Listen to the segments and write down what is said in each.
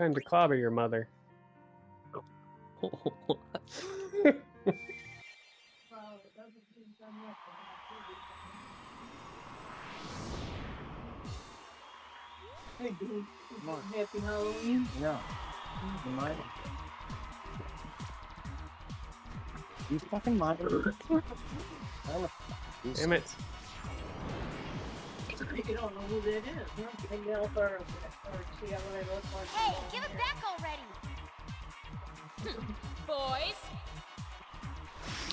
Time to clobber your mother. Hey, dude. Happy Halloween. Yeah. You mind? You fucking mind? I don't know. You Damn it. You don't know who that is. huh? Or, or see how they look like. Hey, give it back already! Boys,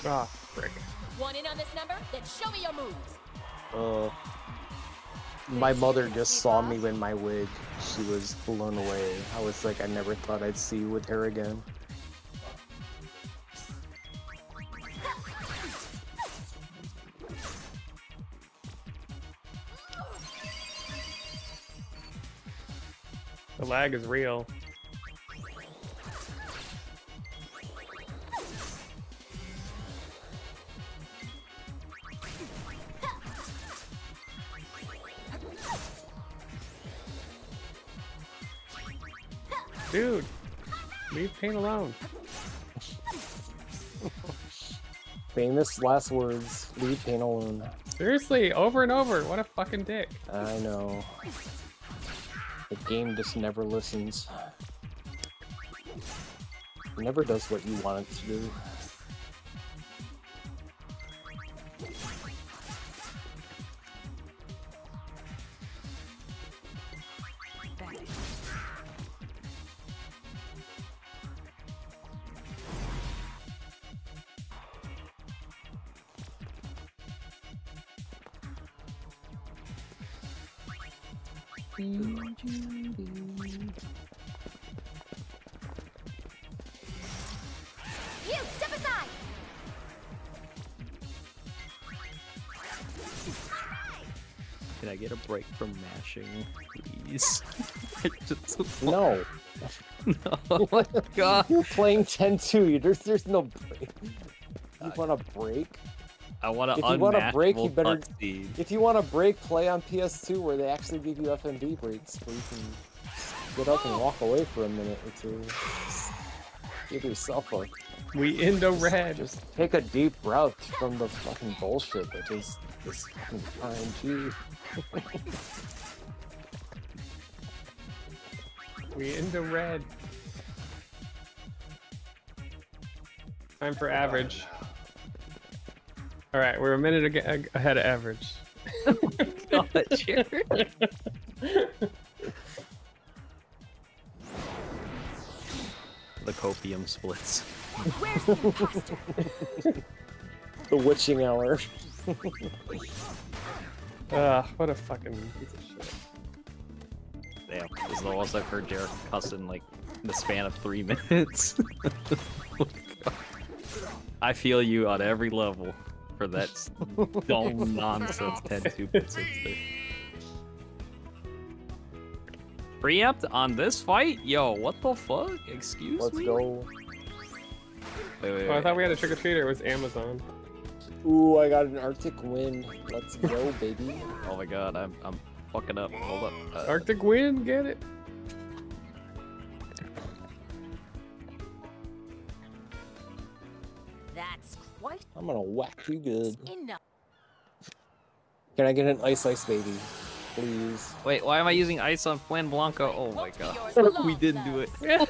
Ah, frick. want in on this number? Then show me your moves. Uh, my mother just saw me in my wig. She was blown away. I was like, I never thought I'd see you with her again. Lag is real. Dude, leave Paine alone. Famous last words. Leave Paine alone. Seriously, over and over. What a fucking dick. I know. The game just never listens. It never does what you want it to do. Please? I just No. oh my god. You're playing 10-2. There's, there's no break. You want a break? I want to If you want a break, you better- cutscene. If you want a break, play on PS2 where they actually give you FMV breaks where you can get up and walk away for a minute or two. Just give yourself a We into red. just take a deep breath from the fucking bullshit that is this fucking RNG. We into red. Time for average. All right, we're a minute ag- ahead of average. Oh God, Jared. the copium splits. Where's the imposter? The witching hour. Ugh, ah, what a fucking piece of shit. Damn, this is the most I've heard Jared cuss in like the span of three minutes. I feel you on every level for that dumb nonsense 10 2 Preempt on this fight? Yo, what the fuck? Excuse me. Let's go. Wait, wait, Oh, I thought we had a trick or treater. It was Amazon. Ooh, I got an Arctic wind. Let's go, baby. Oh my god, I'm I'm fucking up. Hold up. Uh, Arctic wind, get it? That's quite I'm gonna whack you good. enough. Can I get an ice ice baby? Please. Wait, why am I using ice on Flan Blanco? Oh my god. yours for long, we didn't do it.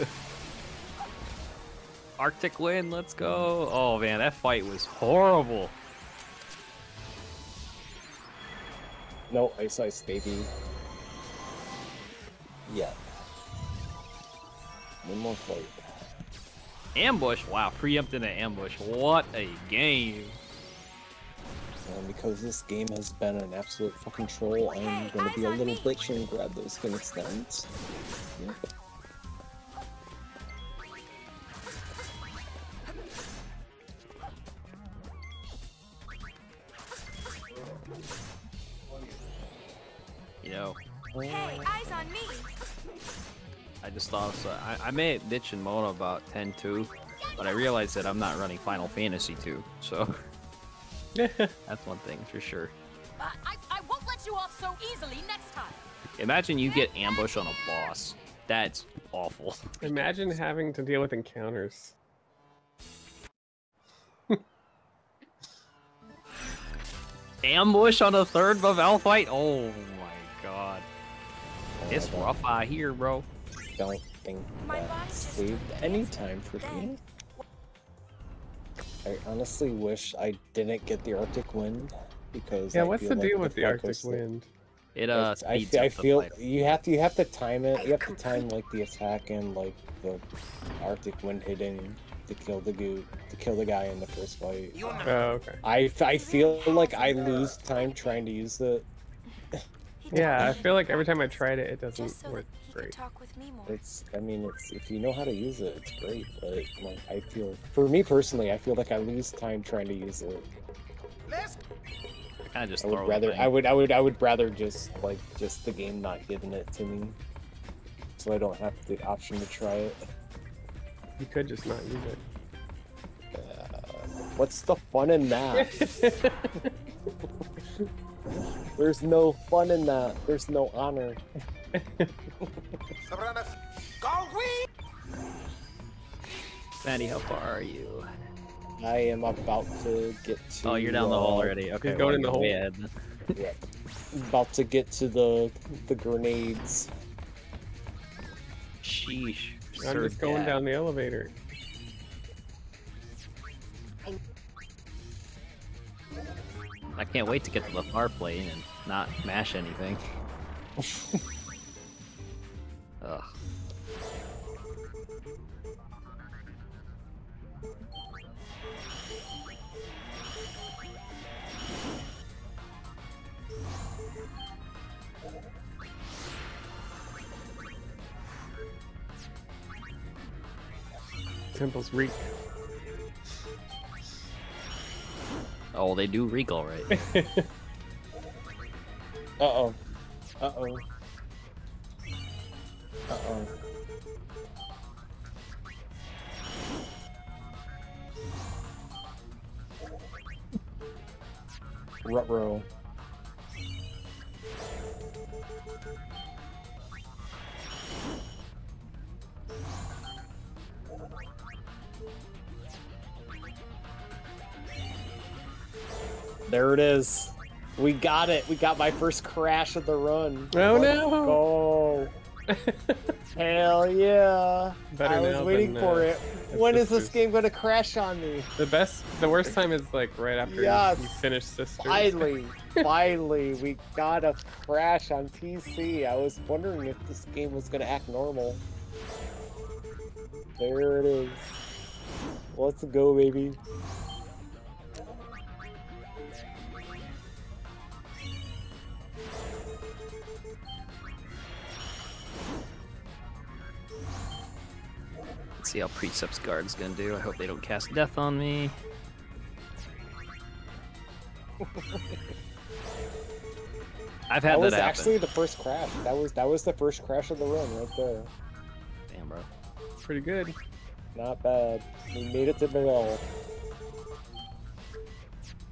Arctic wind, let's go. Oh man, that fight was horrible. No ice ice baby. Yeah. One more fight. Ambush, wow, preempted an ambush. What a game. And because this game has been an absolute fucking troll, I'm gonna be a little bitch and grab those skin extends. Yeah. You know, Hey, eyes on me! I just thought so. I, I made bitch and moan about 10-2, but I realized that I'm not running Final Fantasy 2, so that's one thing for sure. Uh, I, I won't let you off so easily next time. Imagine you get ambushed on a boss. That's awful. Imagine having to deal with encounters. Ambush on a third Bevelle fight? Oh my god. It's rough out here, bro. Don't think My that boss saved any time for me. I honestly wish I didn't get the Arctic Wind because Yeah, I what's the like deal with the Arctic focus Wind? It uh It's- I, speeds I up the feel fight. you have to you have to time it. You have to time like the attack and like the Arctic Wind hitting to kill the goo to kill the guy in the first fight. Oh, okay. I, f- I feel like I lose time trying to use it. He told Yeah, I feel like every time I tried it, it doesn't so work great. talk with me more. It's I mean it's if you know how to use it, it's great. But like I feel for me personally, I feel like I lose time trying to use it. I kind of just I would the rather. I would I would I would rather just like just the game not giving it to me, so I don't have the option to try it. You could just not use Uh, what's the fun in that? it. There's no fun in that. There's no honor. Sandy, how far are you? I am about to get to. Oh, you're down the hole uh, already. Okay, going well, in the hole. ahead. Yeah. About to get to the the grenades. Sheesh. I'm Sir just going Dad. down the elevator. I can't wait to get to the Farplane and not mash anything. Ugh. Temples reek. Oh, they do reek all right. Uh oh. Uh oh. Uh oh. Rutro. There it is. We got it. We got my first crash of the run. Oh, Let's no. Go. Hell yeah. Better I was waiting than, for uh, it. When is this game going to crash on me? The best, the worst time is like right after you- Yes. you finish Sisters. Finally, finally, we got a crash on PC. I was wondering if this game was going to act normal. There it is. Let's go, baby. Let's see how Precepts Guard's gonna do. I hope they don't cast death on me. I've had That that, was happen. actually the first crash. That was that was the first crash of the run right there. Damn, bro. Pretty good. Not bad. We made it to the middle.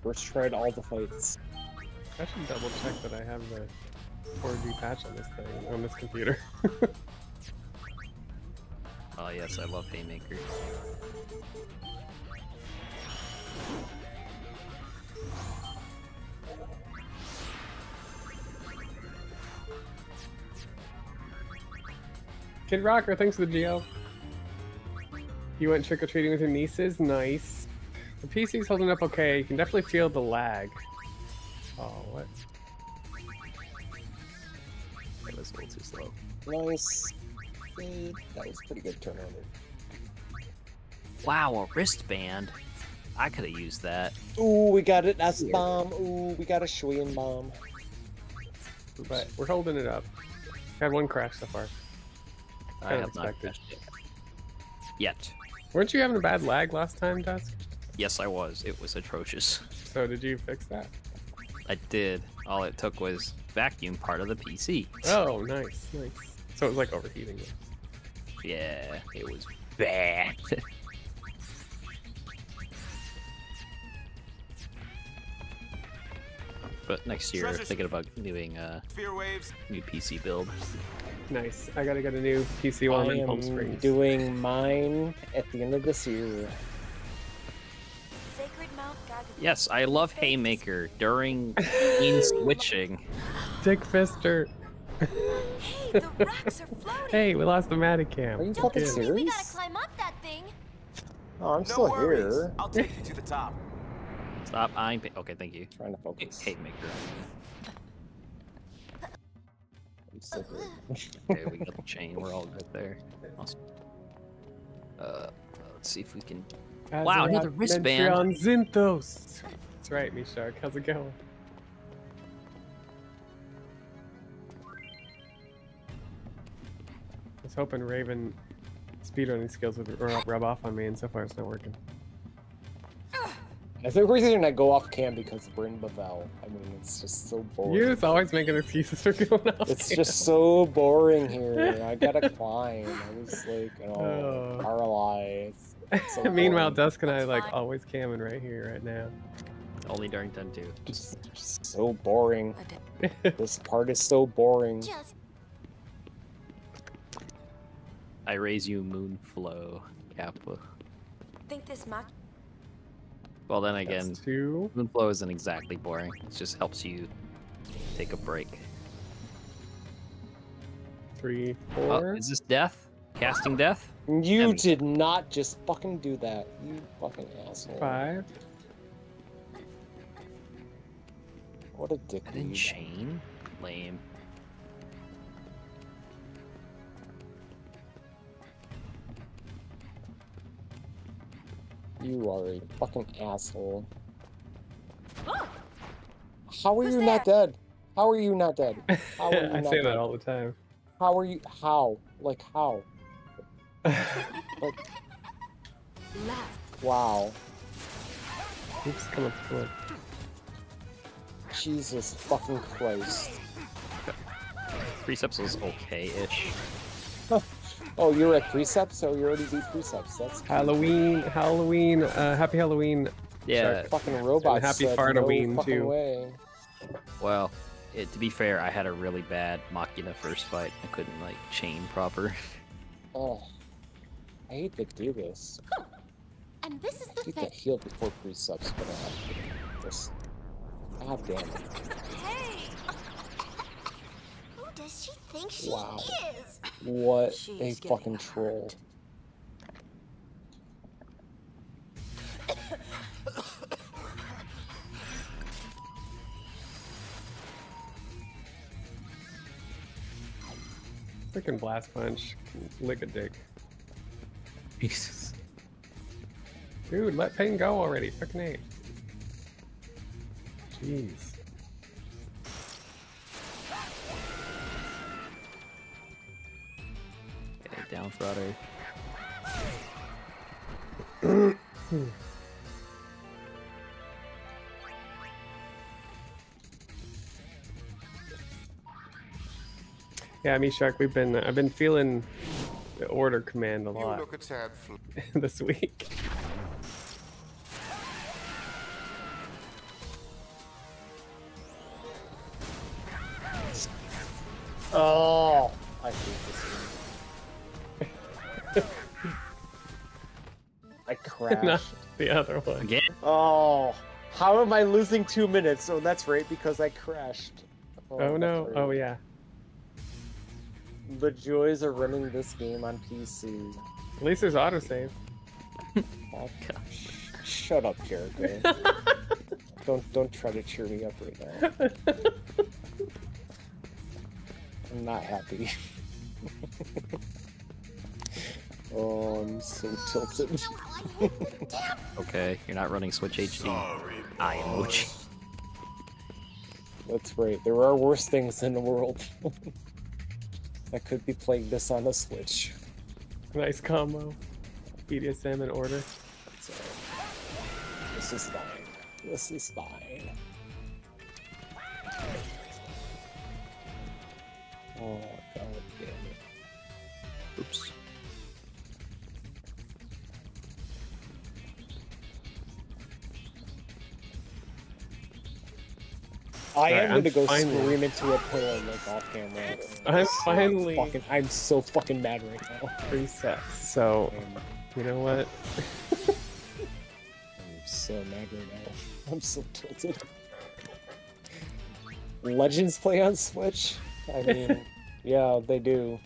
First try to all the fights. I should double check that I have the 4G patch on this thing on this computer. Oh yes, I love Haymaker. Kid Rocker, thanks for the GL. You went trick or treating with your nieces? Nice. The PC's holding up okay. You can definitely feel the lag. Oh, what? That was a little too slow. Nice. That was pretty good turnover. Wow, a wristband. I could have used that. Ooh, we got an S bomb. Ooh, we got a Shuyin bomb. But we're holding it up. Had one crash so far. I Kinda have not expected. crashed yet. Yet. Weren't you having a bad lag last time, Dusk? Yes, I was. It was atrocious. So did you fix that? I did. All it took was vacuum part of the PC. Oh, nice, nice. So it was like overheating. Yeah, it was bad. But next year, Treasure- thinking about doing a Fear waves. new PC build. Nice. I gotta get a new PC while I'm in Palm am Springs. doing mine at the end of this year. Sacred Mount Gaga. Yes, I love Haymaker during queen switching. Dick Fister. Hey, the rocks are floating. Hey, we lost the Maticam. Are you Don't fucking tell me we gotta serious? climb up that thing. Oh, I'm no still worries. here. I'll take you to the top. Stop eyeing. Pa- okay, thank you. Trying to focus. Haymaker. I'm so good. Okay, we got the chain. We're all good there. Awesome. Uh, let's see if we can. Wow, another Azeroth wristband. On Zinthos. That's right, Mishark. How's it going? Hoping Raven speedrunning skills would rub, rub off on me, and so far it's not working. I think we're reason I go off cam because we're in Bevelle. I mean, it's just so boring. You just always making excuses for going off. It's cam. just so boring here. I gotta climb. I was like, you know, Oh. Carlisle. It's, it's so Meanwhile, boring. Dusk and I like fine. always camming right here, right now. Only during 10 2. Just, just so boring. This part is so boring. Just I raise you, Moonflow, Kappa. think this mock. Well, then again, That's two. Moonflow isn't exactly boring. It just helps you take a break. Three, Oh, four. is this death? Casting death? You And- did not just fucking do that. You fucking asshole. Five. What a dick. And then chain? Lame. You are a fucking asshole. How are Who's you not dead? How are you not dead? How are you I not say dead? that all the time. How are you? How? Like how? Like Left. wow. Oops, come on, come on. Jesus fucking Christ. Precepts is okay-ish. Oh, you're at precepts, so you already beat precepts. That's cute. Halloween, Halloween, uh, happy Halloween. Yeah, Fucking robot. happy said Fartoween, no too. way. well, it, to be fair, I had a really bad Machina first fight. I couldn't, like, chain proper. Oh, I hate to do this. And this is I the hate thing. to heal before precepts, but I have to. Just. God damn it. Hey. Who does she think she Wow. is? What She a fucking hurt. troll. Freaking blast punch. Lick a dick. Jesus. Dude, let Paine go already. Fucking eight. Jeez. Down Frauder. Yeah, me Shark, we've been I've been feeling the order command a You lot look a tad this week. Oh, Not the other one. Again? oh, how am I losing two minutes? Oh, that's right, because I crashed. Oh, oh that's no. right. Oh yeah. The joys of running this game on PC. At least there's autosave. Oh, gosh. shut up, Jericho. don't don't try to cheer me up right now. I'm not happy. oh, I'm so tilted. Okay, you're not running Switch HD. I am Mochi. That's right. There are worse things in the world. I could be playing this on a Switch. Nice combo. BDSM in order. So, this is fine. This is fine. Oh, god I am I'm gonna go finally- scream into a pillow like off camera. I'm So finally fucking. I'm so fucking mad right now. reset. So I'm, you know what? I'm so mad right now. I'm so tilted. Legends play on Switch. I mean, yeah, they do.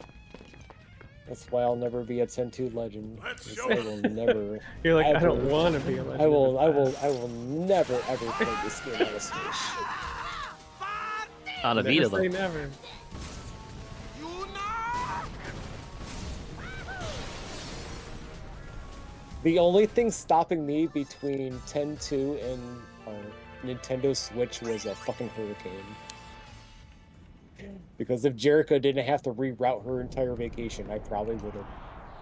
That's why I'll never be a 10-2 legend. is I will never. You're like, I don't Ever. want to be a legend. I will. I will. I will never ever play this game on a Switch. On a Never Vita though. never. The only thing stopping me between 10-2 and uh, Nintendo Switch was a fucking hurricane. Because if Jericho didn't have to reroute her entire vacation, I probably would have.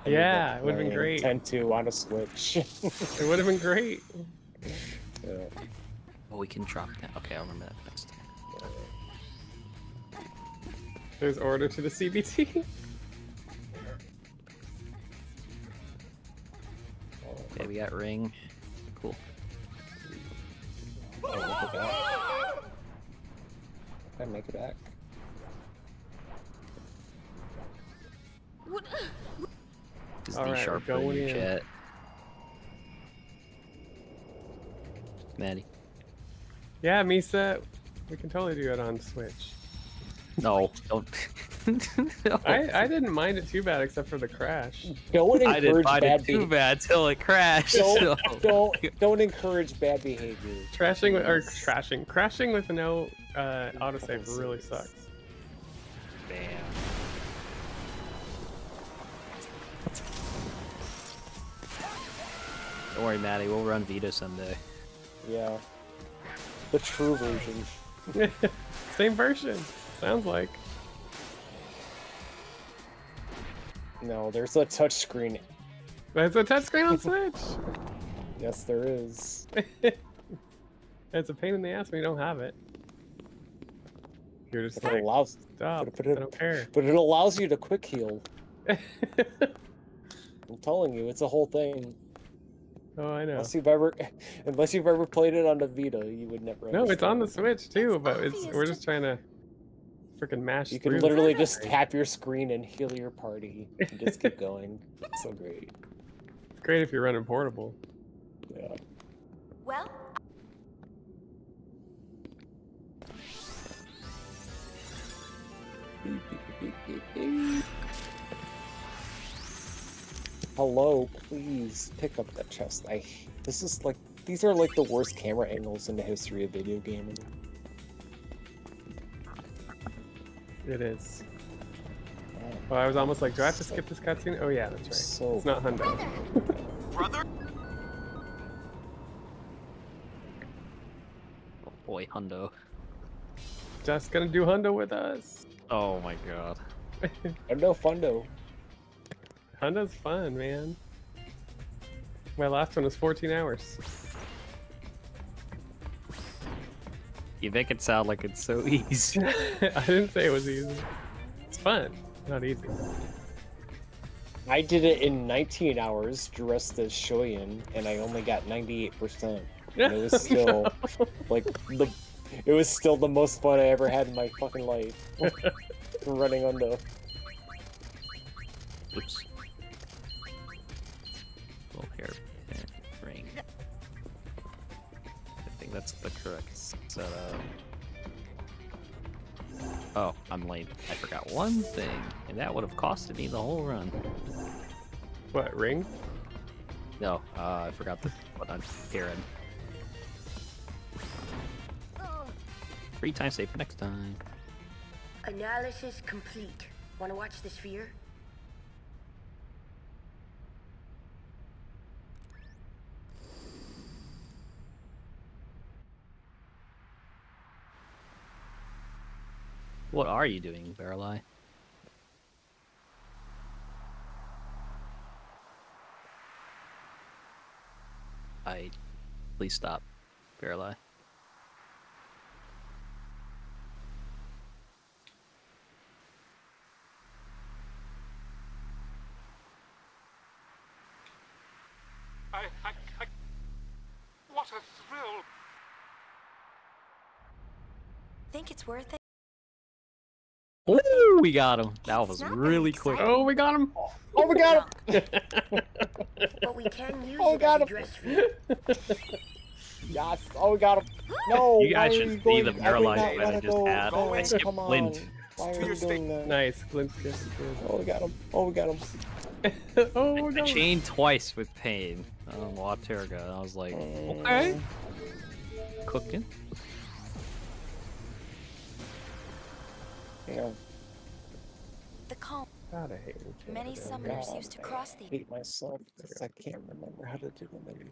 Yeah, it would've been great. 10-2 on a Switch. It would have been great. Yeah. Oh, we can drop that. Okay, I'll remember that next time. There's order to the CBT. Okay, we got ring. Cool. Oh, look at that. Can I make it back? Is All the right, sharp going in in. chat. Maddie. yeah, Misa, we can totally do it on Switch. No, don't. No. I, I didn't mind it too bad, except for the crash. Don't encourage I didn't mind bad it too behavior. bad till it crashed. Don't, so- don't, don't encourage bad behavior. Trashing with, or Yes. crashing, crashing with no uh, autosave really sucks. Damn. Don't worry, Maddie. We'll run Vita someday. Yeah. The true version. Same version. Sounds like. No, there's a touchscreen. There's a touchscreen on Switch. Yes, there is. it's a pain in the ass when you don't have it. You're just But it like, allows, stop. but, but I it, don't care. but it allows you to quick heal. I'm telling you, it's a whole thing. oh, I know. Unless you've ever, unless you've ever played it on the Vita, you would never. No, it's on the. Switch too, but it's we're just trying to freaking mash You through. can literally thing. just tap your screen and heal your party and just keep going. It's so great. It's great if you're running portable. Yeah. Well, Hello, please pick up that chest. I. This is like these are like the worst camera angles in the history of video gaming. It is. Oh, I was almost like, do I have to skip this cutscene? Oh yeah, that's right. So It's not Hundo. Oh boy, Hundo. Just gonna do Hundo with us. Oh my god. I'm no fundo. Hundo's fun, man. My last one was 14 hours. You make it sound like it's so easy. I didn't say it was easy. It's fun, not easy. I did it in 19 hours dressed as Shuyin, and I only got 98%. And it was still like the. It was still the most fun I ever had in my fucking life. Running on the. Oops. Full hair ring. I think that's the correct setup. Oh, I'm late. I forgot one thing, and that would have costed me the whole run. What ring? No, uh, I forgot the what I'm Karen. Free time save for next time. Analysis complete. Want to watch the sphere? What are you doing, Baralai? I please stop, Baralai. I, I, I, what a thrill! Think it's worth it? Ooh, we got him. That It's was really quick. Oh, we got him. Oh, we got him! But we can use Oh, got him. Yes! Oh, we got him! No! You guys should you see the paralyzed not one I just go. had. No, I skipped come on. Flint. Why are you doing that? Nice. Glint's good. good. Oh, we got him. Oh, we got him. oh, we I got him. chained twice with pain. Um, Waterga, I was like, Mm. okay, cooking. Yeah. The calm. God, I hate when Many summoners God, used to cross the hate myself because I can't remember how to do the menu.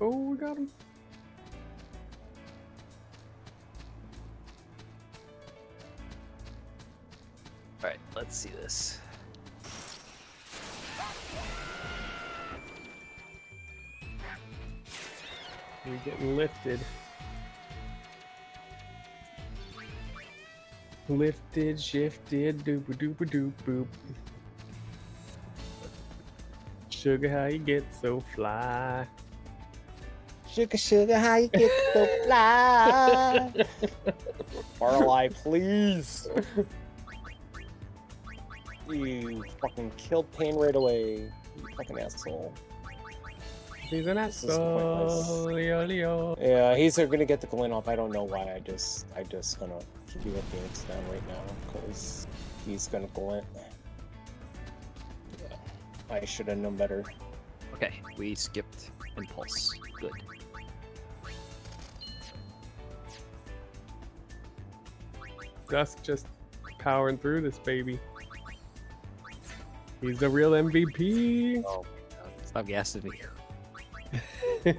Oh, we got him. All right, let's see this. We're getting lifted. Lifted, shifted, doop doop doop boop. Sugar, how you get so fly? Sugar, sugar, how you get so fly? Baralai, please. You fucking killed Paine right away. You fucking asshole. He's an This is asshole. Leo, Leo. Yeah, he's gonna get the glint off. I don't know why. I just, I just gonna do a Phoenix down right now because he's gonna glint. Yeah, I should have known better. Okay, we skipped impulse. Good. Dusk just powering through this baby. He's the real MVP. Oh, stop gassing me.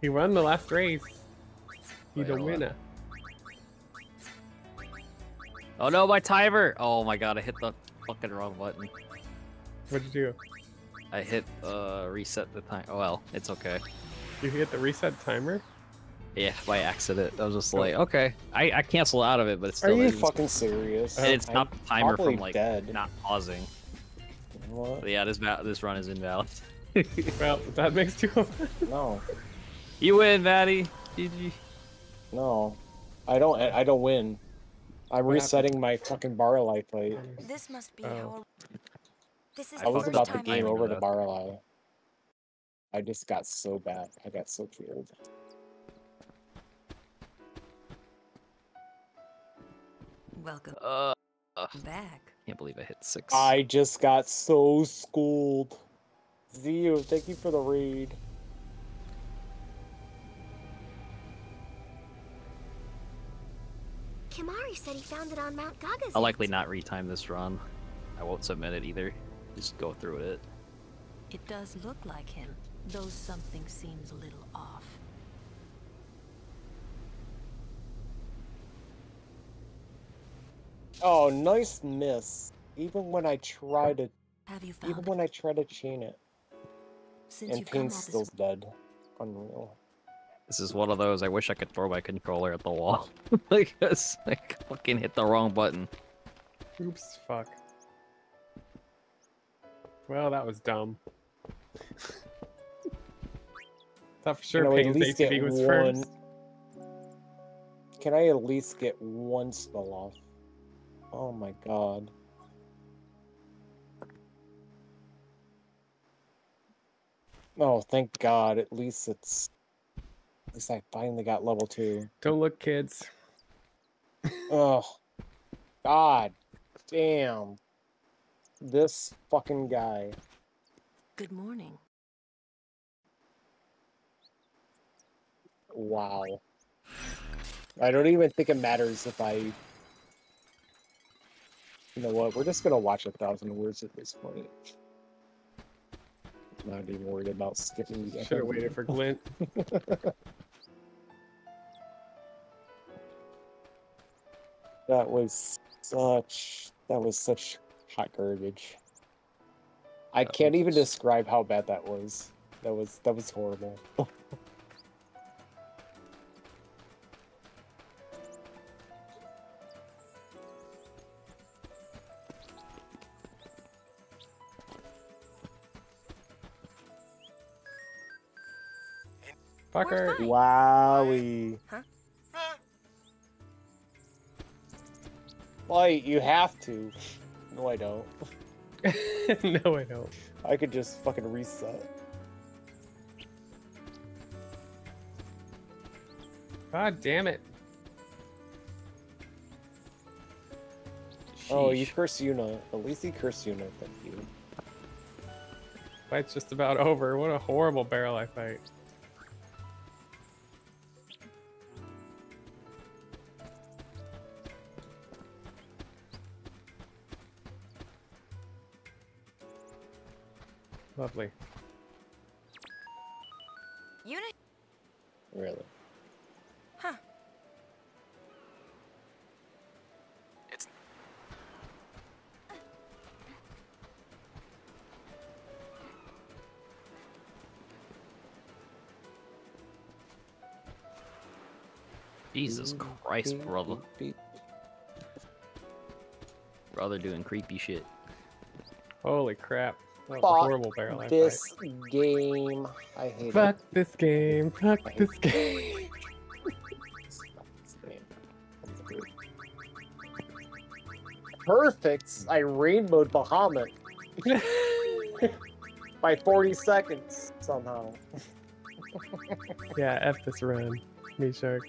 he won the last race. He's the Wait, hold on. winner. Oh no, my timer! Oh my god, I hit the fucking wrong button. What'd you do? I hit uh reset the time. Oh well, it's okay. You hit the reset timer? Yeah, by accident. I was just like, okay, I I cancel out of it, but it's still. Are still you fucking serious? and it's not the timer from like dead. not pausing. What? Yeah, this this run is invalid. Well, that makes two of them. No, you win, Maddie. GG. no, I don't. I don't win. I'm What resetting my fucking bar life plate. This must be Oh. how. This is I was about to time game over to bar Baralai. I just got so bad. I got so killed. Welcome Uh, back. Can't believe I hit six. I just got so schooled. Zio, thank you for the read. Kimahri said he found it on Mount Gagazet. I'll likely not retime this run. I won't submit it either. Just go through it. It does look like him, though something seems a little off. Oh, nice miss. Even when I try to, Have you found even it? when I try to chain it, Since and you've come all Paine's this still dead. Unreal. This is one of those. I wish I could throw my controller at the wall because I fucking hit the wrong button. Oops, fuck. Well, that was dumb. Thought for sure know, at Paine's least ATV get was one. Can I at least get one spell off? Oh my god. Oh, thank god. At least it's. At least I finally got level two. Don't look, kids. Oh, god damn. This fucking guy. Good morning. Wow. I don't even think it matters if I. You know what? We're just gonna watch a thousand words at this point. I'm Not even worried about skipping. Should have waited for Glint. That was such. That was such hot garbage. I can't even describe how bad that was. That was that was horrible. Fucker. fine. Wowie. Huh? Well, you have to. No, I don't. no, I don't. I could just fucking reset. God damn it. Oh, you Sheesh. curse Yuna. At least you curse Yuna, thank you. Fight's just about over. What a horrible Baralai fight. Lovely. Unit? Really. Huh. Jesus Christ, brother. Brother doing creepy shit. Holy crap. That Fuck horrible Baralai this fight. game. I hate Fuck it. this game. Fuck this game. Perfect. I rainbowed Bahamut by 40 seconds somehow. yeah, F this run. Me shark.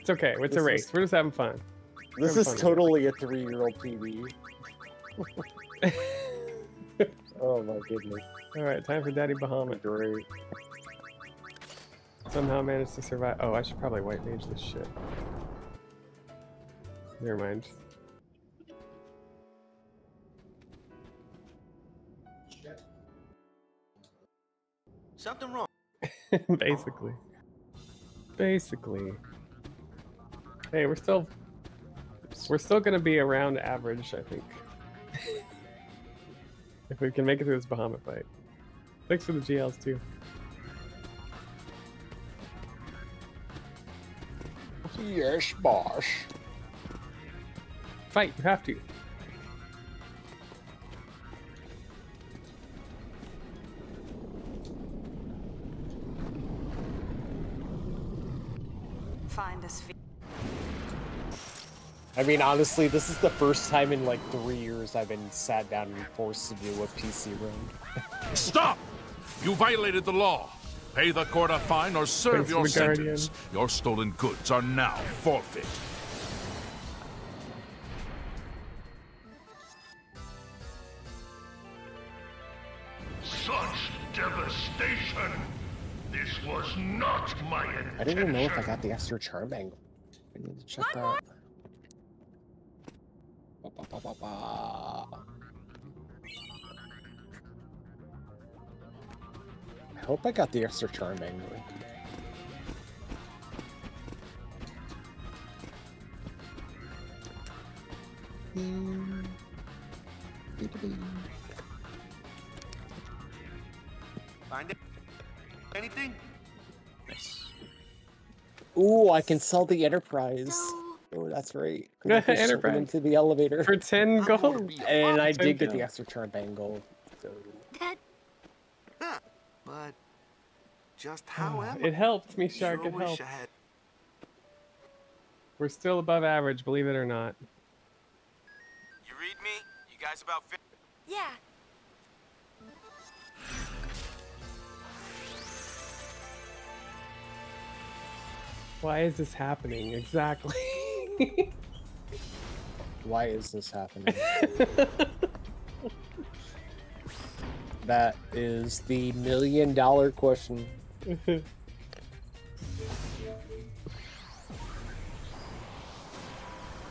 It's okay. It's This a is- race. We're just having fun. This Have is fun. totally a three-year-old PB. Oh my goodness. Alright, time for Daddy Bahama. Great. Somehow managed to survive. Oh, I should probably white mage this shit. Never mind. Something wrong. Basically. Basically. Hey, we're still we're still gonna be around average, I think. If we can make it through this Bahamut fight. Thanks for the GLs too. Yes, boss. Fight, you have to. I mean, honestly, this is the first time in like three years I've been sat down and forced to do a PC run. Stop! You violated the law. Pay the court a fine or serve Thanks your the Guardian. sentence. Your stolen goods are now forfeit. Such devastation! This was not my intention. I didn't even know if I got the extra charm angle. I need to check that. I hope I got the extra charm angle. Find it? Anything? Nice. Ooh, I can sell the Enterprise. Oh, that's right. 'cause I can shove it Enterprise. into the elevator. For 10 gold. And I did get the extra charm angle. So. That Huh. But just ah, how am It helped me, Sure Shark. It helped. I had. We're still above average, believe it or not. You read me? You guys about fit? yeah. Why is this happening? Exactly. Why is this happening? that is the million dollar question.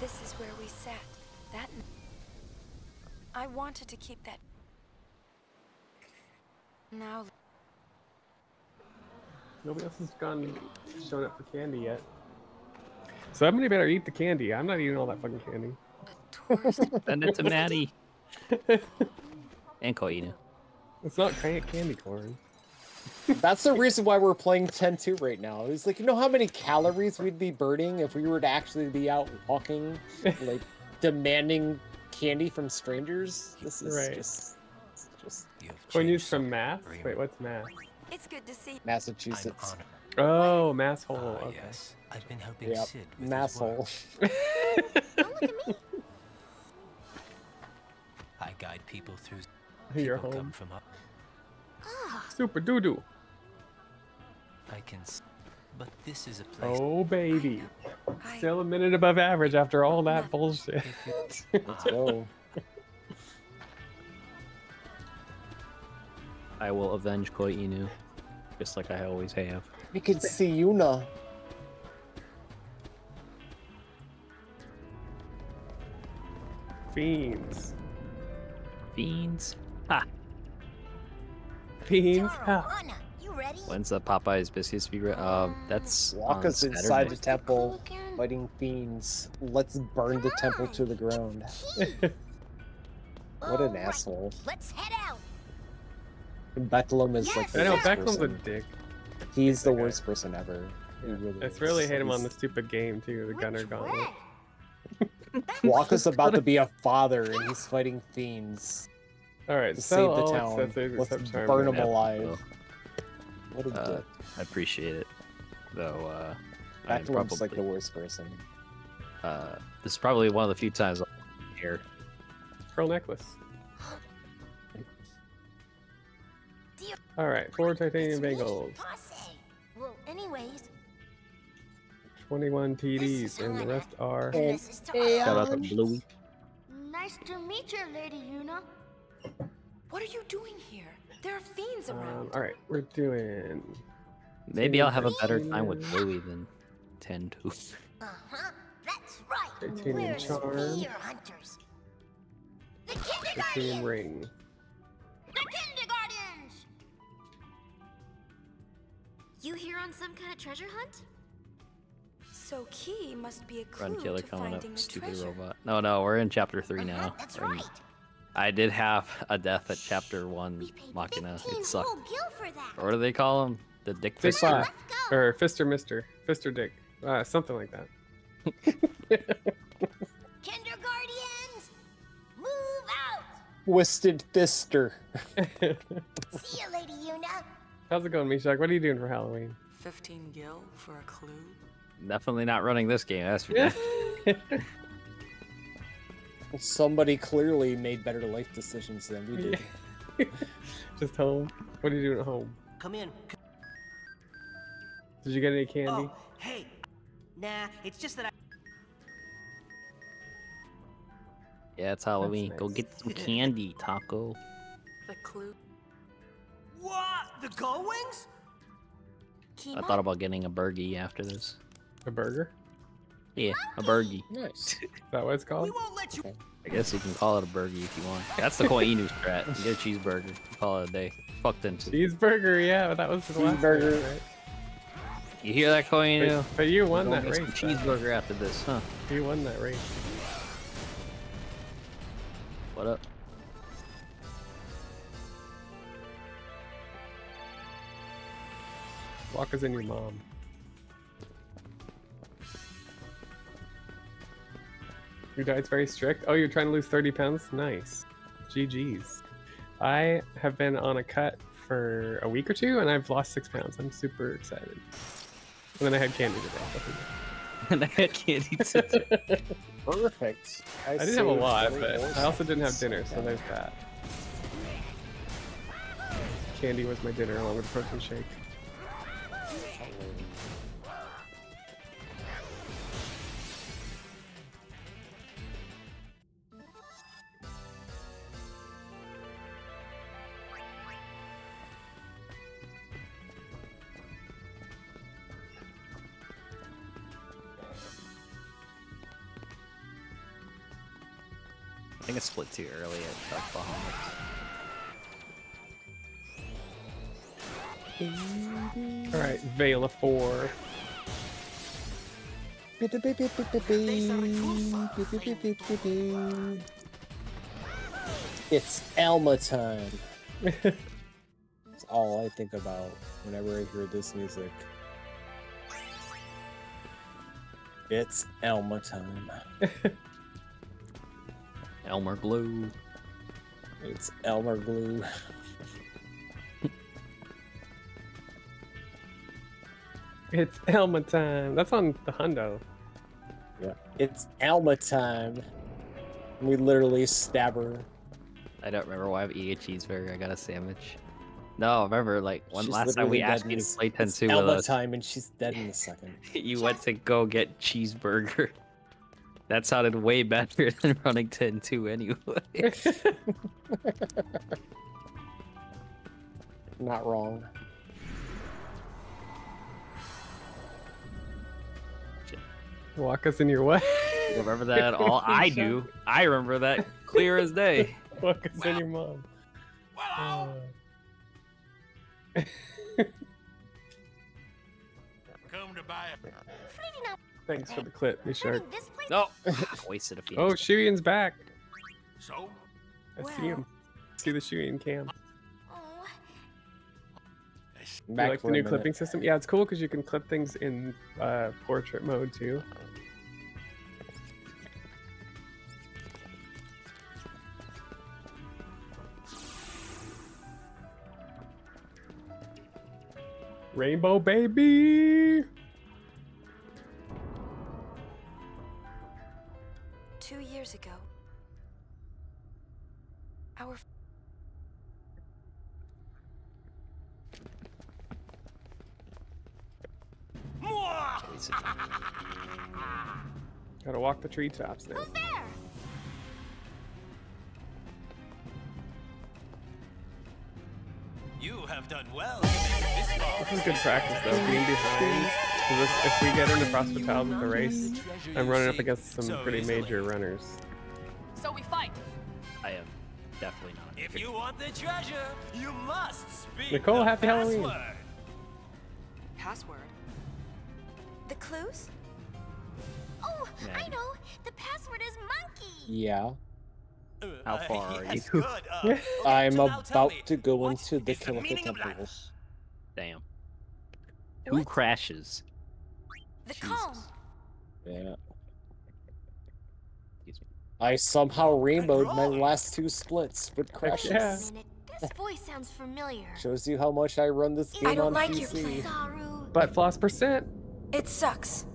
This is where we sat. That. n- I wanted to keep that. Now. Nobody else has gone shown up for candy yet. Somebody better eat the candy. I'm not eating all that fucking candy. Send it to Maddie. and Koinu. It's not candy corn. That's the reason why we're playing 10-2 right now. It's like, you know how many calories we'd be burning if we were to actually be out walking, like demanding candy from strangers? This is Right. just, it's just Corn used from math? Wait, what's math? It's good to see. Massachusetts. Oh, mass hole. Ah, okay. yes. I've been helping Yep, Cid with his work. masshole. I guide people through. You're people come from up. Super doo doo. I can. But this is a place. Oh baby. I- Still a minute above average after all that bullshit. Let's go. I will avenge Koinu, just like I always have. We can see Yuna. Fiends. Fiends. Ha! Fiends. Ha. You ready? When's the Popeye's Biscuits be? Re- um, that's Walk on us inside the Saturday. temple, fighting fiends. Let's burn the temple to the ground. what an asshole. Let's head out. Beclem is like I the know worst Beclem's a dick. He's the worst person ever. He really It's is. really hate him on the stupid game too, the Gunner Gauntlet. Wakka's about to be a father and he's fighting fiends All right, to save the all town. Let's burn him alive. What a Uh, dick. I appreciate it, though. Uh, I'm Beclem's like probably, the worst person. uh, this is probably one of the few times I'll here. Pearl necklace. All right, four titanium It's anyways, 21 TDs, and the rest are. And this to Shout out to Bluey. Nice to meet you, Lady Yuna. What are you doing here? There are fiends Um, around. all right, we're doing. Maybe I'll have a better time with Bluey than Ten to. Uh-huh. That's right. Titanium We're charm. spear hunters. The Titanium ring. The You here on some kind of treasure hunt? So key must be a clue Run killer to coming finding up, the stupid treasure. robot. No, no, we're in chapter three Uh-huh, now. That's and right. I did have a death at chapter one, Machina. It sucked. for that. Or what do they call him? The Dick Big Fister. five. Or Fister Mister. Fister Dick. Uh, something like that. Kindergartens, move out. Twisted Fister. See you, Lady Yuna. How's it going, Mishak? What are you doing for Halloween? 15 gil for a clue? Definitely not running this game. That's for damn. Somebody clearly made better life decisions than we did. Just home. What are you doing at home? Come in. Did you get any candy? Oh, hey. Nah, it's just that I. Yeah, it's Halloween. Go get some candy, Taco. The clue? What? The Gullwings? I thought about getting a burgie after this. A burger? Yeah, a burgie. Nice. Is that what it's called? We won't let you. I guess you can call it a burgie if you want. That's the Koinu strat. You get a cheeseburger. Call it a day. Fucked into. Cheeseburger, yeah, but that was the last Cheeseburger. right? You hear that, Koinu? But, but you won that race. cheeseburger after this, huh? You won that race. What up? Wakka's in your mom. Your diet's very strict. Oh, you're trying to lose 30 pounds? Nice. GG's. I have been on a cut for a week or two and I've lost six pounds. I'm super excited. And then I had candy today. and I had candy too. Perfect. I didn't have a lot, but I also didn't have dinner, so there's that. Candy was my dinner along with protein shake. Think it split too early at Chuck Bahamut. Alright, Vela 4. It's Elma time. That's all I think about whenever I hear this music. It's Elma time. Elmer Glue. It's Elmer Glue. It's Elma time. That's on the hundo. Yeah. It's Alma time. We literally stab her. I don't remember why I ate a cheeseburger. I got a sandwich. No, remember like one She's last time we asked dead you to play it's Tensu with Alma us. time, and she's dead in a second. you went to go get cheeseburger. That sounded way better than running 10 2 anyway. Not wrong. Walk us in your way. remember that? All I do. I remember that clear as day. Walk us in your mom. Uh, Come to buy a thanks for the clip, me shark. No, wasted a few. Oh, Shurian's back. So? I see him. I See the Shurian cam. You Back like for the new minute. clipping system? Yeah, it's cool because you can clip things in uh, portrait mode too. Rainbow baby. Walk the treetops now. You have done well. This is good practice though, being behind. 'cause If, if we get into Frost Fatales with the race, I'm running up against some pretty major runners. So we fight. I am definitely not. If you want the treasure, you must speak Nicole, happy Halloween. password. Yeah. How far are you? Good. Uh, okay, I'm so about me, to go into the is the Kilika Temple. life? Damn. Who crashes? The calm. Yeah. I somehow rainbowed my last two splits with crashes. yeah. This voice sounds familiar. Shows you how much I run this game I don't on like your PC. plan. Saru. But floss percent. it sucks.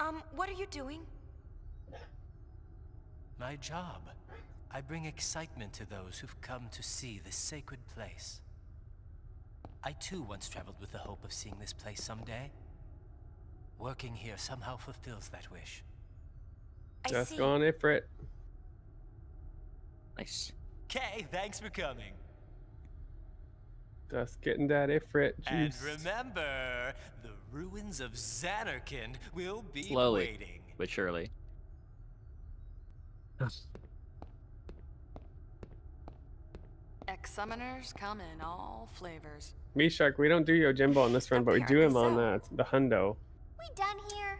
Um, what are you doing? My job. I bring excitement to those who've come to see this sacred place. I too once traveled with the hope of seeing this place someday. Working here somehow fulfills that wish. I Just see. going Ifrit. Nice. Okay, thanks for coming. Just getting that Ifrit And remember, the ruins of Zanarkand will be Slowly, waiting. but surely. Ex summoners come in all flavors. Me Shark, we don't do Yojimbo on this run, but we do him on uh, the Hundo. We done here?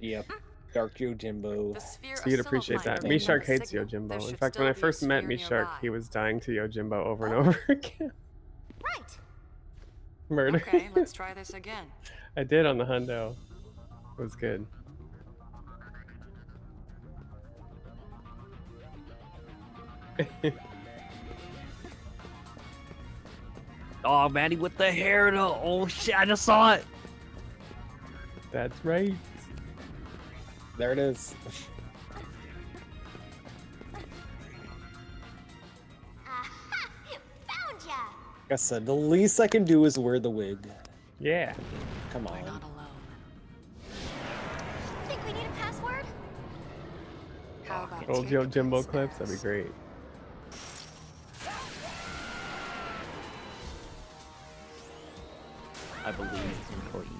Yep. Dark Yojimbo. The sphere So you'd appreciate that. Silverfire Me Shark hates signal. There Yojimbo. In fact, when I still be a first met sphere Me Shark, he was dying to Yojimbo over and over again. Right. Murder. Okay, let's try this again. I did on the Hundo. It was good. Oh, Maddie with the hair though. Oh shit, I just saw it. That's right. There it is. I said, the least I can do is wear the wig. Yeah. Come We're on. not alone. Think we need a password? How oh, about Old take a Yojimbo clips, that'd be great. I believe in Clayton.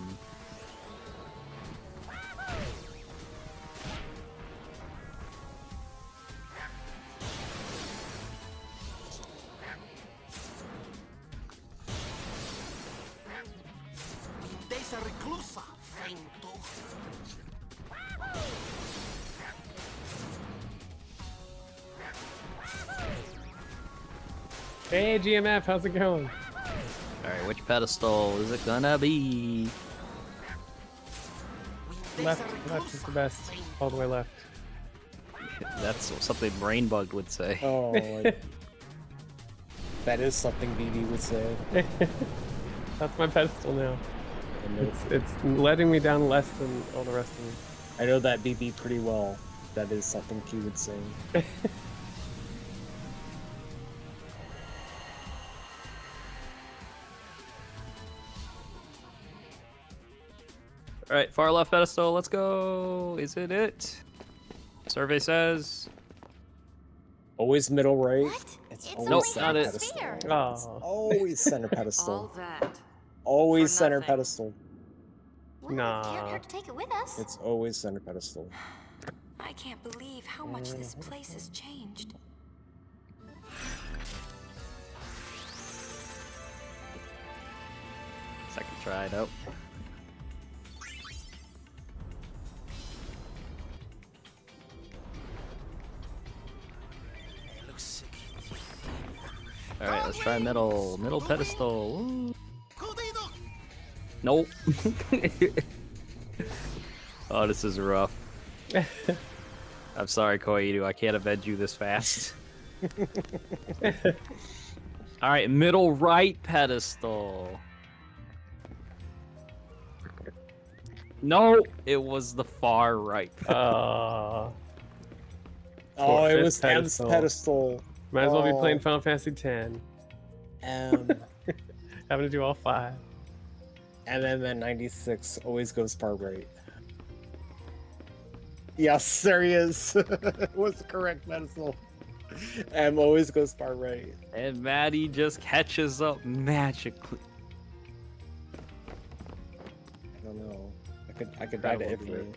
GMF, how's it going? Alright, which pedestal is it gonna be? Left, left is the best. All the way left. That's something Brainbug would say. Oh, I- That is something BB would say. That's my pedestal now. It's, it's letting me down less than all the rest of them. I know that BB pretty well. That is something he would say. All right, far left pedestal. Let's go. Is it it? Survey says. Always middle right. It's, It's always Nope, center not it. pedestal. Oh. It's always center pedestal. All pedestal. that. always center pedestal. Well, it Nah. can't hurt to take it with us. It's always center pedestal. I can't believe how much uh, this place has changed. Second try, nope. All right, let's try middle, middle pedestal. Ooh. Nope. oh, this is rough. I'm sorry, Koinu. I can't avenge you this fast. All right, middle right pedestal. No, it was the far right. Uh, Oh, it was M's pedestal. pedestal. Might as well be playing Oh. Final Fantasy X. M. Um, Having to do all five. and then the 96 always goes far right. Yes, there he is. What's the correct pedestal? M always goes far right. And Maddie just catches up magically. I don't know. I could I could die to Incredible,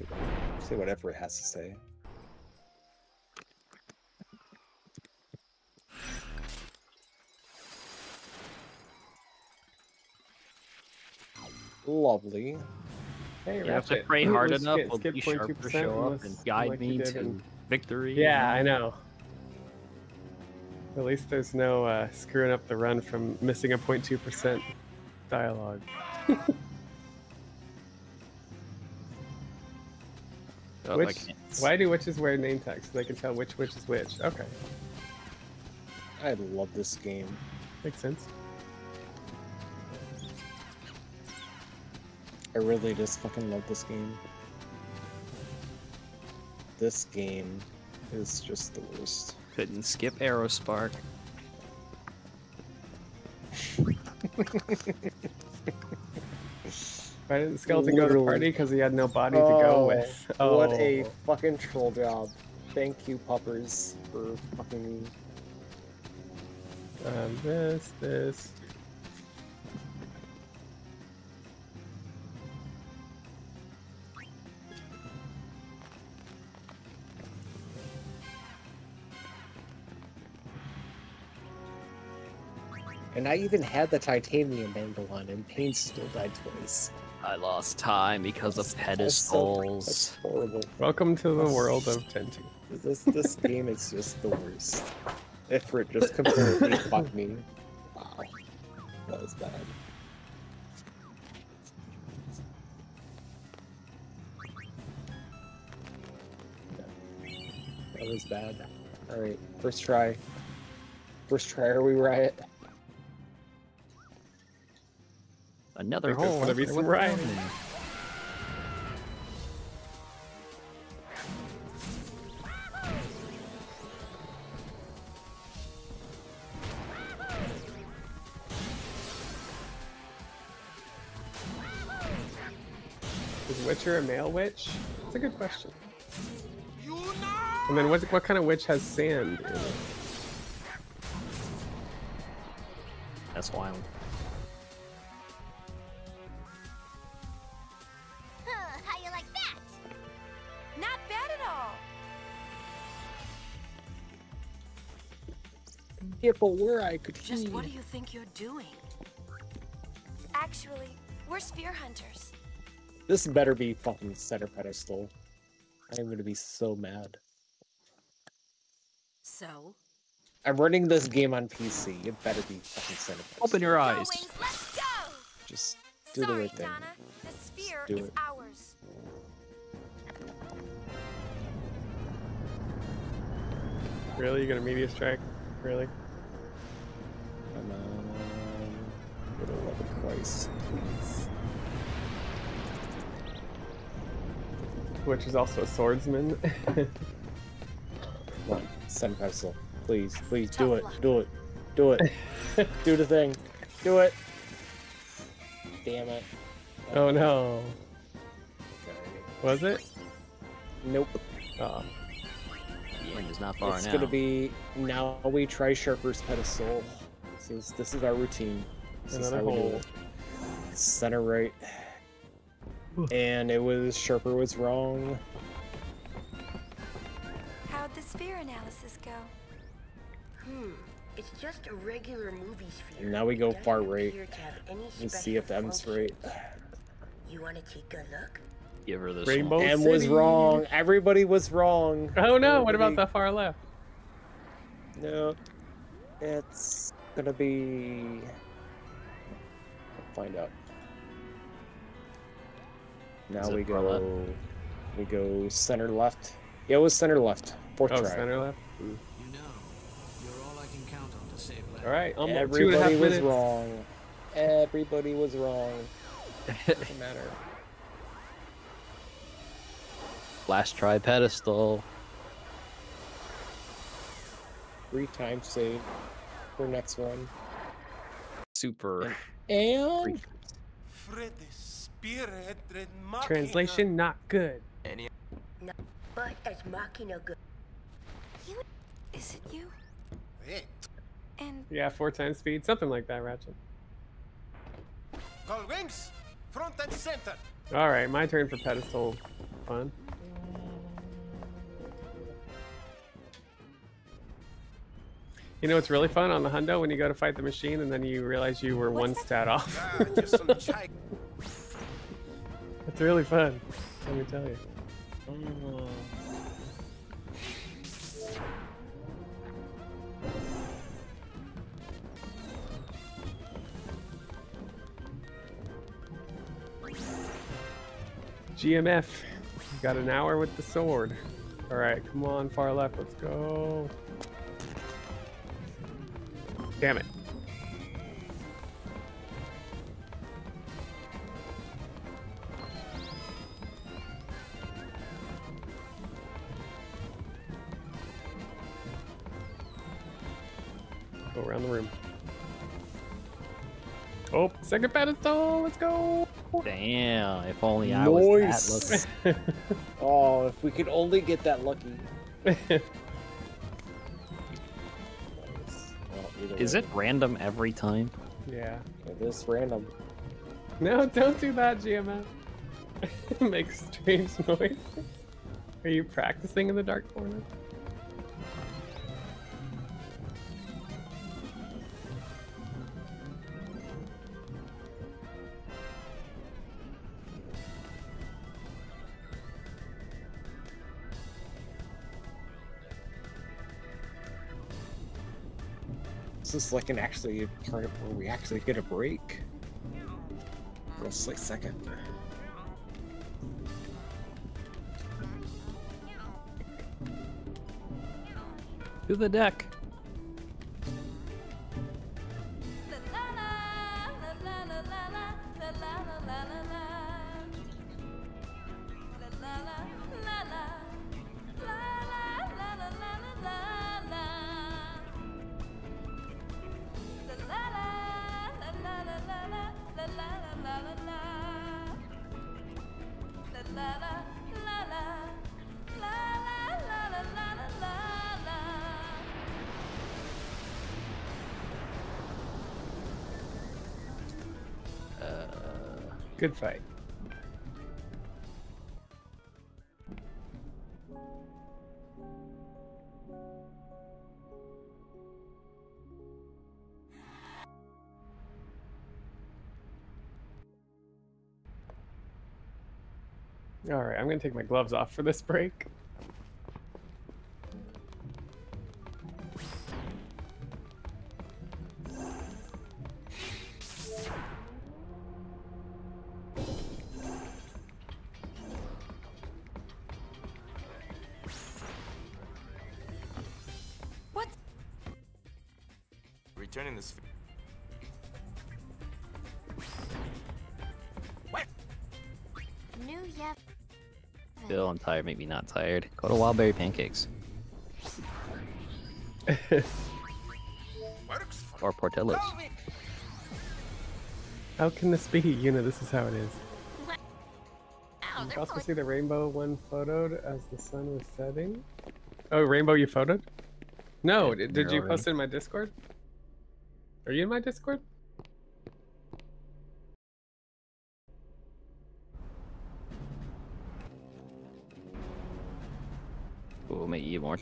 Ifrit. dude. See what, see what Ifrit has to say. Lovely. Hey, You have to Ratchet. pray hard Just enough. skip- Will skip be sharp to show up and guide like me to in- victory. Yeah, I know. At least there's no uh, screwing up the run from missing a 0.2% dialogue. I Which, why do witches wear name tags? So they can tell which witch is which. Okay, I love this game. makes sense. I really just fucking love this game. This game is just the worst. Couldn't skip arrow Aerospark. Why didn't Skeleton go to the party? Because he had no body to go with. Oh, What a fucking troll job. Thank you, puppers, for fucking. Um, this, this. And I even had the titanium bangle on, and Paine still died twice. I lost time because of That's so- pedestals. That's horrible. Welcome to the world of Tentu. This this game is just the worst. Ifrit just completely fucked me. Wow, that was bad. That was bad. All right, first try. First try, are we riot? Another Think there's hole. gonna be There some was one. Is Witcher a male witch? That's a good question. And then what, what kind of witch has sand in it? That's wild. where I could Just what do you think you're doing? Actually, we're spear hunters. This better be fucking center pedestal. I'm gonna be so mad. So? I'm running this game on PC. It better be fucking center pedestal. Open your eyes. Just do Sorry, the right thing. Donna, the sphere do is it. ours. Really? You're gonna media strike? Really? Come on. For the love of Christ, please. Which is also a swordsman. Come on, send pencil. Please, please do it. Do it. Do it. do the thing. Do it. Damn it. oh no. Okay. Was it? Nope. Oh. The end is not far it's now. gonna be now we try Sharper's pedestal. This is this is our routine. This is Another how we do hole. it. Center right. And it was Sharper was wrong. How'd the sphere analysis go? Hmm. It's just a regular movie sphere. And now we go far right. to have any Let's see if M's right. You want to take a look? Give her this Rainbow one. M was wrong. Everybody was wrong. Oh no, what about the far left? No. It's gonna be. We'll find out. Now Is we far left? go. We go center left. Yeah, it was center left. Fourth Oh, try. center left. You know, you're all I can count on to save land. All right, almost two and a half Everybody was minutes. wrong. Everybody was wrong. Doesn't matter. Last try pedestal. Three times save for next one. Super. And Fred Translation not good. Any No, but as Machina go. You. Is it you? Wait. And Yeah, four times speed, something like that, Ratchet. Gullwings, front and center. All right, my turn for pedestal fun. You know it's really fun on the hundo when you go to fight the machine and then you realize you were one stat off. Just some chai. It's really fun. Let me tell you. GMF, you got an hour with the sword. All right, come on, far left, let's go. Damn it. Go around the room. Oh, second pedestal, let's go. Damn, if only I was Nice. that lucky. oh, if we could only get that lucky. either Is way, it random every time? yeah. It is random. No, don't do that, GMF. Makes strange noises. Are you practicing in the dark corner? Is like an actually part where we actually get a break. Real slick second. To the deck. Good fight. All right, I'm gonna take my gloves off for this break. Bill, I'm tired. Make me not tired. Go to Wildberry Pancakes. or Portillo's. How can this be? You know, this is how it is. You can also see the rainbow one photoed as the sun was setting. Oh, rainbow you photoed? No, did, did you post it in my Discord? Are you in my Discord?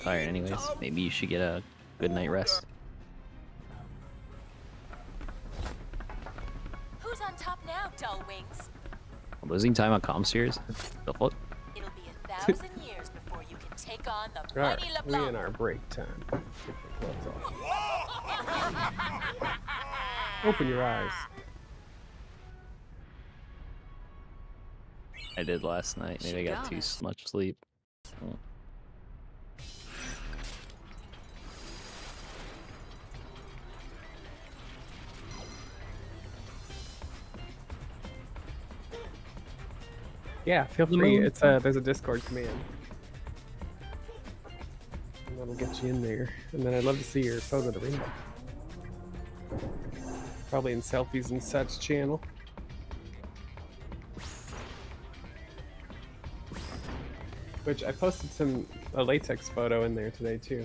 Tired, anyways. Maybe you should get a good night rest. Who's on top now, dull wings? Losing time on comp series. The fuck? It'll be a thousand years before you can take on the Right, mighty we LeBlanc. in our break time. Get your clothes off. Open your eyes. I did last night. Maybe I got too She much sleep. Yeah, feel free. It's uh, there's a Discord command. And that'll get you in there. And then I'd love to see your photo of the rainbow. Probably in selfies and such channel. Which I posted some a latex photo in there today too.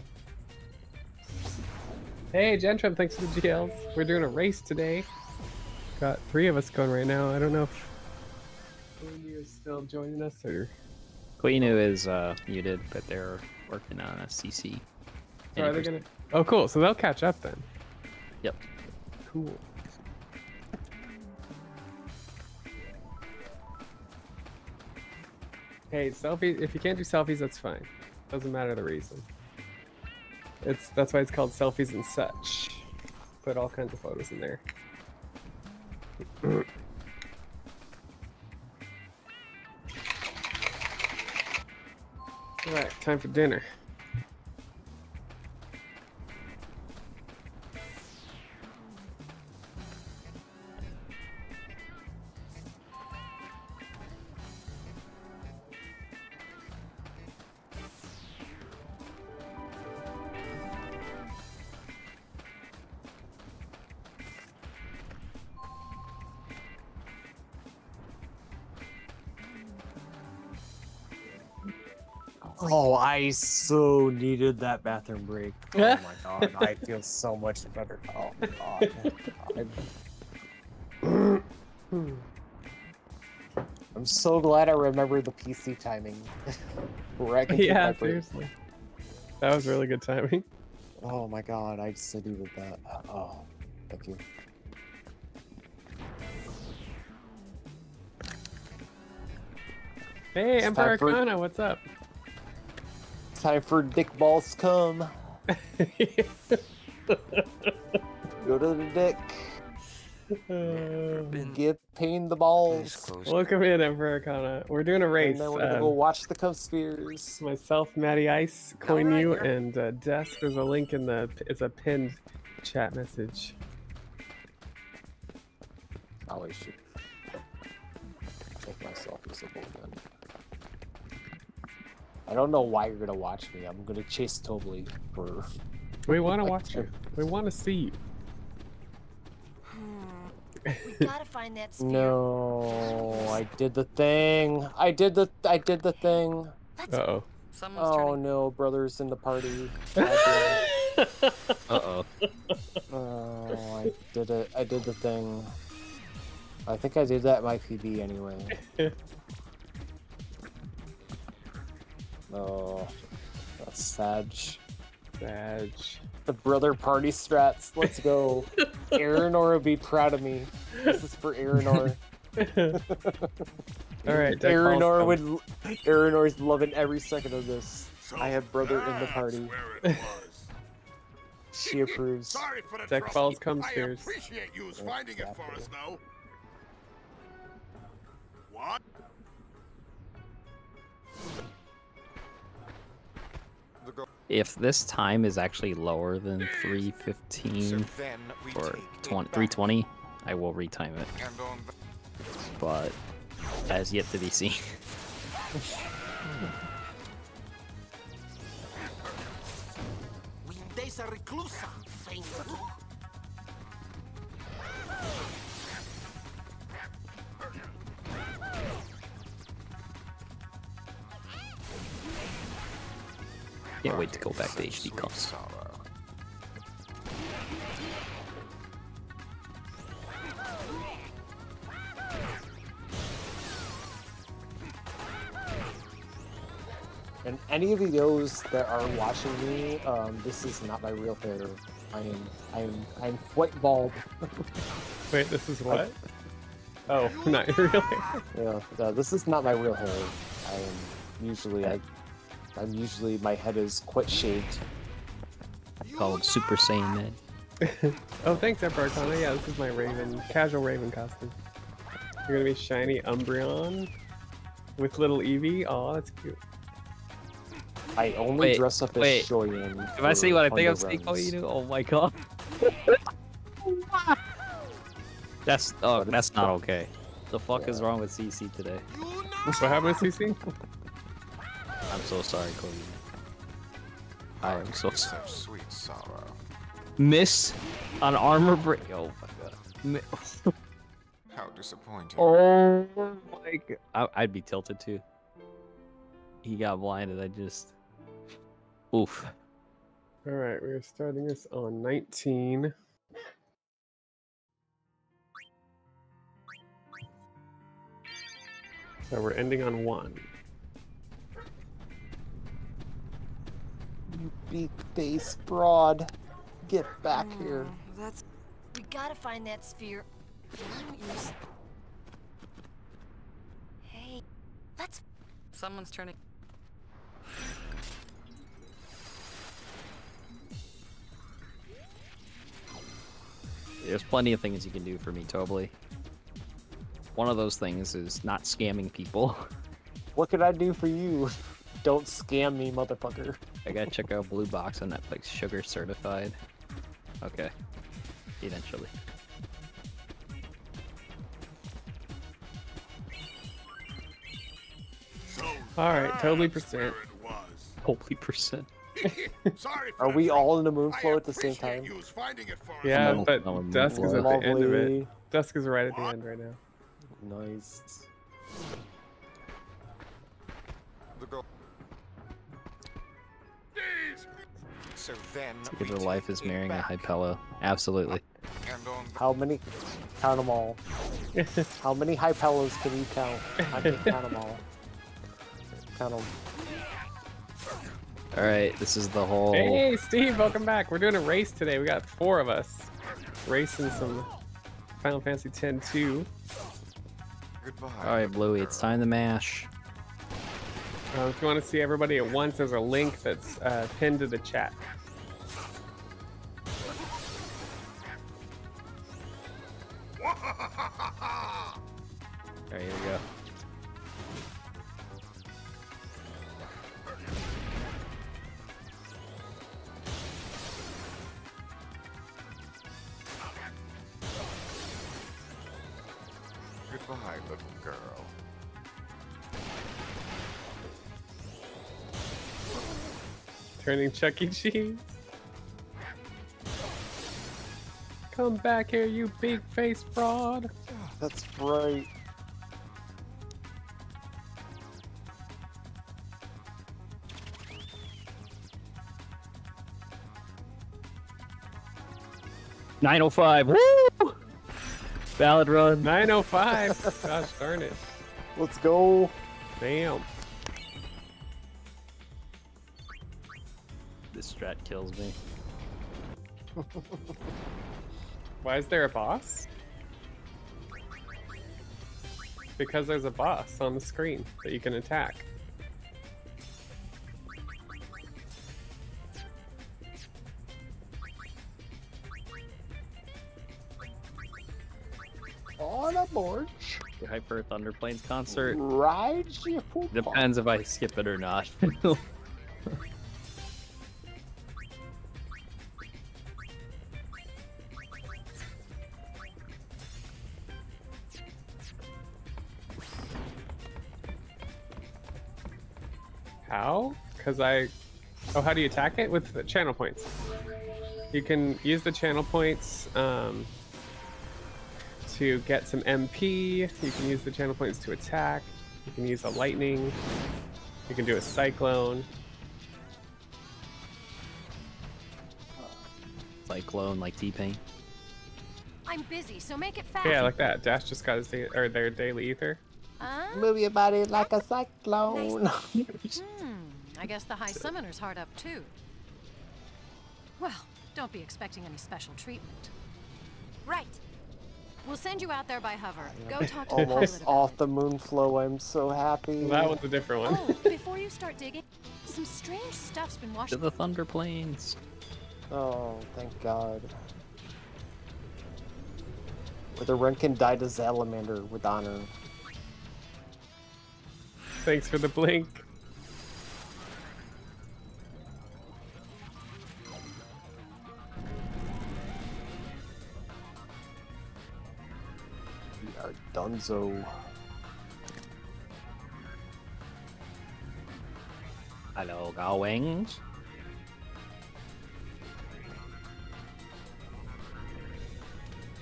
Hey Gentrum, thanks for the GLs. We're doing a race today. Got three of us going right now. I don't know if Joining us or Koinu is uh, muted, but they're working on a CC. So are they gonna? Oh, cool. So they'll catch up then. Yep. Cool. Hey, selfie. If you can't do selfies, that's fine. Doesn't matter the reason. It's that's why it's called selfies and such. Put all kinds of photos in there. time for dinner. That bathroom break. Oh my god, I feel so much better. Oh my god. I'm, I'm so glad I remember the PC timing. Where I yeah, my seriously. That was really good timing. Oh my god, I just needed that. Uh, oh, thank you. Hey, It's Emperor time for- Arcana, what's up? Time for dick balls come. Go to the dick. Give Paine the balls. Welcome in, Emperor Arcana. We're doing a race. And then we're gonna um, go watch the Cub Spheres. myself, Matty Ice, Koinu, and uh, Dusk. There's a link in the. It's a pinned chat message. Probably should take myself as a bull gun. I don't know why you're gonna watch me. I'm gonna chase Tobli for. We want to watch you. We want to see you. We gotta find that sphere. No, I did the thing. I did the. I did the thing. Uh oh. Someone's Oh no, brothers in the party. Uh oh. oh, I did it. I did the thing. I think I did that in my PB anyway. Oh, that's Sag. Sag. The brother party strats. Let's go. Aranor would be proud of me. This is for Aranor. All right, Deck Aranor Balls would. Aranor's loving every second of this. I have brother in the party. she approves. Sorry for the Deck trouble. balls come I stairs. appreciate you finding it for us, though. What? If this time is actually lower than 315 or 20, 320, I will retime it. But that is yet to be seen. Can't wait to go back to HD comps. And any of those that are watching me, um, this is not my real hair. I am, I am, I'm quite bald. Wait, this is what? Oh, not your real hair. Yeah, no, this is not my real hair. I am usually, I, I'm usually my head is quite shaved. Called Super Saiyan Man. oh, thanks, Emperor Arcana. Yeah, this is my Raven, casual Raven costume. You're gonna be shiny Umbreon with little Eevee. Oh, that's cute. I only Wait, dress up as wait. Shoyan. If I say what I think of for Snake runs. Inu, oh my god. that's oh, that's not okay. The fuck is wrong with CC today? What happened to CC? I'm so sorry, Cody. I am so sorry. Sweet sorrow. Miss on armor break. Oh my god. How disappointing. oh my god. I, I'd be tilted too. He got blinded. I just. Oof. All right, we are starting this on 19. So we're ending on one. You big face broad, get back hmm, here. That's. We gotta find that sphere. Why don't you s- Hey, let's. Someone's turning. There's plenty of things you can do for me, Tobli. One of those things is not scamming people. What could I do for you? Don't scam me, motherfucker. I gotta check out Blue Box on Netflix. Sugar certified. Okay. Eventually. All right, totally percent. Holy percent. Sorry Are we all in the Moonflow at the same time? Yeah, No, but no, Dusk is at the end of it. Lovely. Dusk is right at the end right now. Nice. The girl. So then. Secret of life is marrying a Hypello. Absolutely. How many? Count them all. How many Hypellos can you count? I can count them all. Count them. Alright, this is the whole. Hey, Steve, welcome back. We're doing a race today. We got four of us racing some Final Fantasy X-2. Goodbye. Alright, Bluey, it's time to mash. Uh, if you want to see everybody at once, there's a link that's uh, pinned to the chat. Alright, here we go. Goodbye, little Turning Chuck E. Cheese. Come back here, you big face fraud. That's right. Nine oh five. Woo! Ballad run. 905. Gosh darn it. Let's go. Damn. This strat kills me. Why is there a boss? Because there's a boss on the screen that you can attack. On a board. The Hyper Thunder Plains concert. Ride your Depends if I skip it or not. how, because I... Oh, how do you attack it? With the channel points. You can use the channel points um, to get some MP. You can use the channel points to attack. You can use a lightning. You can do a cyclone. Cyclone, like T-Pain. I'm busy, so make it fast. Yeah, like that. Dash just got his da- or their daily ether. Huh? about it like a cyclone. hmm. I guess the High Summoner's hard up too. Well, don't be expecting any special treatment. Right. We'll send you out there by hover. Go talk to the Almost about off the Moonflow. I'm so happy. That was a different one. Oh, before you start digging, some strange stuff's been To the Thunder Plains. Oh, thank God. Where the Renkin died as Salamander with honor. Thanks for the blink. We are Dunzo. Hello, Gullwings.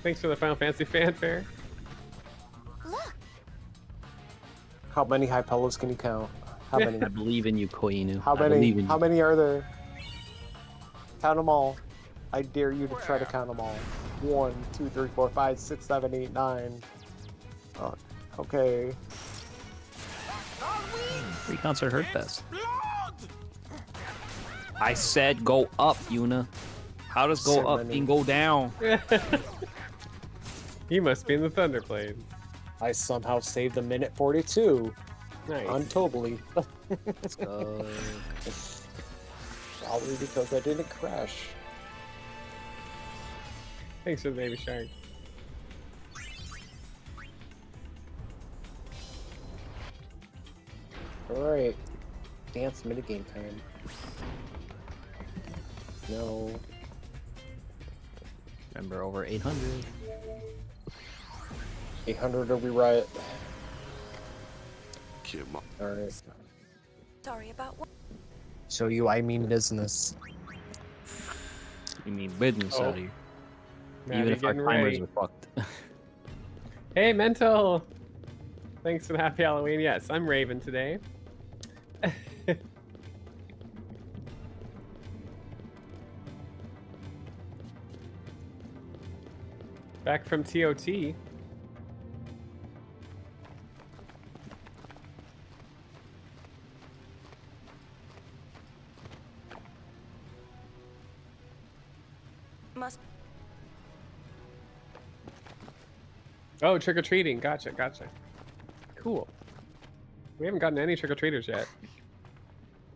Thanks for the Final Fantasy fanfare. How many Hypellos can you count? How many? I believe in you, Koinu. How I many? How many are there? Count them all. I dare you to try to count them all. One, two, three, four, five, six, seven, eight, nine. Oh, okay. Free concert hurt this. I said go up, Yuna. How does go So up many. and go down? he must be in the Thunder Plains. I somehow saved a minute 42 Nice. on Tobli. Probably because I didn't crash. Thanks for the baby shark. Alright. Dance minigame time. No. Remember over 800. 800 or we riot. Come Alright. Sorry about what? Show you I mean business. You mean business Oh. out here. Maddie Even if our getting timers ready. are fucked. Hey, Mental! Thanks for the happy Halloween. Yes, I'm Raven today. Back from TOT. Oh, trick or treating. Gotcha, gotcha. Cool. We haven't gotten any trick or treaters yet.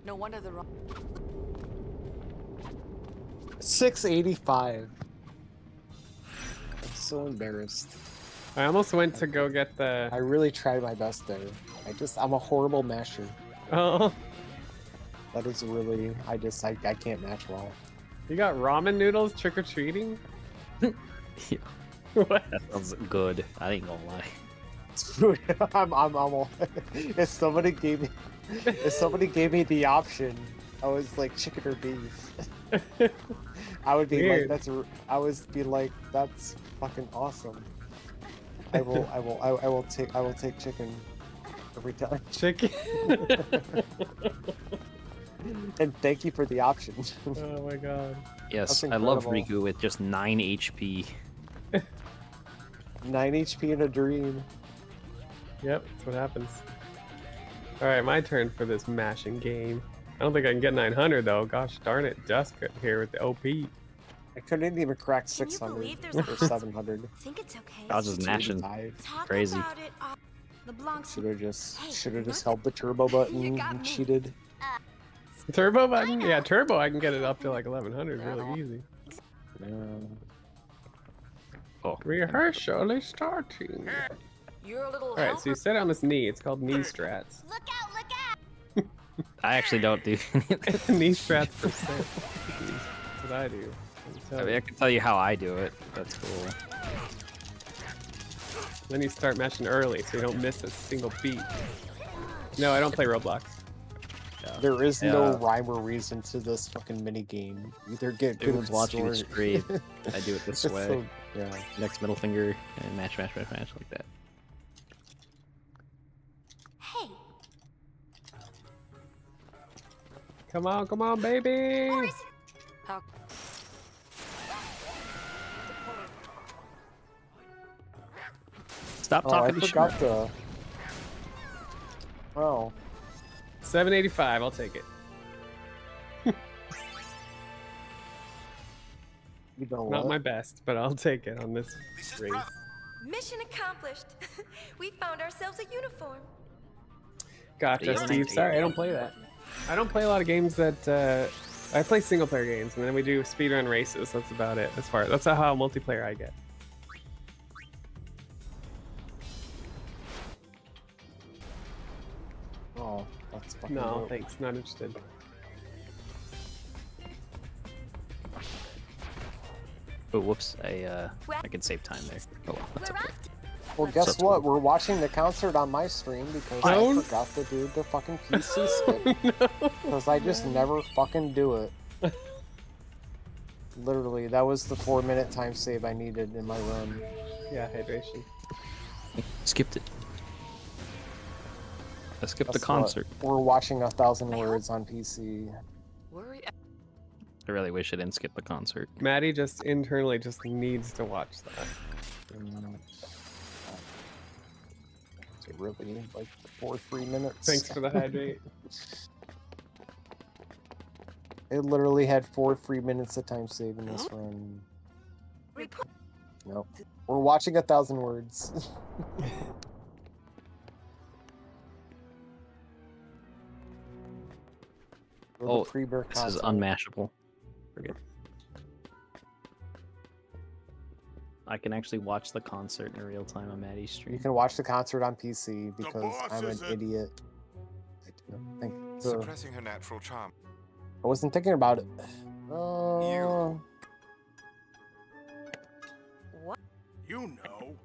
No wonder the wrong. 685. I'm so embarrassed. I almost went to go get the. I really tried my best there. I just, I'm a horrible masher. Oh, That is really, I just, I, I can't match well. you got ramen noodles trick or treating? Yeah. What? That sounds good. I ain't gonna lie. I'm, I'm, I'm all, if somebody gave me, if somebody gave me the option, I was like chicken or beef. I would be like, that's, I would be like, that's fucking awesome. I will, I will, I, I will take, I will take chicken every time. Chicken? and thank you for the option. oh my god. Yes, I love. Rikku with just 9 HP. 9 HP in a dream. Yep, that's what happens. Alright, my turn for this mashing game. I don't think I can get 900 though. Gosh darn it, Dusk here with the OP. I couldn't even crack Can you 600 believe there's or a- 700. Think it's okay. I was just mashing. Talk Crazy. about it. Uh, LeBlanc's Should have just should have just look. held the turbo button and cheated. Turbo button? Yeah, turbo I can get it up to like 1100 really easy. Yeah. Oh, Rehearsal is starting. You're a little. Alright, so you sit on this knee. It's called knee strats. Look out! Look out! I actually don't do knee strats percent. That's what I do. I mean, I can tell you how I do it. That's cool. Then you start mashing early so you don't miss a single beat. No, I don't play Roblox. Yeah. There is no rhyme or reason to this fucking mini game. Either get good Everyone's at watching the stream. I do it this way. so- yeah. Next middle finger and match, match, match, mash like that. Hey, Come on, come on, baby. How Stop Oh, I talking to forgot the. Oh, 785. I'll take it. You know Not what? my best, but I'll take it on this race. mission accomplished. we found ourselves a uniform. Gotcha, Steve. Sorry, I don't play that. I don't play a lot of games that uh, I play single player games, and then we do speedrun races. That's about it. As far that's how multiplayer I get. Oh, that's fucking No, dope. thanks. Not interested. Oh, whoops! I uh, I can save time there. Oh well, that's okay. Well, guess That's what? We're watching the concert on my stream because Don't. I forgot to do the fucking PC skip. Because I just never fucking do it. Literally, that was the four minute time save I needed in my run. Yeah, hydration. Skipped it. I skipped the Guess what? concert. We're watching a thousand words on PC. worry? I really wish I didn't skip the concert. Maddie just internally just needs to watch that. Is it really like four free minutes? Thanks for the hydrate. It literally had four free minutes of time saving this run. Report. Nope. We're watching a thousand words. Oh, pre-birth this is content. Unmashable. Forget. I can actually watch the concert in real time on Maddie's stream. You can watch the concert on PC because I'm an is idiot. I didn't think the- Suppressing her natural charm. I wasn't thinking about it. Uh, What? You know.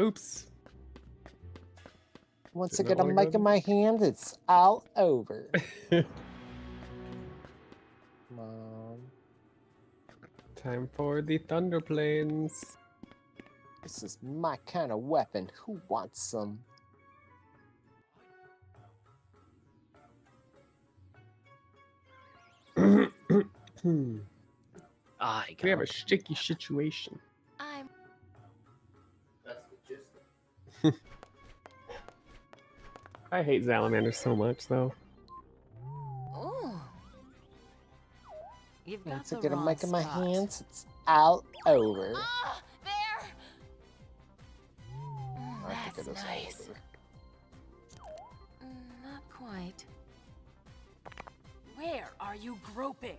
Oops. once I Did get a wanna mic in my hand, it's all over. Come on. Time for the Thunder Plains. This is my kind of weapon. Who wants some? I We have a sticky situation. I hate Salamander so much, though. Oh. You've got Once I the get a wrong mic in my hands, it's all over. Ah, there. Mm, I think that's it is nice. over. Mm, not quite. Where are you groping?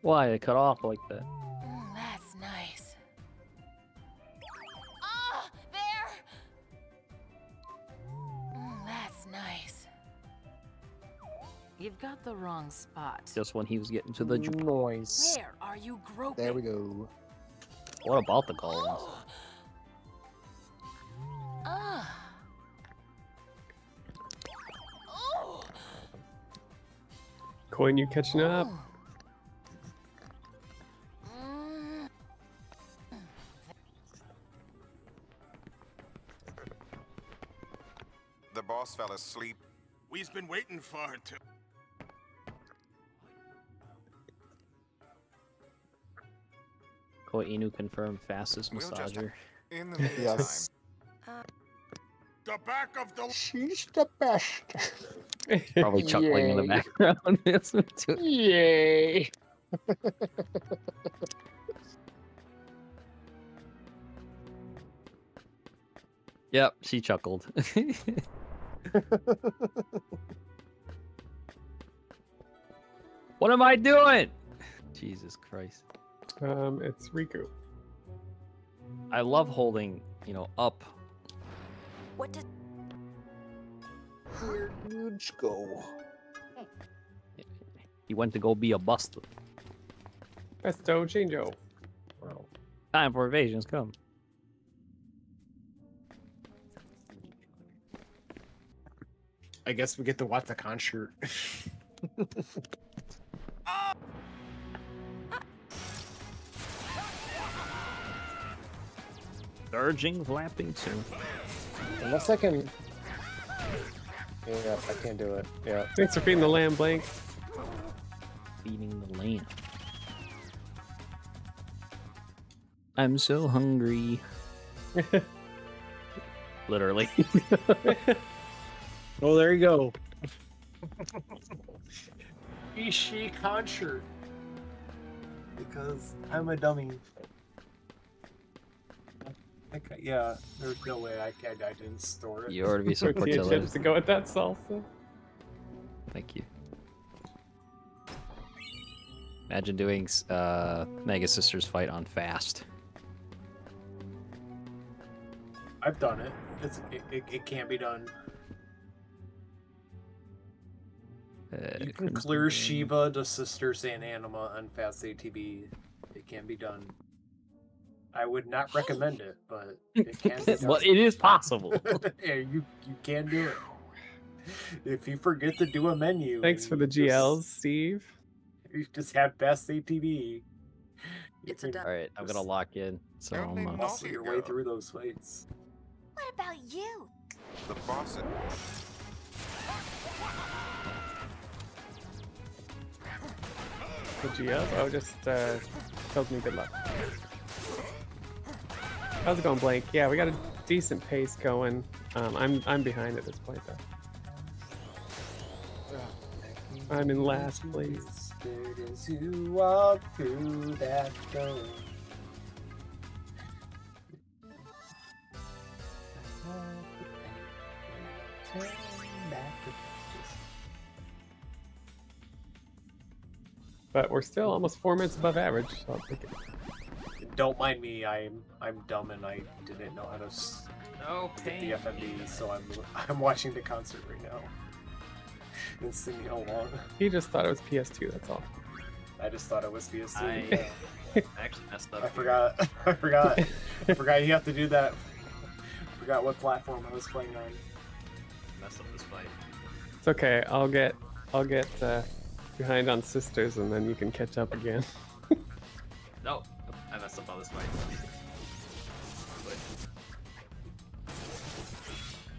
Why I cut off like that? You've got the wrong spot. Just when he was getting to the. dr- Noise. Where are you groping? There we go. What about the golems? Ah. Oh. Coin, you catching up? The boss fell asleep. We's been waiting for her to. Koi Inu confirmed fastest We'll massager. In the meantime, Yes. The back of the. She's the best. Probably chuckling in the background. Yes, me too. Yay. Yep, she chuckled. what am I doing? Jesus Christ. Um, it's Rikku. I love holding, you know, up. What did? Where'd you go? He went to go be a buster. Presto Changeo. Wow. Time for evasions, come. I guess we get to watch the concert. Surging, flapping too. Unless I can. Yeah, I can't do it. Yeah. Thanks for feeding the lamb, Blank. Feeding the lamb. I'm so hungry. Literally. oh, there you go. Ishii concert. Because I'm a dummy. I yeah, there's no way I, can, I didn't store it. You ought to be so Tortilla Portillo. chips to go with that salsa. Thank you. Imagine doing uh, Magus Sisters fight on fast. I've done it. It's it, it, it can be done. Uh, You can clear Shiva to Sisters and Anima on Fast ATB. It can be done. I would not recommend it, but it can be well, it is possible. yeah, you you can do it. If you forget to do a menu, Thanks for the you just- GLs, Steve. You just have best ATV. It's a All right, I'm gonna lock in. So I'm, uh, muscle your way through those fights. What about you? The boss. The GLs? Oh, just uh, tells me good luck. How's it going, Blake? Yeah, we got a decent pace going. Um, I'm I'm behind at this point though. I'm in last place. But we're still almost four minutes above average. So I'll take it. Don't mind me. I'm I'm dumb and I didn't know how to s- No get the FMV, so I'm I'm watching the concert right now and singing along. He just thought it was PS2. That's all. I just thought it was PS2. I yeah. actually messed up. I forgot. I forgot. I forgot you have to do that. I forgot what platform I was playing on. Messed up this fight. It's okay. I'll get I'll get uh, behind on sisters, and then you can catch up again. No, I messed up on this fight.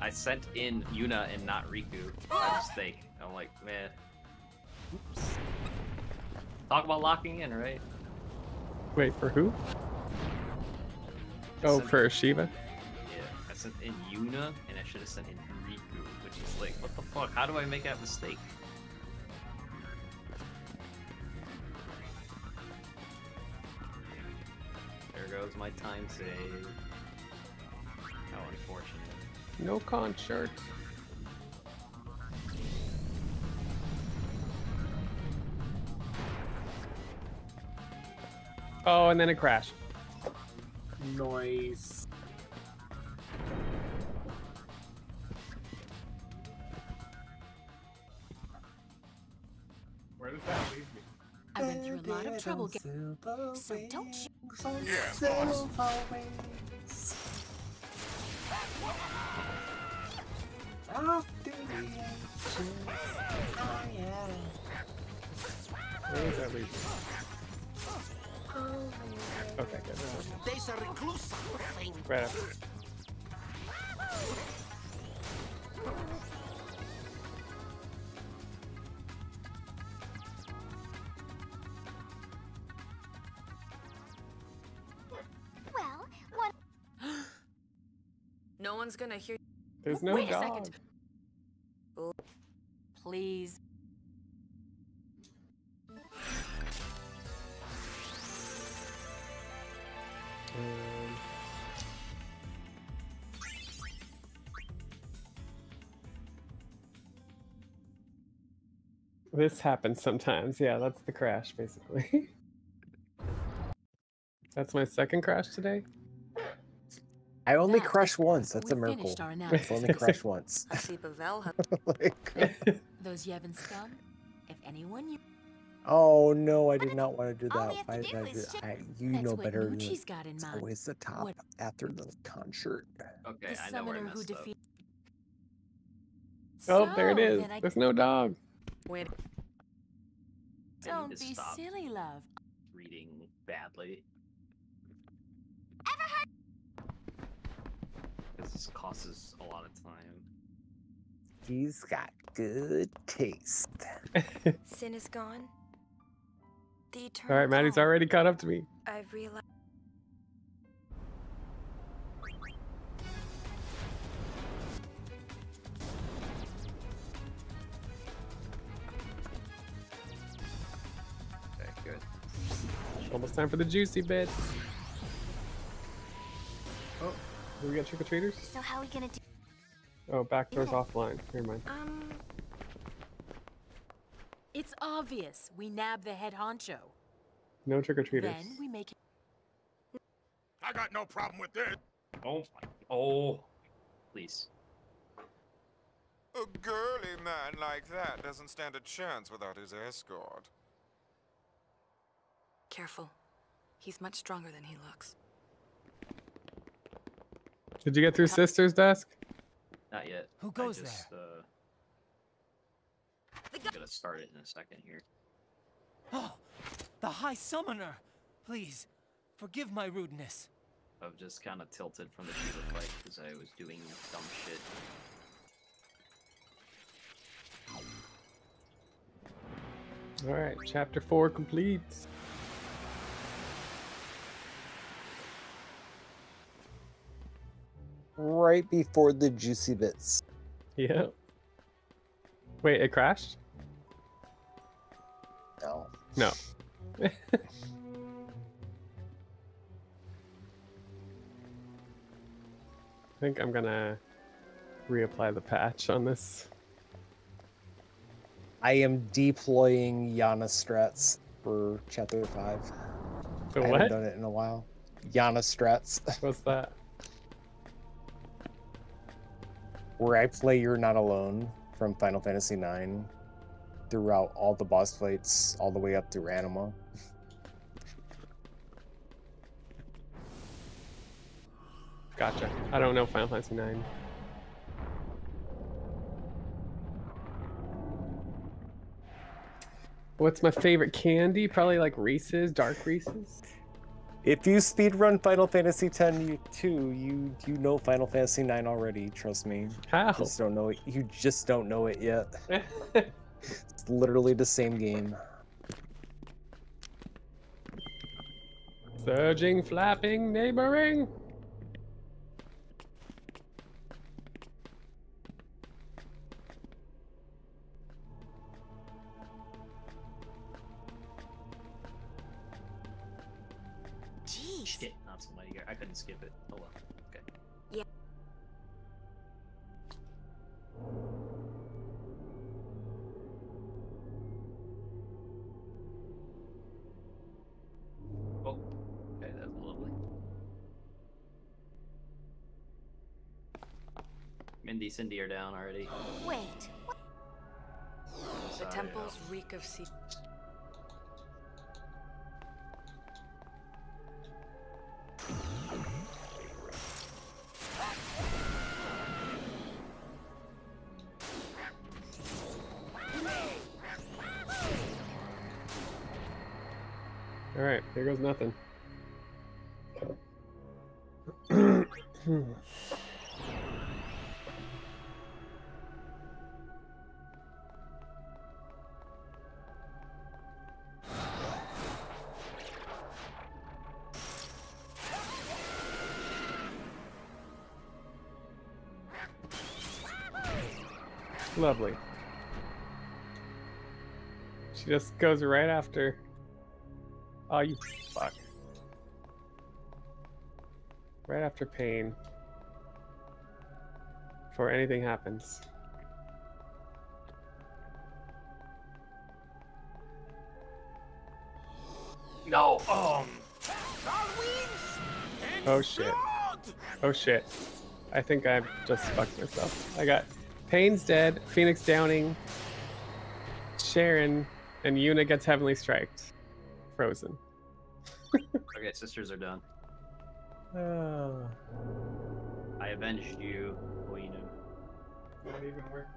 I sent in Yuna and not Rikku by mistake. I'm like, man. Talk about locking in, right? Wait for who? Oh, Sent- for Shiva. Yeah, I sent in Yuna and I should have sent in Rikku, which is like, what the fuck? How do I make that mistake? Goes my time save. How unfortunate. No concert. Oh, and then it crashed. Noise. Where does that leave me? I went through a lot of trouble getting. So don't you? Where does that leave? Okay, good. Right after. One's gonna hear. There's no Wait a dog. second. Please. Um, this happens sometimes. Yeah, that's the crash, basically. that's my second crash today. I only That- crashed once. That's a miracle. I've only crashed once. I see Pavel. like, Those Yevon scum. If anyone you. Oh no, I did not want to do that. Why did I do I, you That's know better than Lucci's got in it's mind. always the top What- after the concert. Okay, the I know where I summoner who up. defeat. Oh, there it So, is. then I- There's no dog. Wait. Don't be silly, love. reading badly. Because this costs us a lot of time. He's got good taste. Sin is gone. The All eternal right, Maddie's calm. already caught up to me. I've realized. Okay, good. Almost time for the juicy bits. Do we got trick or treaters? So how are we gonna do? Oh, back door's offline. Never mind. Um, It's obvious. We nab the head honcho. No trick or treaters. Then we make I got no problem with this. Oh my. Oh. Please. A girly man like that doesn't stand a chance without his escort. careful. He's much stronger than he looks. Did you get through Sister's desk? Not yet. Who goes I just, there? Uh, I'm gonna start it in a second here. Oh, the High Summoner! Please, forgive my rudeness. I've just kind of tilted from the Shiva fight because I was doing dumb shit. All right, chapter four complete. Right before the juicy bits. Yeah. Wait, it crashed? No. No. I think I'm gonna reapply the patch on this. I am deploying Yana strats for chapter five. The I what? haven't done it in a while. Yana strats, What's that? Where I play You're Not Alone from Final Fantasy IX throughout all the boss fights, all the way up through Anima. Gotcha. I don't know Final Fantasy 9. What's my favorite candy? Probably like Reese's, dark Reese's. If you speedrun Final Fantasy X, you too, you you know Final Fantasy IX already. Trust me. How? You just don't know it. You just don't know it yet. it's literally the same game. Surging, flapping, neighboring. Cindy are down already. Wait. The Sorry, temples reek of sea. All right, here goes nothing. Lovely. She just goes right after. Oh, you fuck. Right after Paine. Before anything happens. No. Um. Oh shit. Oh shit. I think I've just fucked myself. I got Paine's dead, Phoenix Downing, Sharon, And Yuna gets heavenly striked. Frozen. okay, sisters are done. Oh. I avenged you, Queen. Not even worth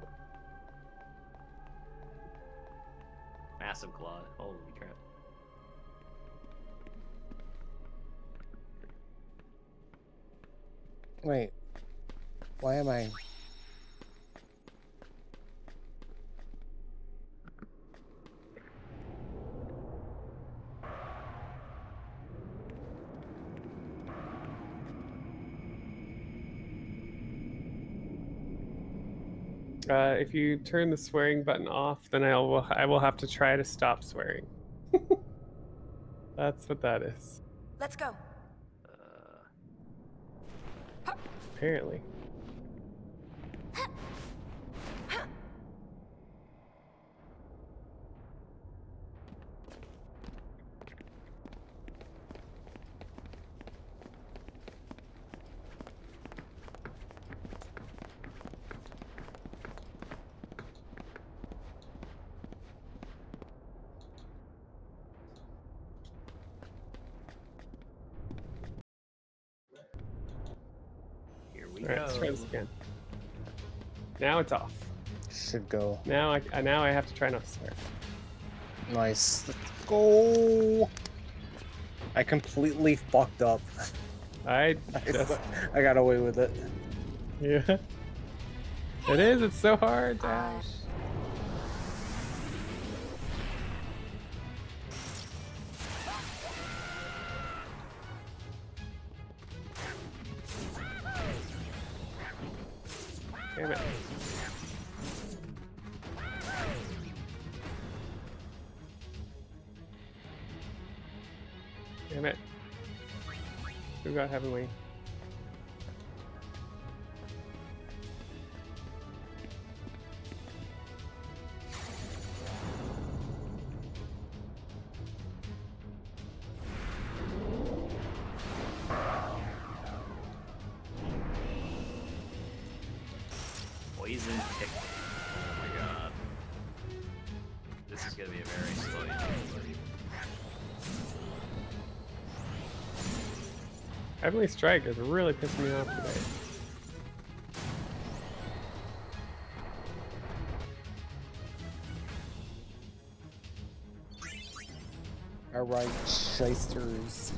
Massive claw. Holy crap. Wait. Why am I... Uh, if you turn the swearing button off, then I will I will have to try to stop swearing. That's what that is. Let's go. Apparently. Here we Alright, let's go. try this again. Now it's off. Should go. Now I now I have to try not to swear. Nice. Let's go. I completely fucked up. I I, just I got away with it. yeah. It is. It's so hard, Dash. Who Heavenly Strike is really pissing me off today. Alright, shysters.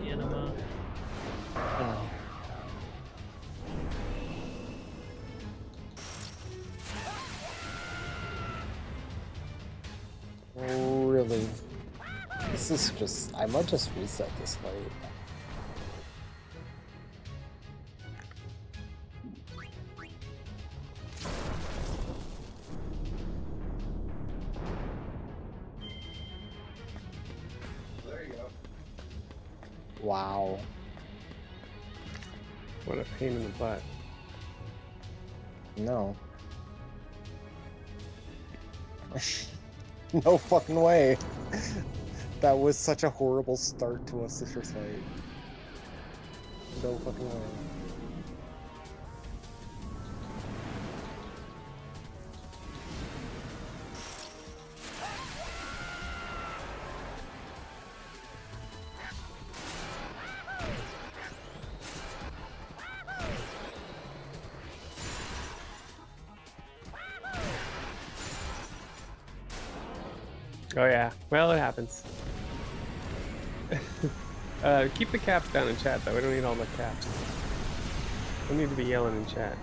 Enema. Oh. Really? This is just. I might just reset this fight. no fucking way. That was such a horrible start to a Sisters fight. No fucking way. Oh yeah. Well, it happens. uh, keep the caps down in chat though. We don't need all the caps. We need to be yelling in chat.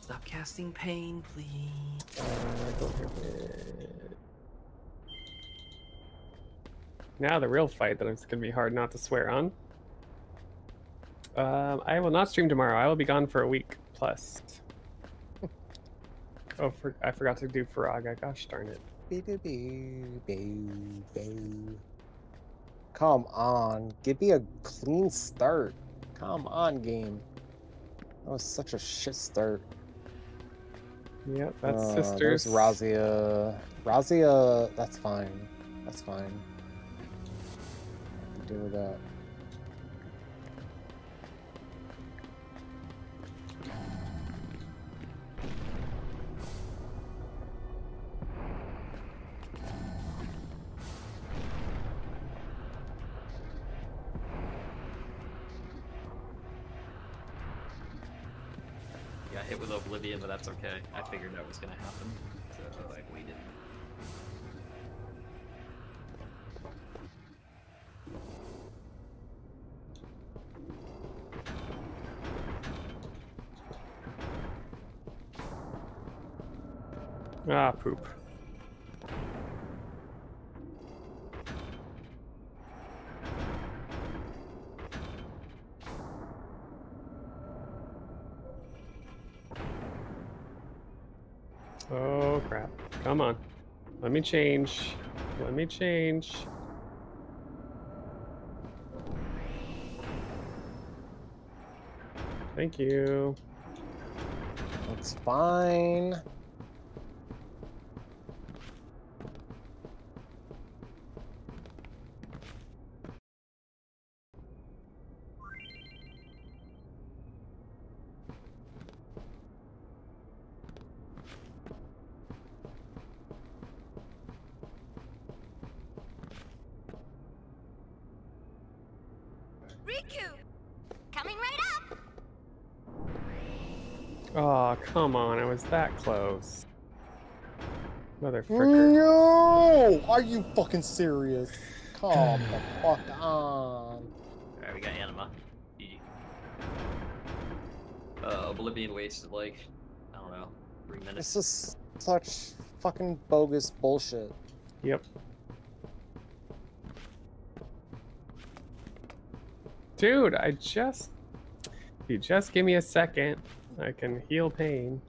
Stop casting pain, please. Uh. Now the real fight that it's gonna be hard not to swear on. Um, I will not stream tomorrow. I will be gone for a week plus. oh, for, I forgot to do Faraga. Gosh darn it. Come on, give me a clean start. Come on, game. That was such a shit start. Yep, that's uh, sisters. There's Razia. Razia, that's fine. That's fine. I can deal with that. That's okay. I figured that was gonna happen, so. Ah, poop. Come on. Let me change. Let me change. Thank you. It's fine. Rikku! Coming right up! Oh, come on. I was that close. Motherfucker. No! Are you fucking serious? Come the fuck on. Alright, we got Anima. GG. Uh, Oblivion wasted like, I don't know, three minutes. This is such fucking bogus bullshit. Yep. Dude, I just... You just give me a second, I can heal Paine.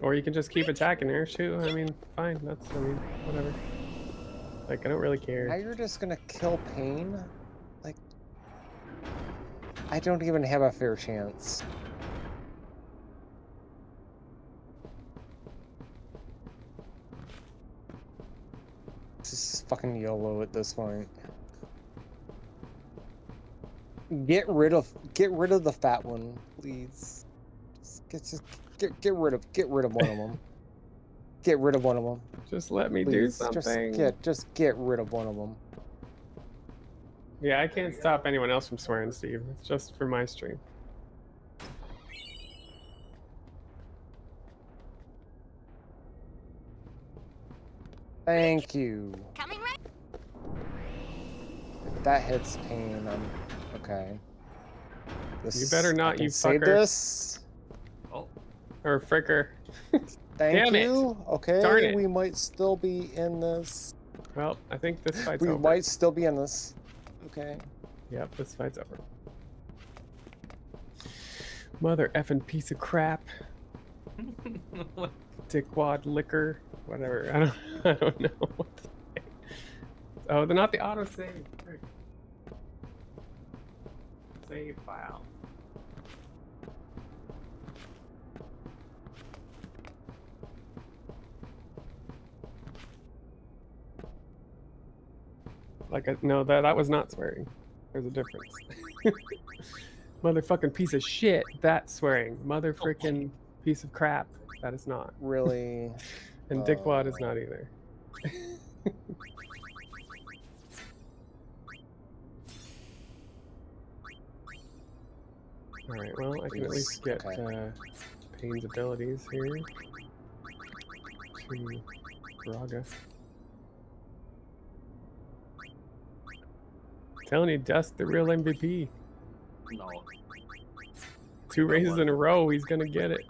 Or you can just keep attacking her, too. I mean, fine. That's, I mean, whatever. Like, I don't really care. Now you're just gonna kill Paine? Like, I don't even have a fair chance. This is fucking YOLO at this point. Get rid of get rid of the fat one, please. Just get just get get rid of get rid of one of them. Get rid of one of them. Just let me do something. Just get just get rid of one of them. Yeah, I can't stop anyone else from swearing, Steve. It's just for my stream. Thank you. Coming right If that hits Paine, I'm okay. This, You better not, you say fucker. this. Oh. Or fricker. Thank Damn it. Okay, Darn it. we might still be in this. Well, I think this fight's we over. might still be in this. Okay. Yep, this fight's over. Mother effing piece of crap. Dickwad liquor. Whatever. I don't I don't know what to say. Oh, they're not the autosave. Save file. Like, I, no, that that was not swearing. There's a difference. Motherfucking piece of shit. That's swearing. Mother freaking piece of crap. That is not. Really. And dickwad oh is not either. Alright, well, I can at least get Okay. uh, Paine's abilities here. To Braga. Telling you, Dust, the real MVP. No. Two races in a row, he's gonna get it.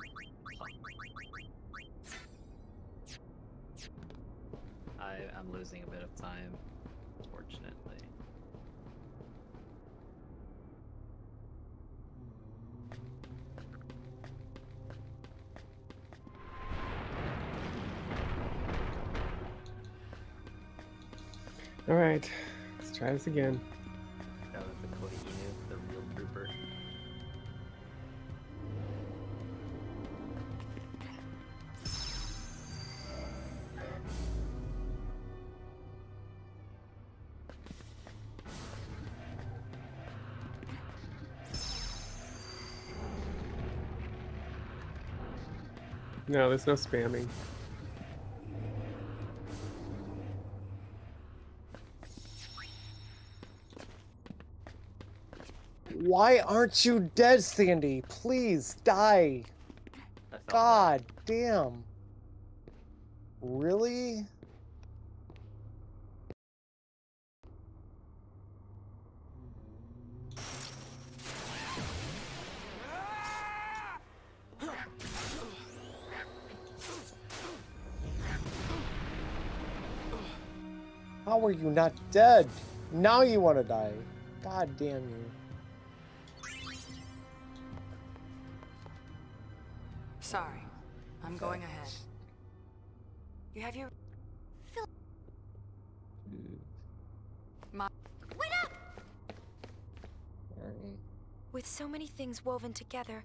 All right, let's try this again. That was the Cody Inu, the real trooper. No, there's no spamming. Why aren't you dead, Sandy? Please die. God damn. Really? How are you not dead? Now you want to die. God damn you. Sorry. I'm going ahead. You have your... My... Wait up! With so many things woven together,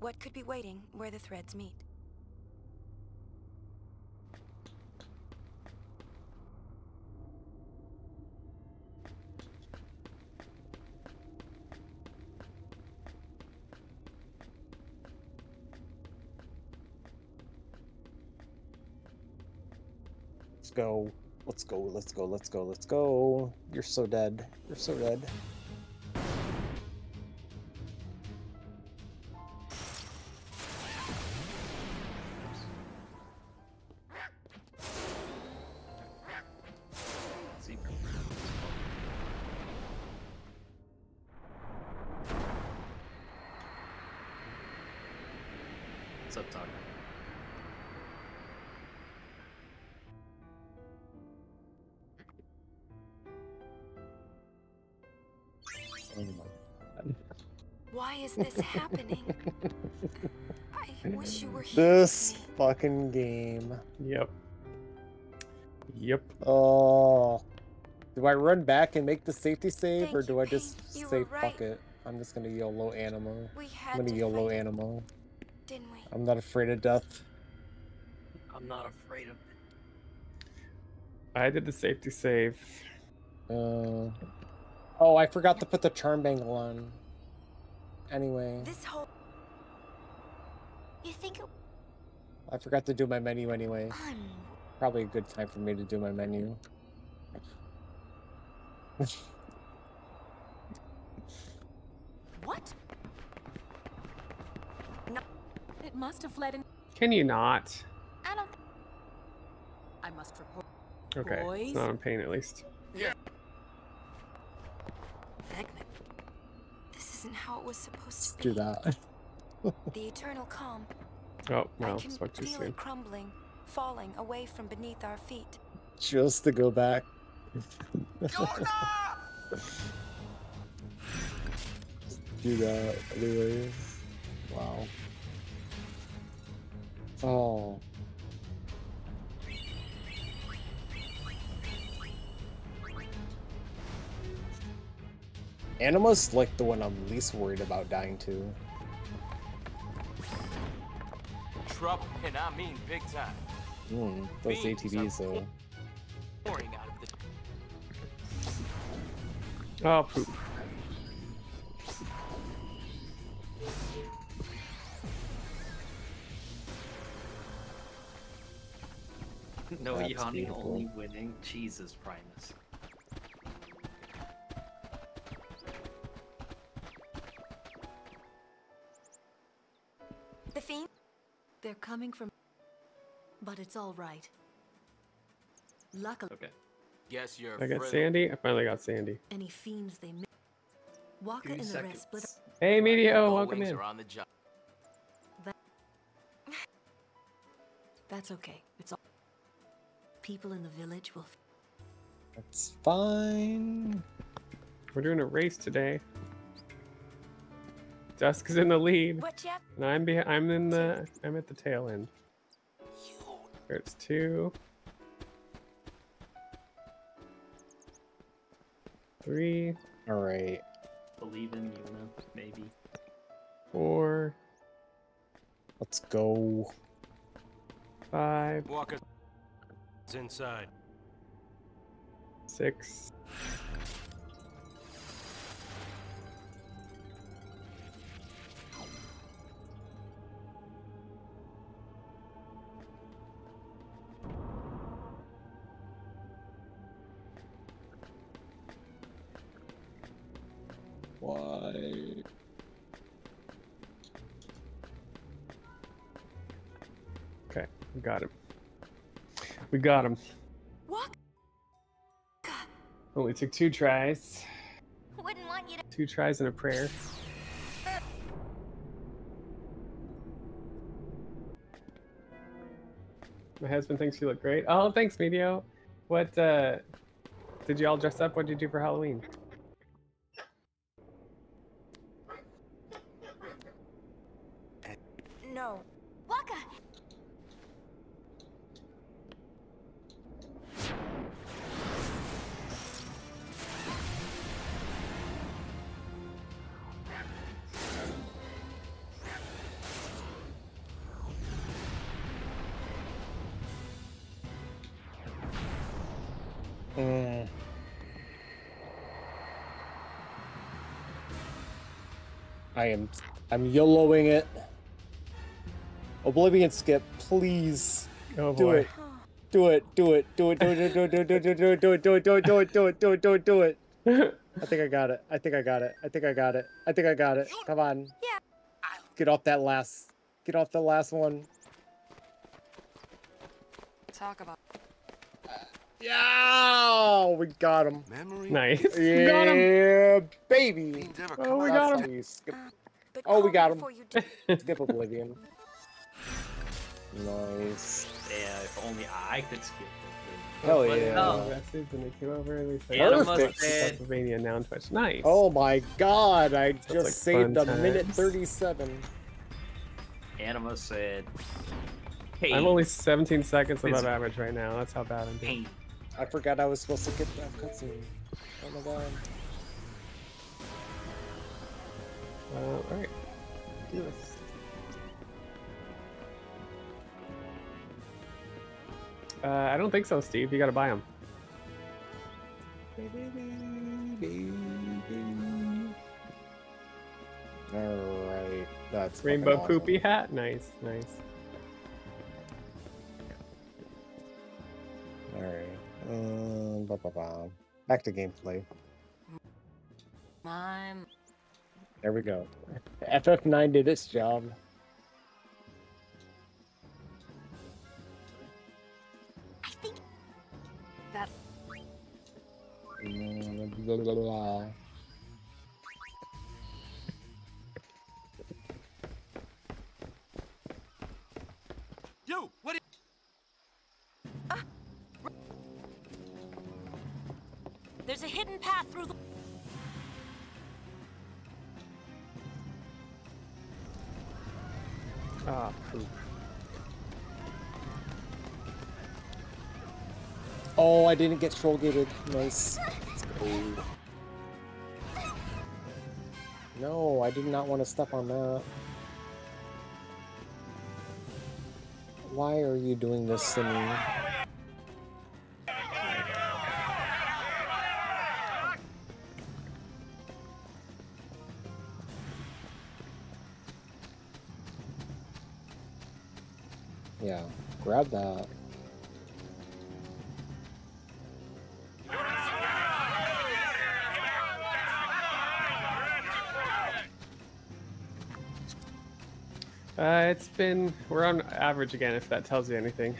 what could be waiting where the threads meet? Go. Let's go. Let's go. Let's go. Let's go. You're so dead. You're so dead. Is this happening? I wish you were here. This fucking game. Yep. Yep. Oh. Do I run back and make the safety save, Thank or do you, I just You say were fuck it? I'm just gonna YOLO animal. We I'm gonna to YOLO fight animal. didn't we? I'm not afraid of death. I'm not afraid of it. I did the safety save. Uh, oh, I forgot to put the charm bangle on. Anyway, This whole... You think it... I forgot to do my menu anyway. I'm... Probably a good time for me to do my menu. What? No. It must have fled in. Can you not? I don't... I must report. Okay, Boys? it's not in pain at least. Vegman. This isn't how it was supposed Let's to do that. The eternal calm. Oh, I well, can spoke too feel soon. it crumbling, falling away from beneath our feet. Just to go back. do that anyway. Wow. Oh. Anima's like the one I'm least worried about dying to. Trouble, and I mean big time. Hmm, those Beans ATVs though. Pouring out of the Oh, poop. No That's Yanni only winning. Jesus Primus. They're coming from. But it's all right. Luckily, Okay. Guess you're I got friendly. Sandy. I finally got Sandy. any fiends they meet. Waka Two and the seconds. rest split. Hey, Medio, Bow welcome wings in. are on the job. That's okay. It's all. People in the village will. That's fine. We're doing a race today. Dusk is in the lead. And I'm be I'm in the I'm at the tail end. There's it's two. Three. Alright. Believe in you. Maybe. Four. Let's go. Five. Walk us inside. Six. Got him. Walk. Only took two tries. Wouldn't want you to. Two tries and a prayer. My husband thinks you look great. Oh, thanks, Medio. What, uh, did you all dress up? What did you do for Halloween? I am. I'm YOLOing it. Oblivion skip, please. Oh do boy. it. Do it. Do it. Do it. Do it. Do it. Do it. Do it. Do it. Do it. Do it. Do it. Do it. Do it. Do it. Do it. Do it. I think I got it. I think I got it. I think I got it. I think I got it. Come on. Yeah. Get off that last. Get off the last one. Talk about. Yeah, we got him. Memory. Nice. Yeah, Got him. baby. Oh, oh, we got him. That's how skip- Oh, we got him. Skip Oblivion. Nice. Yeah, if only I could skip. Hell But yeah. no. Message and they came over and they said, Anima Perfect. said, Pennsylvania now on Twitch. Nice. Oh my god, I just like saved fun a minute 37. Anima said, hey, I'm only 17 seconds above average right now. That's how bad I'm doing. hey, I forgot I was supposed to get that cutscene. My god. Uh, alright. Do this. Uh, I don't think so, Steve. You gotta buy them. Alright, that's Rainbow awesome. poopy hat. Nice, nice. Alright. Um, ba -ba -ba. Back to gameplay. I'm. There we go. FF9 did its job. That. Blah, blah, blah. You, what? There's a hidden path through the. Ah, poop. Oh, I didn't get troll gated. Nice. No, I did not want to step on that. Why are you doing this to me? Yeah, grab that. Uh, it's been we're on average again. If that tells you anything.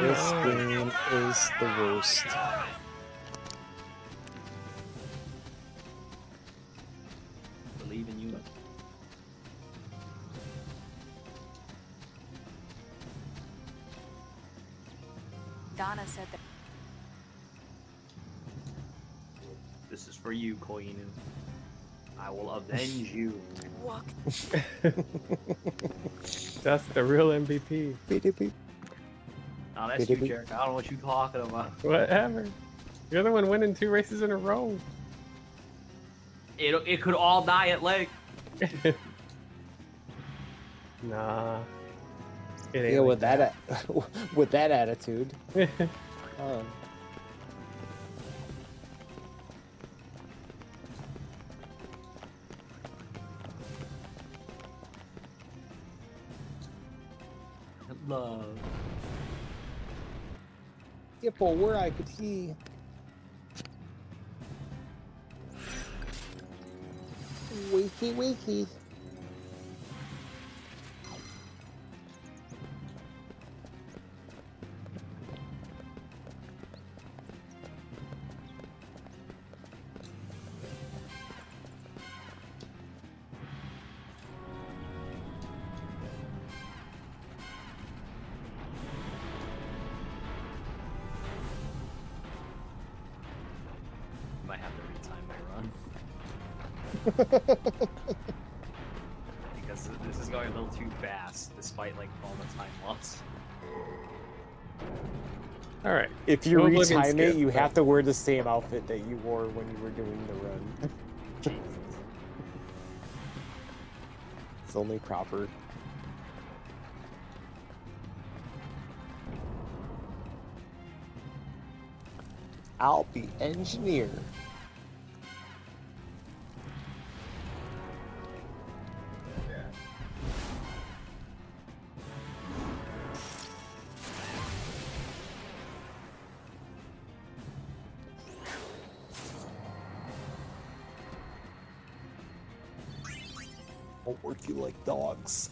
This game is the worst. For you, Koinu. I will avenge you. Walk. That's the real MVP. BDP. Oh, that's you, Jarek. I don't know what you're talking about. Whatever. You're the one winning two races in a row. It, it could all die at Lake. nah. yeah, with that, that with that attitude. um. Love. Yeah, for where I could see. Wakey, wakey. Because this is going a little too fast, despite like all the time loss. All right. If you Well, retime Logan's it, you but- have to wear the same outfit that you wore when you were doing the run. it's only proper. I'll be engineer. Like dogs.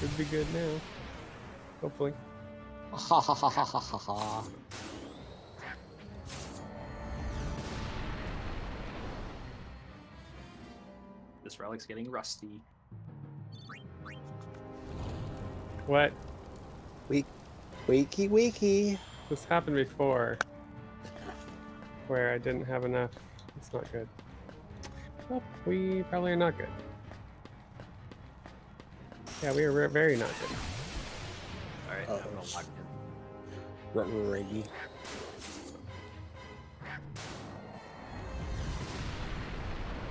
Should be good now. Hopefully. Ha ha ha ha ha ha ha. This relic's getting rusty. What? Wake, wakey, wakey. This happened before. Where I didn't have enough. It's not good. Well, we probably are not good. Yeah, we are very not good. Alright, Oh. I'm gonna lock in. Rubber reggy.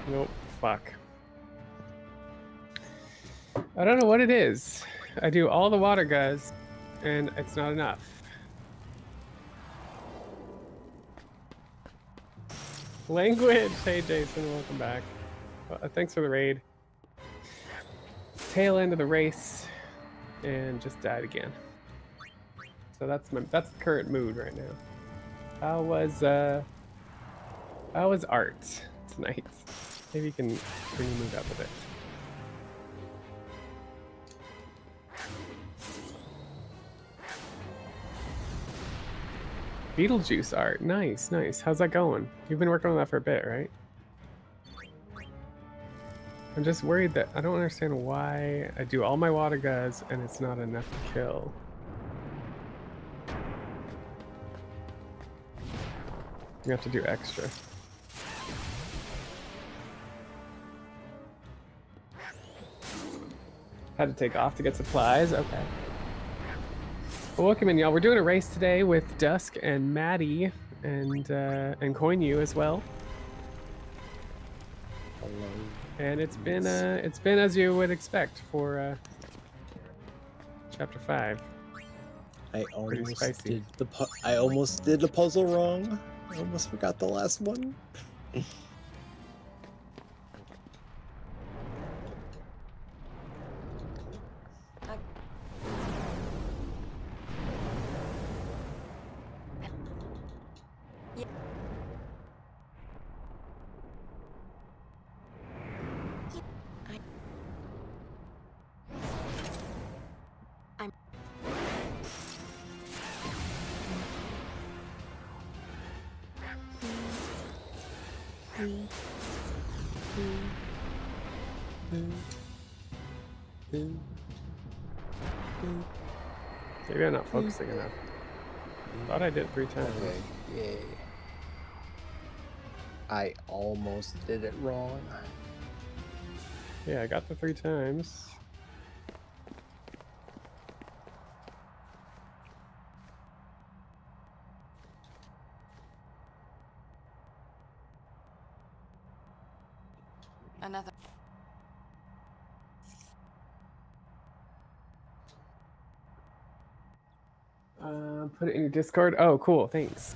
Nope. Fuck. I don't know what it is. I do all the water guys, and it's not enough. Language. Hey, Jason. Welcome back. Uh, thanks for the raid. Tail end of the race, and just died again. So that's my that's the current mood right now. How was uh how was art tonight? Maybe you can bring the mood up a bit. Beetlejuice art. Nice, nice. How's that going? You've been working on that for a bit, right? I'm just worried that I don't understand why I do all my water guys and it's not enough to kill. You have to do extra. Had to take off to get supplies. Okay. Well, welcome in, y'all. We're doing a race today with Dusk and Maddie and uh, and Koinu as well. Hello. And it's been uh, it's been as you would expect for uh, chapter five. I almost did the pu- I almost did the puzzle wrong. I almost forgot the last one. Focusing enough. Thought I did three times. Okay, yay. I almost did it wrong. Yeah, I got the three times. Another. Uh, put it in your Discord. Oh, cool. Thanks.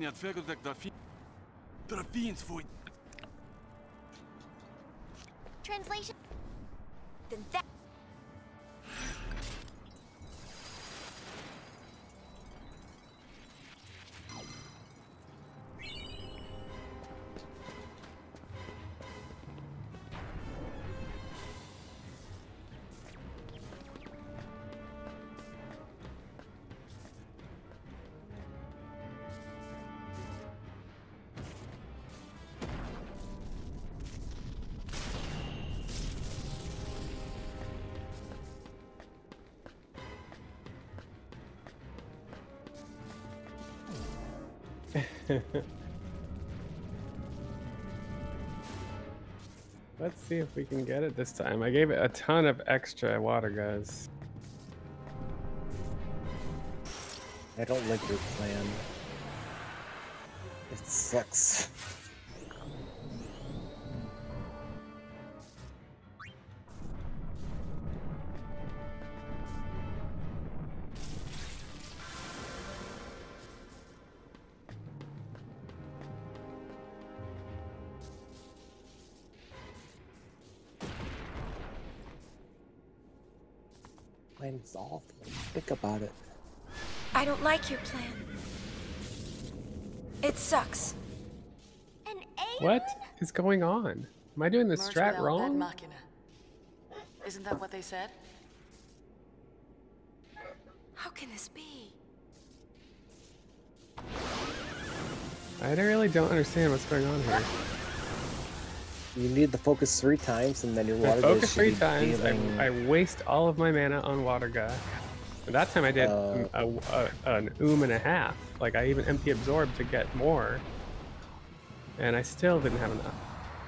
Bosnian twerg graphene. Graphenes void. Translation. Let's see if we can get it this time. I gave it a ton of extra water guys. I don't like your plan. It sucks. Don't like your plan. It sucks. What is going on? Am I doing the strat wrong? Machina. Isn't that what they said? How can this be? I really don't understand what's going on here. You need the focus three times, and then your I water focus three should be times. dealing- I, I waste all of my mana on water guy. That time I did Uh, a, a, an oom and a half. Like I even empty absorb to get more, and I still didn't have enough.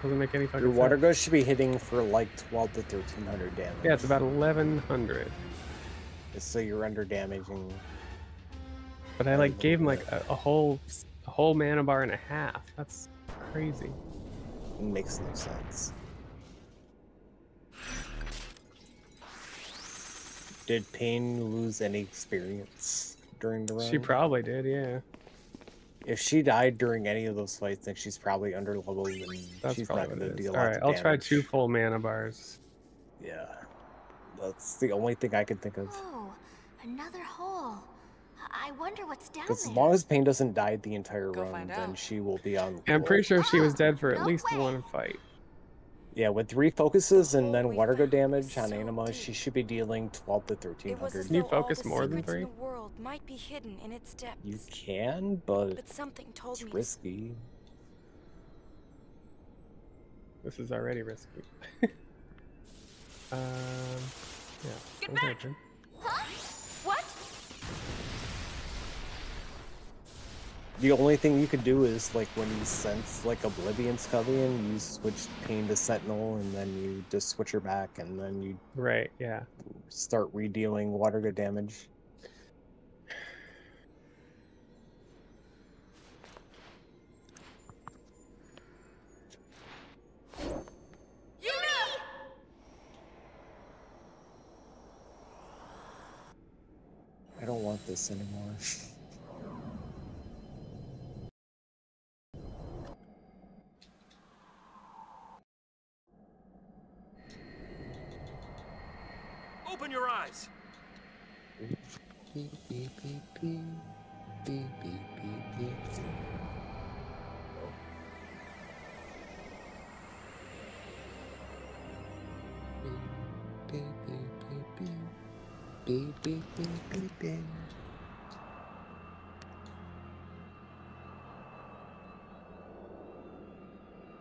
Doesn't make any fucking Your water sense. ghost should be hitting for like 12 to 1300 damage. Yeah, it's about 1100. So you're under damaging. But I like gave him like a, a whole a whole mana bar and a half. That's crazy. Makes no sense. Did Paine lose any experience during the round? She probably did, yeah. If she died during any of those fights, then she's probably under leveled and That's she's probably not going to it is. deal All lots right, of I'll try two full mana bars. Yeah. That's the only thing I can think of. Oh, another hole. I wonder what's down Because as long as Paine doesn't die the entire run, find then she will be on. I'm pretty sure she was dead for at oh, no least way. one fight. Yeah, with three focuses and then water go damage on Anima, she should be dealing 12 to 1300. Can you focus more than three? the world might be hidden in its depths. You can, but, But something told it's me to risky. This is already risky. um, yeah. Get back! Huh? The only thing you could do is like when you sense like Oblivion Scullion, you switch Paine to Sentinel, and then you just switch her back, and then you Right, yeah. start redealing water go damage. I don't want this anymore. Open your eyes. Beep, beep, beep, beep. Beep, beep, beep, beep. Beep, beep, beep, beep. Beep, beep, beep, beep, beep.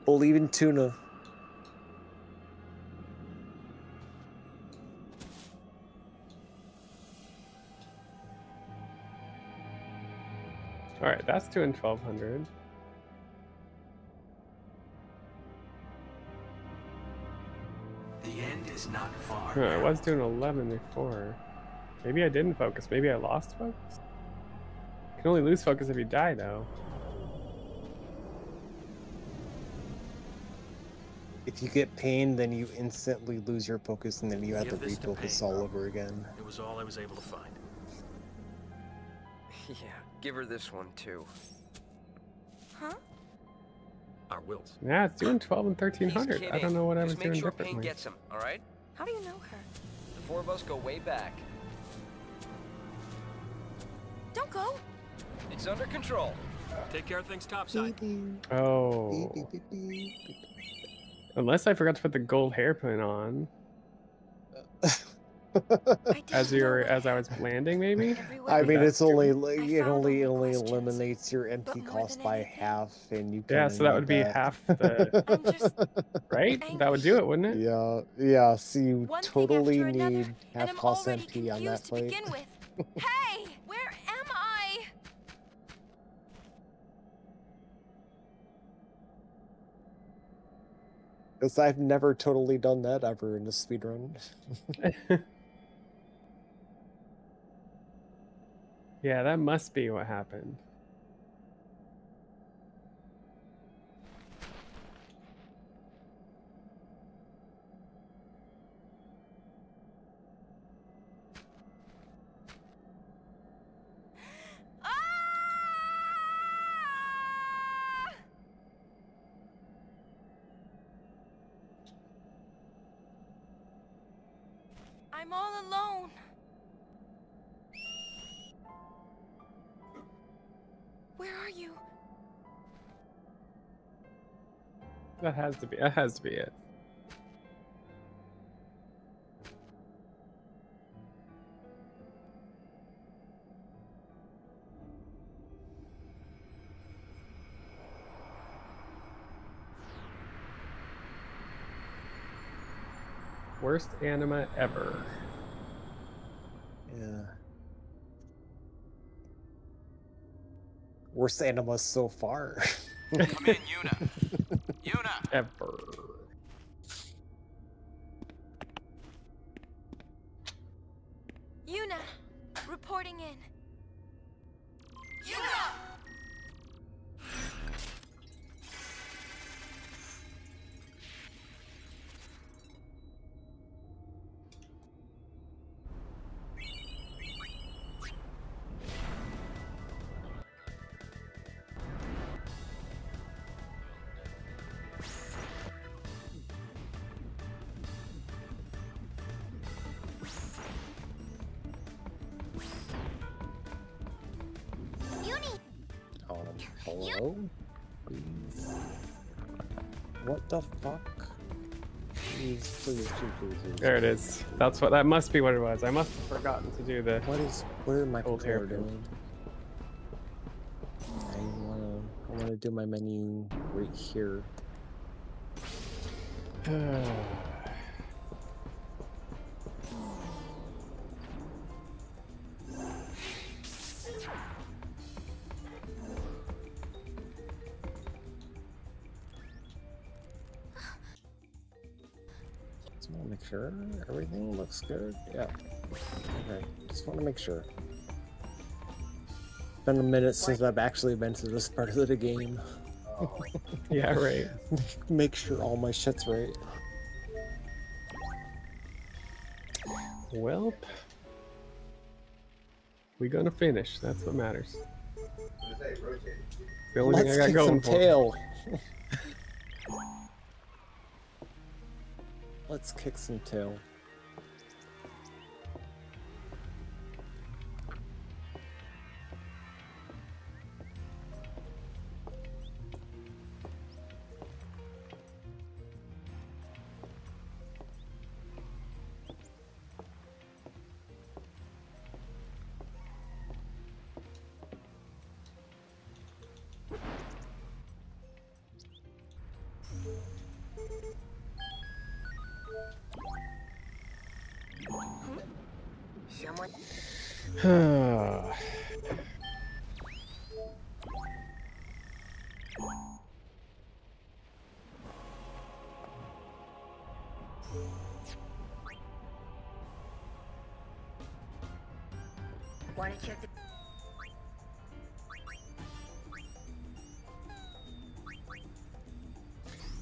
Believe in tuna. All right, that's doing 1200. The end is not far. Huh, I was doing 11 before. Maybe I didn't focus. Maybe I lost focus. You can only lose focus if you die, though. If you get pain, then you instantly lose your focus, and then you have Give to this to all over again. It was all I was able to find. Yeah, give her this one too. Huh? Our wills. Yeah, it's doing 12 and 1300. I don't know what I was Just make doing sure Paine differently. gets him, all right? How do you know her? The four of us go way back. Don't go. It's under control. Take care of things topside. Oh. Unless I forgot to put the gold hairpin on. as you're as I was landing, maybe. I mean, it's only like it only only eliminates your MP cost by half, and you. Yeah, so that need would be half the. right? That would do it, wouldn't it? Yeah, yeah. So you One totally after another, need half cost already MP on that confused to begin with. hey, where am I? Because I've never totally done that ever in a speedrun. Yeah, that must be what happened. That has to be. That has to be it. Worst anima ever. Yeah. Worst anima so far. Come in, Yuna. Yuna! Ever. What the fuck? Please, please, please, please. There it is. That's what. That must be what it was. I must have forgotten to do the. What is? What are my old hairpin. doing? I wanna, I wanna do my menu right here. sure everything looks good. Yeah. Okay. Just wanna make sure. It's been a minute since I've actually been to this part of the game. Yeah, right. Make sure all my shit's right. Welp. We gonna finish. That's what matters. The only Let's thing I kick got some going for. tail. Let's kick some tail.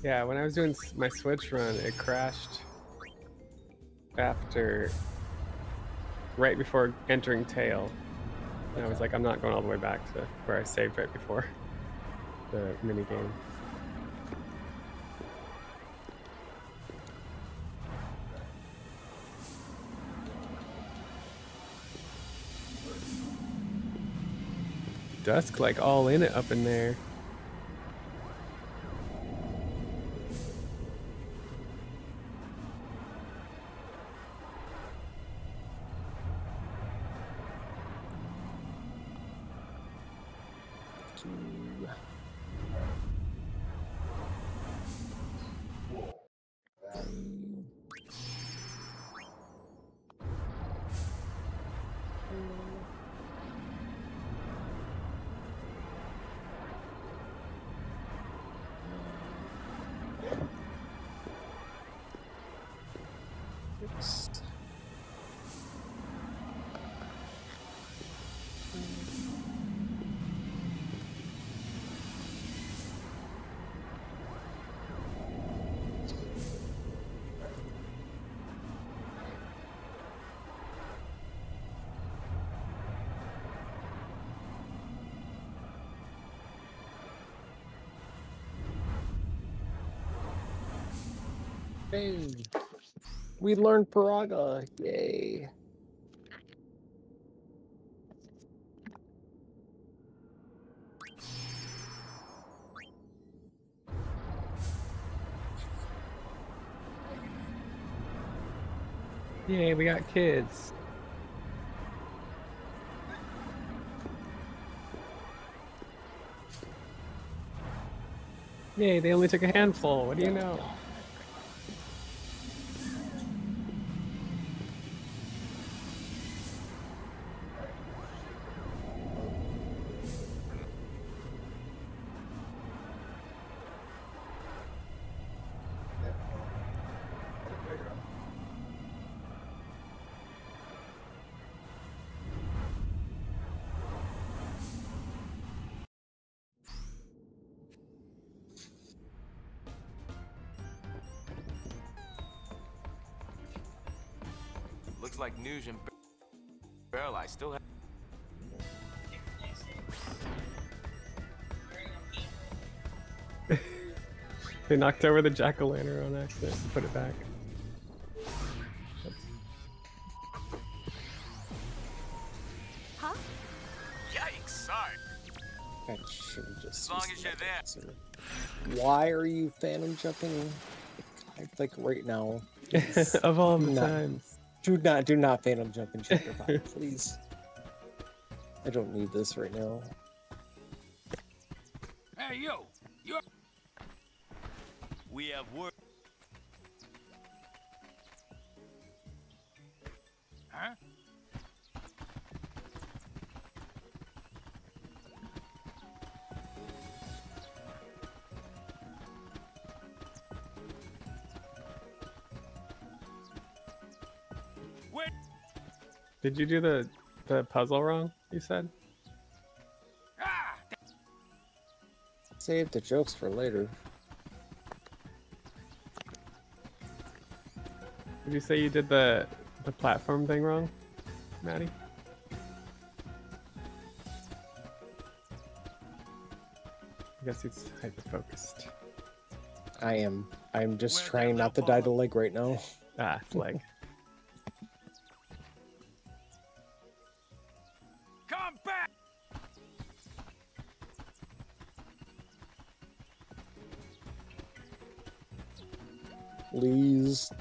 Yeah, when I was doing my Switch run, it crashed after, right before entering Tail. And I was like, I'm not going all the way back to where I saved right before the mini game. Dusk like all in it up in there. We learned Paraga. Yay. Yay, we got kids. Yay, they only took a handful. What do you know? Looks like Nooj and Baralai still have. They knocked over the jack o' lantern on accident and put it back. Huh? Yikes! Sorry. I should have just. As long as you're there. answer. Why are you phantom jumping? Like right now. of all the times. Do not, do not phantom jump in chapter five, please. I don't need this right now. Did you do the the puzzle wrong? You said. Save the jokes for later. Did you say you did the the platform thing wrong, Maddie? I guess it's hyper focused. I am. I'm just trying not to die to leg right now. Ah, it's leg.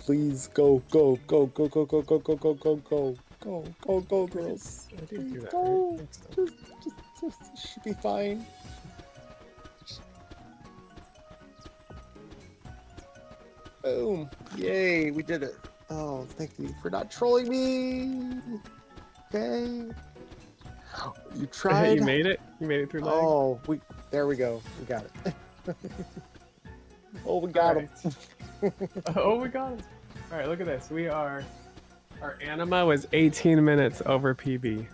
Please, go, go, go, go, go, go, go, go, go, go, go, go, go, go, girls. I did do that, Go. Just, just, just, should be fine. Boom! Yay, we did it. Oh, thank you for not trolling me. okay. You tried. you made it. You made it through lag. Oh, we there we go. We got it. oh, we got him. oh, we got it. All right, look at this. We are. Our anima was 18 minutes over PB.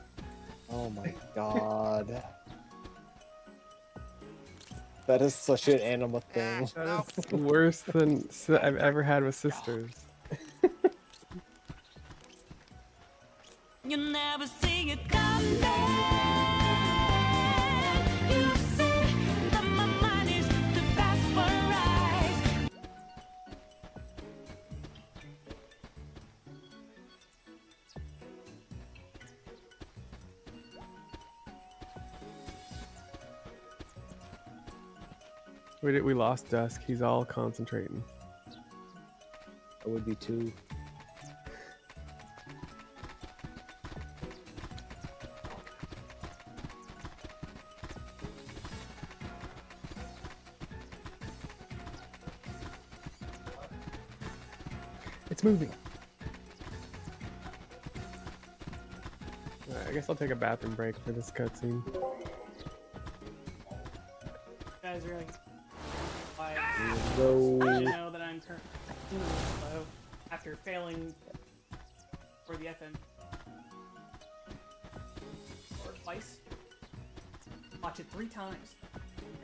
Oh my god. That is such an anima thing. That is worse than oh I've ever had with sisters. You never see it coming. You We did, we lost Dusk. He's all concentrating. That would be two. It's moving. Alright, I guess I'll take a bathroom break for this cutscene. guys are like, why No. I know that I'm currently slow after failing for the FM. Or twice. Watch it three times.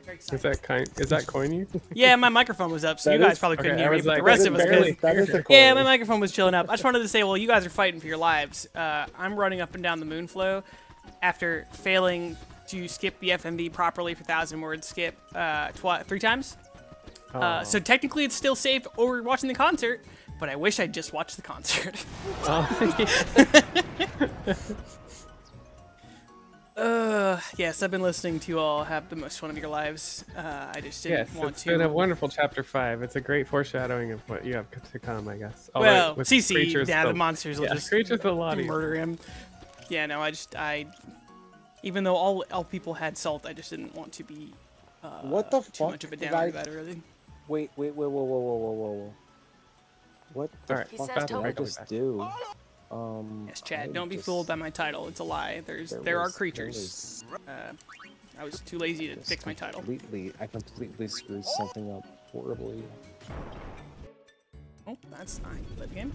Very Is that kind? Is that Koinu? Yeah, my microphone was up, so That you guys is- probably couldn't okay, hear me, was but like, the rest of us could. that is a Yeah, my microphone was chilling up. I just wanted to say, well, you guys are fighting for your lives. Uh, I'm running up and down the Moonflow after failing to skip the FMV properly for thousand word skip uh, twi- three times. Uh, Oh. so technically, it's still safe over watching the concert, but I wish I'd just watched the concert. Uh, yes, I've been listening to you all have the most fun of your lives. Uh, I just didn't Yes, want it's to. been a wonderful chapter five. It's a great foreshadowing of what you have to come, I guess. Although well, with CC, creatures, yeah, the monsters will yeah, just creatures a lot easier. murder him. Yeah, no, I just I, even though all all people had salt, I just didn't want to be. Uh, What the fuck too much of a did downer about it, really. Wait, wait, wait, whoa, whoa, whoa, whoa, whoa, whoa. What the Alright, He fuck says did don't. I just do? Um, Yes, Chad, I don't be just- fooled by my title. It's a lie. There's There there, are was- there creatures. Uh, I was too lazy to fix my title. Completely, I completely screwed something up horribly. Oh, that's not the game.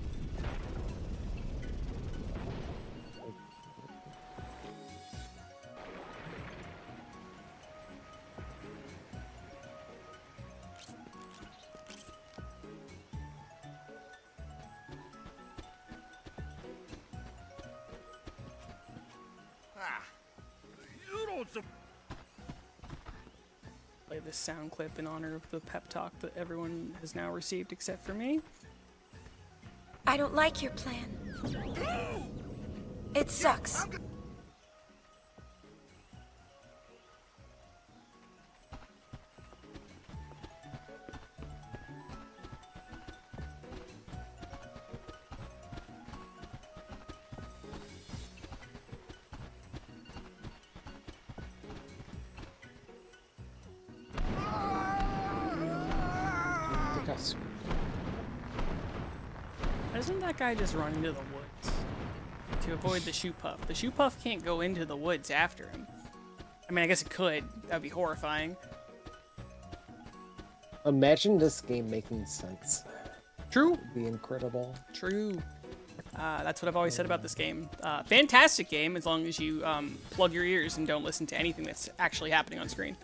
This sound clip in honor of the pep talk that everyone has now received except for me. I don't like your plan. It sucks. That guy just run into the woods to avoid the shoe puff? The shoe puff can't go into the woods after him. I mean, I guess it could. That'd be horrifying. Imagine this game making sense. True. It'd be incredible. True. Uh, that's what I've always said about this game. Uh, fantastic game as long as you um, plug your ears and don't listen to anything that's actually happening on screen.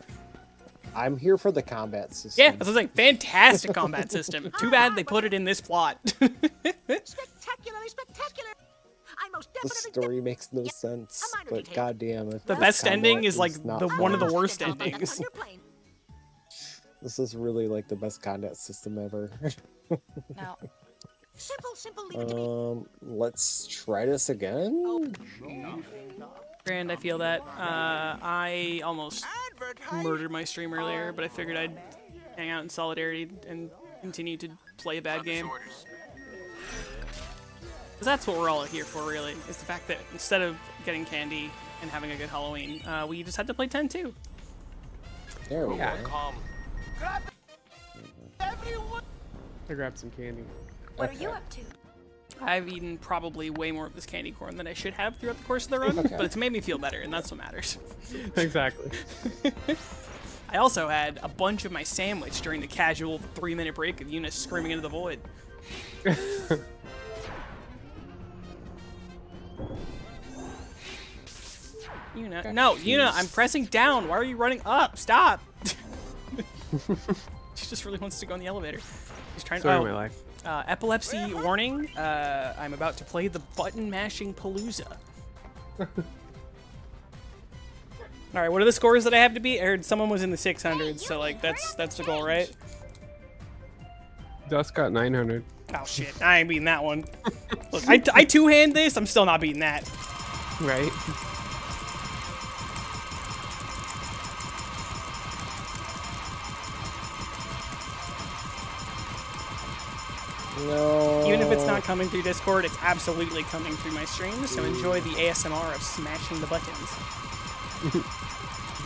I'm here for the combat system. Yeah, that's what I'm saying. Fantastic combat system. Too bad they put it in this plot. Spectacularly spectacular. I most The story makes no sense, but goddamn it. the best ending combat is like not the one of the worst endings. This is really like the best combat system ever. Now, simple, simple, leave it to me. um, let's try this again. Grand, I feel that. Uh, I almost murdered my stream earlier, but I figured I'd hang out in solidarity and continue to play a bad game. Because that's what we're all here for, really, is the fact that instead of getting candy and having a good Halloween, uh, we just had to play 10 too. There we Yeah. go. I grabbed some candy. What are you up to? I've eaten probably way more of this candy corn than I should have throughout the course of the run, Okay. but it's made me feel better, and that's what matters. exactly. I also had a bunch of my sandwich during the casual three-minute break of Eunice screaming into the void. Yuna, no, Yuna, I'm pressing down. Why are you running up? Stop. she just really wants to go in the elevator. She's trying to. of oh. my life. Uh, epilepsy warning. Uh, I'm about to play the button mashing palooza. All right, what are the scores that I have to beat? I heard someone was in the 600s, so like that's that's the goal, right? Dusk got 900. Oh shit, I ain't beating that one. Look, I, I two hand this. I'm still not beating that. Right. No. Even if it's not coming through Discord, it's absolutely coming through my stream. So enjoy the ASMR of smashing the buttons.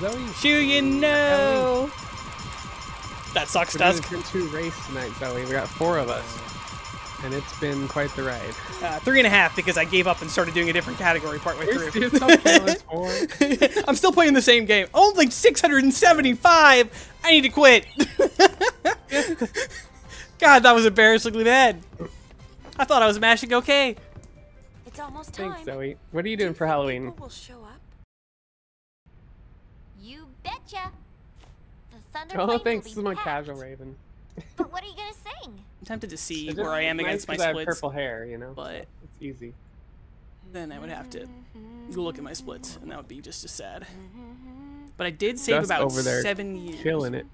Zoe. Shoo, you know. That sucks, We're Dusk. a tier two race tonight, Zoe. We got four of us, and it's been quite the ride. Uh, three and a half because I gave up and started doing a different category partway through. still? I'm still playing the same game. Only 675. I need to quit. God, that was embarrassingly bad. I thought I was mashing okay. It's almost time. Thanks, Zoe. What are you doing for Halloween? Will show up. You betcha. The thunder Oh, Plains thanks. will This is my packed. casual Raven. But what are you gonna sing? I'm tempted to see where I am nice against my 'cause I have purple hair, you know. But it's easy. then I would have to mm-hmm. look at my splits, and that would be just as sad. Mm-hmm. But I did save Dust about over there seven years. killing it.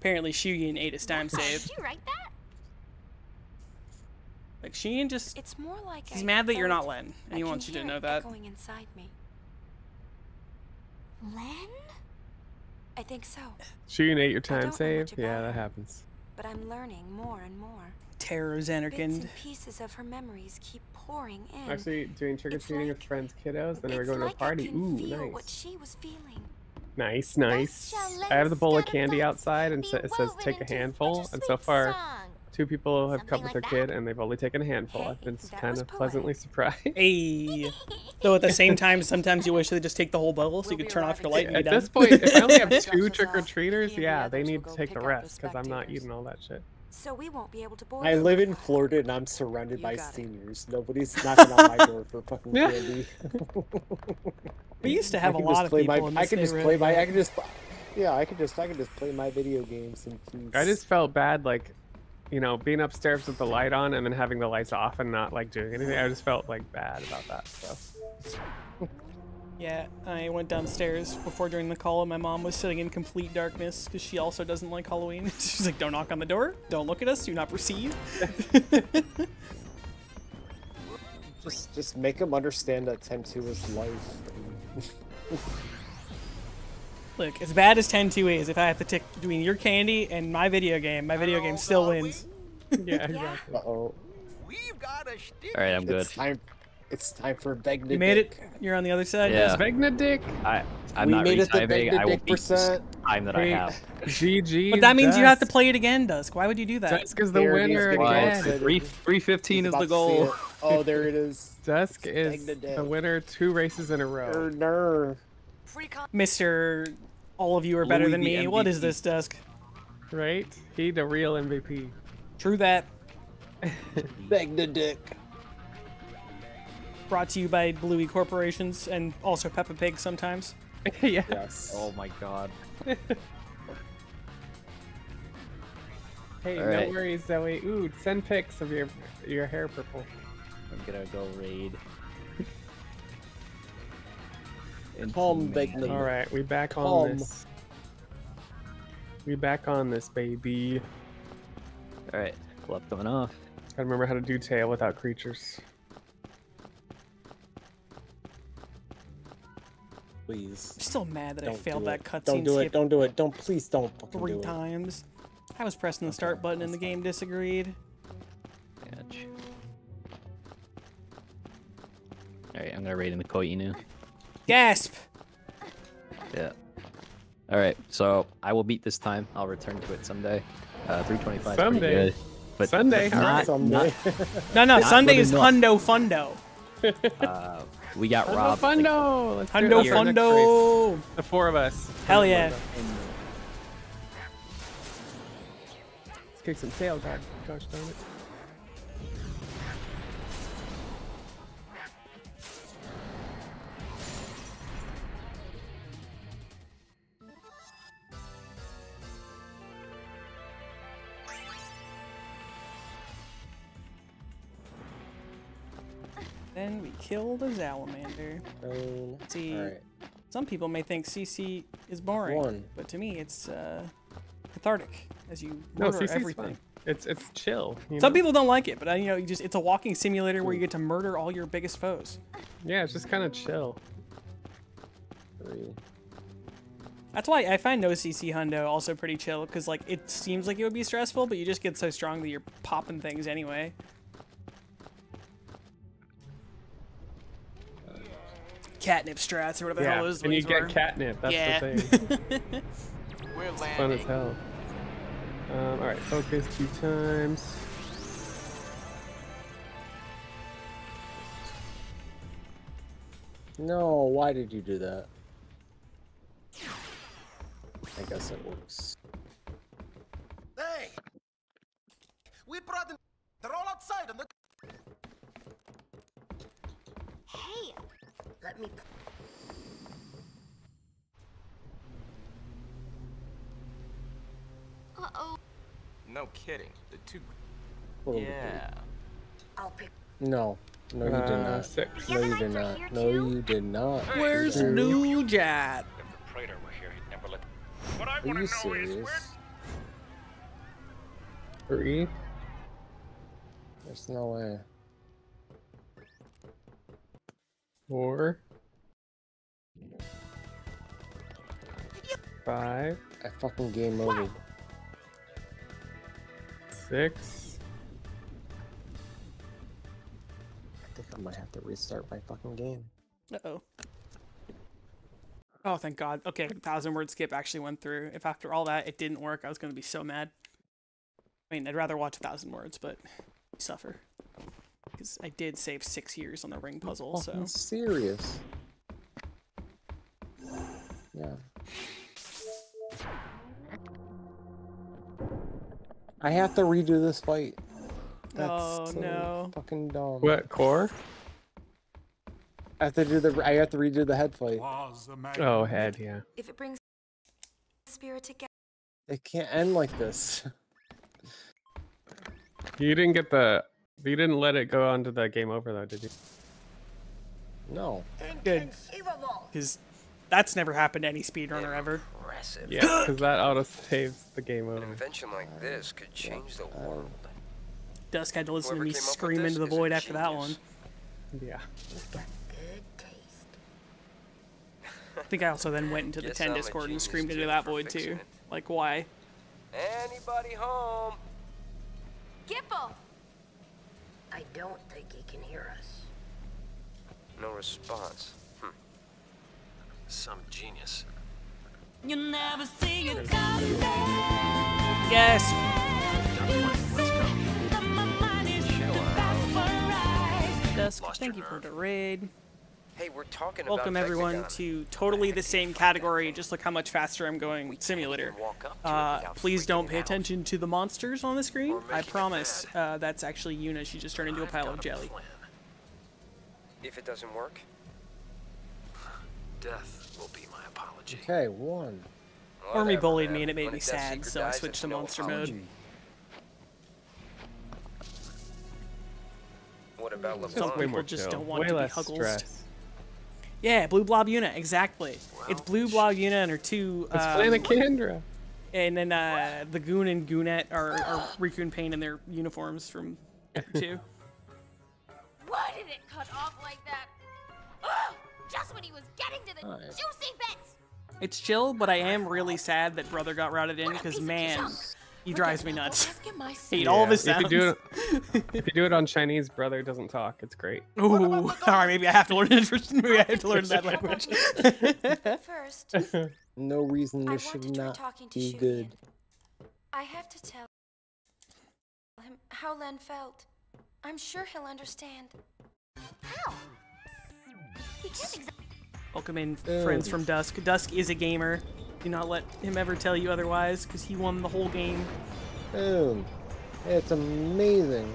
Apparently, Shuyin ate his time save. Did you write that? Like Shuyin just It's more like he's I mad that you're not Lenne, and he wants you to hear know it that. Going inside me. Lenne? I think so, Shooting ate your time know save? Yeah, that happens. but I'm learning more and more. Terror Bits Zanarkand. and pieces of her memories keep pouring in. Actually, doing trick or treating with friends' kiddos, then we're going like to a party. I can Ooh, feel nice. what she was feeling. Nice, nice. I have the bowl of candy outside, and it says take a handful. And so far, two people have come with their kid, and they've only taken a handful. I've been kind of pleasantly surprised. Hey. Though at the same time, sometimes you wish they just take the whole bowl so you could turn off your light and be At done. this point, if I only have two trick or treaters, yeah, they need to take the rest because I'm not eating all that shit. So we won't be able to board I live in Florida and I'm surrounded by seniors. Nobody's knocking on my door for fucking Yeah. candy. We used to have I a can lot of play people my, in I can just play neighborhood. my. I can just. Yeah, I can just. I can just play my video games in peace. I just felt bad, like, you know, being upstairs with the light on and then having the lights off and not like doing anything. I just felt like bad about that stuff. Yeah, I went downstairs before during the call, and my mom was sitting in complete darkness because she also doesn't like Halloween. She's like, "Don't knock on the door. Don't look at us. Do not perceive." Just, just make them understand that 10-2 is life. Look, as bad as 10-2 is, if I have to tick between your candy and my video game, my video game still wins. yeah, exactly. Uh oh. Alright, I'm good. It's time. It's time for Begna You made it. You're on the other side. Yeah. Vegna dick. I, I'm We not made it to retiming. I will Dick beat this time that I have. GG. But that means you have to play it again, Dusk. Why would you do that? Dusk is the There winner good again. God. Three, 315 is the goal. Oh, there it is. Dusk is the winner two races in a row. Mister, all of you are better Louis than the me. What is this, Dusk? Right? He the real MVP. True that. Begna Dick. Brought to you by Bluey Corporations and also Peppa Pig sometimes. yeah. Yes. Oh my god. Hey, All no right. worries, Zoe. Ooh, send pics of your your hair purple. I'm gonna go raid. Calm Begna. All right, we back on Calm. this. We back on this, baby. Alright, left going off. Gotta remember how to do tail without creatures. Please. I'm still mad that I Don't failed that cutscene Don't do it. Don't do it. Don't. Please don't fucking three do it. times. I was pressing the start button and the game disagreed. Catch. Alright, I'm gonna raid in the Koinu. Gasp! Yeah. Alright, so I will beat this time. I'll return to it someday. Uh, 325 's pretty Someday. good. but Sunday, but alright. not, not, No, no, not Sunday is enough. Hundo Fundo. Uh, we got Hundo robbed. like, Fundo. Let's do it. Hundo That's Fundo. The four of us. Hell Hundo yeah. Let's kick some tail, God. Gosh darn it. Then we killed a Salamander. Rain. See, Alright. some people may think CC is boring, One. but to me it's uh, cathartic as you No, murder CC's everything. fun. It's it's chill. Some know? people don't like it, but uh, you know, you just it's a walking simulator where you get to murder all your biggest foes. Yeah, it's just kind of chill. Three. That's why I find no CC Hundo also pretty chill because like it seems like it would be stressful, but you just get so strong that you're popping things anyway. Catnip strats or whatever the hell those and you things get were. catnip. That's yeah. the thing. We're It's fun as hell. Um, all right, focus two times. No, why did you do that? I guess it works. Hey! We brought them. They're all outside on the. Hey, let me. Uh oh. No kidding. The two. Little bit. Yeah. I'll pick. No. No, you did Uh, not. six. No, you did not. No, you did not. Where's Drew. New Jat? Praetor were here, he'd never let. What I Are you to know is serious? Three. There's no way. Four. Five. I fucking game over. Six. I think I might have to restart my fucking game. Uh oh. Oh, thank God. Okay, thousand word skip actually went through. If after all that it didn't work, I was gonna be so mad. I mean, I'd rather watch a thousand words, but suffer. Because I did save six years on the ring puzzle, oh, so. Fucking serious. Yeah. I have to redo this fight. That's Oh, so no. Fucking dumb. What core? I have to do the. I have to redo the head fight. Oh, head. Yeah. If it brings spirit together. It can't end like this. You didn't get the. You didn't let it go onto the game over though, did you? No. Good. Because that's never happened to any speedrunner ever. Impressive. Yeah, because that auto saves the game An over. invention like this could change the world. Dusk had to listen Whoever to me came up with scream into the void after that one. Yeah. I think I also then went into the Guess 10 I'm Discord and screamed into that void too. it. Like, why? Anybody home? Gippal! I don't think he can hear us. No response. Hmm. Some genius. You'll never see it coming. Yes! Dusk, thank you for the raid. Hey, we're talking Welcome about everyone Vectagon. to totally the same category. Just look how much faster I'm going simulator. Uh, please don't pay attention to the monsters on the screen. I promise. Uh, that's actually Yuna. She just turned into a pile of jelly. If it doesn't work, Death will be my apology. Okay, one. Ormy whatever, bullied man. me and it made When me sad, Seeker so I switched to no monster apology. mode. What about Some people just don't want Way to be less huggles. stress. Yeah, Blue Blob Yuna, exactly. it's Blue Blob Yuna and her two. It's um, Flanakandra. And then uh, the Goon and Goonette are, are Rikku and Paine in their uniforms from two. Why did it cut off like that? Ugh! Just when he was getting to the Alright. juicy bits! It's chill, but I am really sad that Brother got routed in because man, he drives me nuts. Hate all of his If you do it, if you do it on Chinese, brother doesn't talk. It's great. Ooh, all right, maybe I have to learn it. Maybe I have to learn that language. First, No reason I this should to try not talking to be Shuyin. good. I have to tell him how Lenne felt. I'm sure he'll understand. How? He can't exactly. Welcome in, Oh. friends from Dusk. Dusk is a gamer. Do not let him ever tell you otherwise, because he won the whole game. Boom. It's amazing.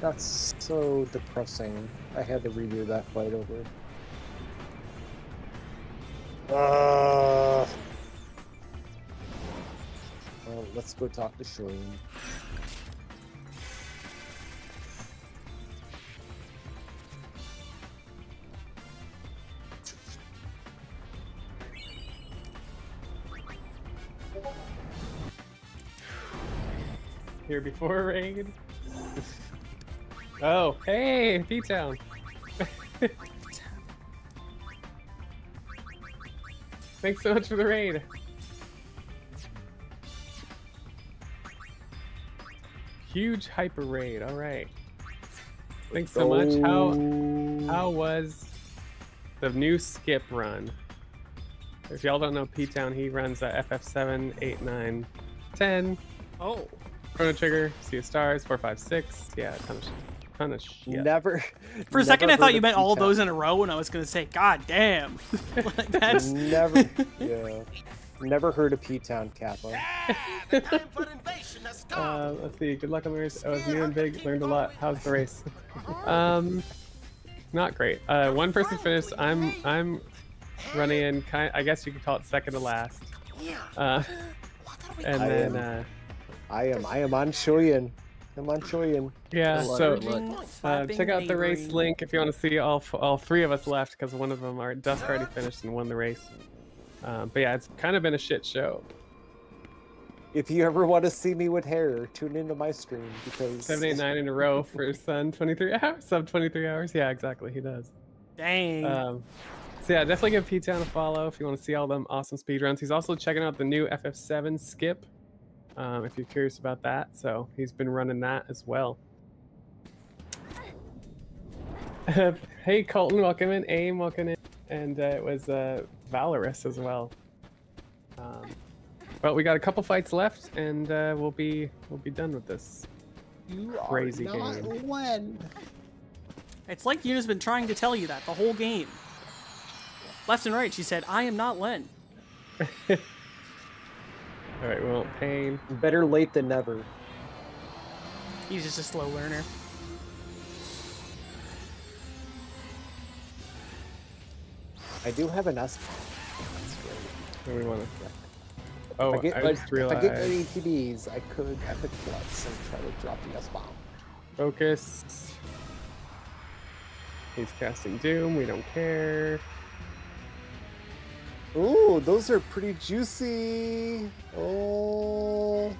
That's so depressing. I had to redo that fight over. Uh, well, let's go talk to Shireen. Here before raid. oh, hey, P-Town. Thanks so much for the raid. Huge hyper raid. All right. Thanks so much. How how was the new skip run? If y'all don't know P-Town, he runs a FF7, 8, 9, 10. Oh. Chrono Trigger, Sea of Stars, 4, 5, 6. Yeah, ton of, sh- ton of shit. Never. For a second, I thought you meant all those in a row, and I was gonna say, God damn. like, that's Never. yeah. Never heard of P-Town Kappa. Uh, let's see. Good luck on the race. I was new and big. Learned a lot. How's the race? um, not great. Uh, one person finished. I'm I'm running in. Kind. I guess you could call it second to last. Uh, and then uh, I am. I am on Shuyin. I'm on Shuyin. yeah. So uh, check out the race link if you want to see all all three of us left because one of them are Dusk already finished and won the race. Um, but yeah, it's kind of been a shit show. If you ever want to see me with hair, tune into my stream because Seven, eight, nine in a row for Sun. Twenty three hours. Sub twenty three hours. Yeah, exactly. He does. Dang. Um, so yeah, definitely give P Town a follow if you want to see all them awesome speedruns. He's also checking out the new FF7 skip. Um, if you're curious about that, so he's been running that as well. hey Colton, welcome in. Aim, welcome in, and uh, it was uh, Valorous as well. Um, but we got a couple fights left, and uh, we'll be we'll be done with this crazy game. when. It's like Yuna's been trying to tell you that the whole game. Left and right, she said, I am not Lenne. All right, well, pain. Better late than never. He's just a slow learner. I do have an S. What we want to? Oh, if I get, I like, just if I get realized. any TVs, I could epic plus and try to drop the S bomb. Focus. He's casting Doom. We don't care. Ooh, those are pretty juicy. Oh.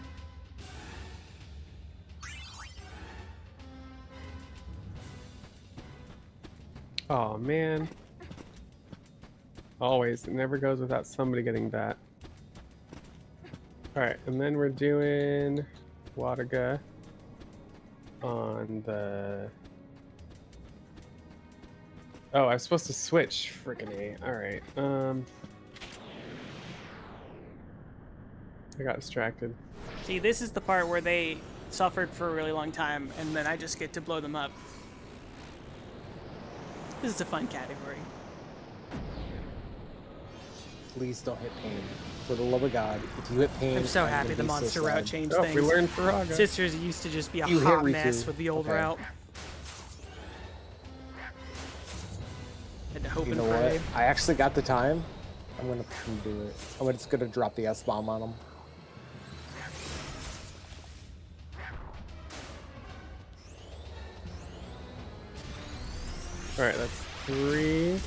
Oh man. Always. It never goes without somebody getting that. Alright, and then we're doing Waterga on the. Oh, I was supposed to switch. Freaking A. Alright. Um. I got distracted. See, this is the part where they suffered for a really long time, and then I just get to blow them up. This is a fun category. Please don't hit Paine. For the love of God, if you hit Paine, I'm so I'm happy the be so monster route changed Oh, things. we learned Firaga. Sisters used to just be a You hot mess with the old Okay. route. Had to hope You and know pray. what? I actually got the time. I'm gonna fucking do it. Oh, I'm just gonna drop the S bomb on him. Alright, that's three.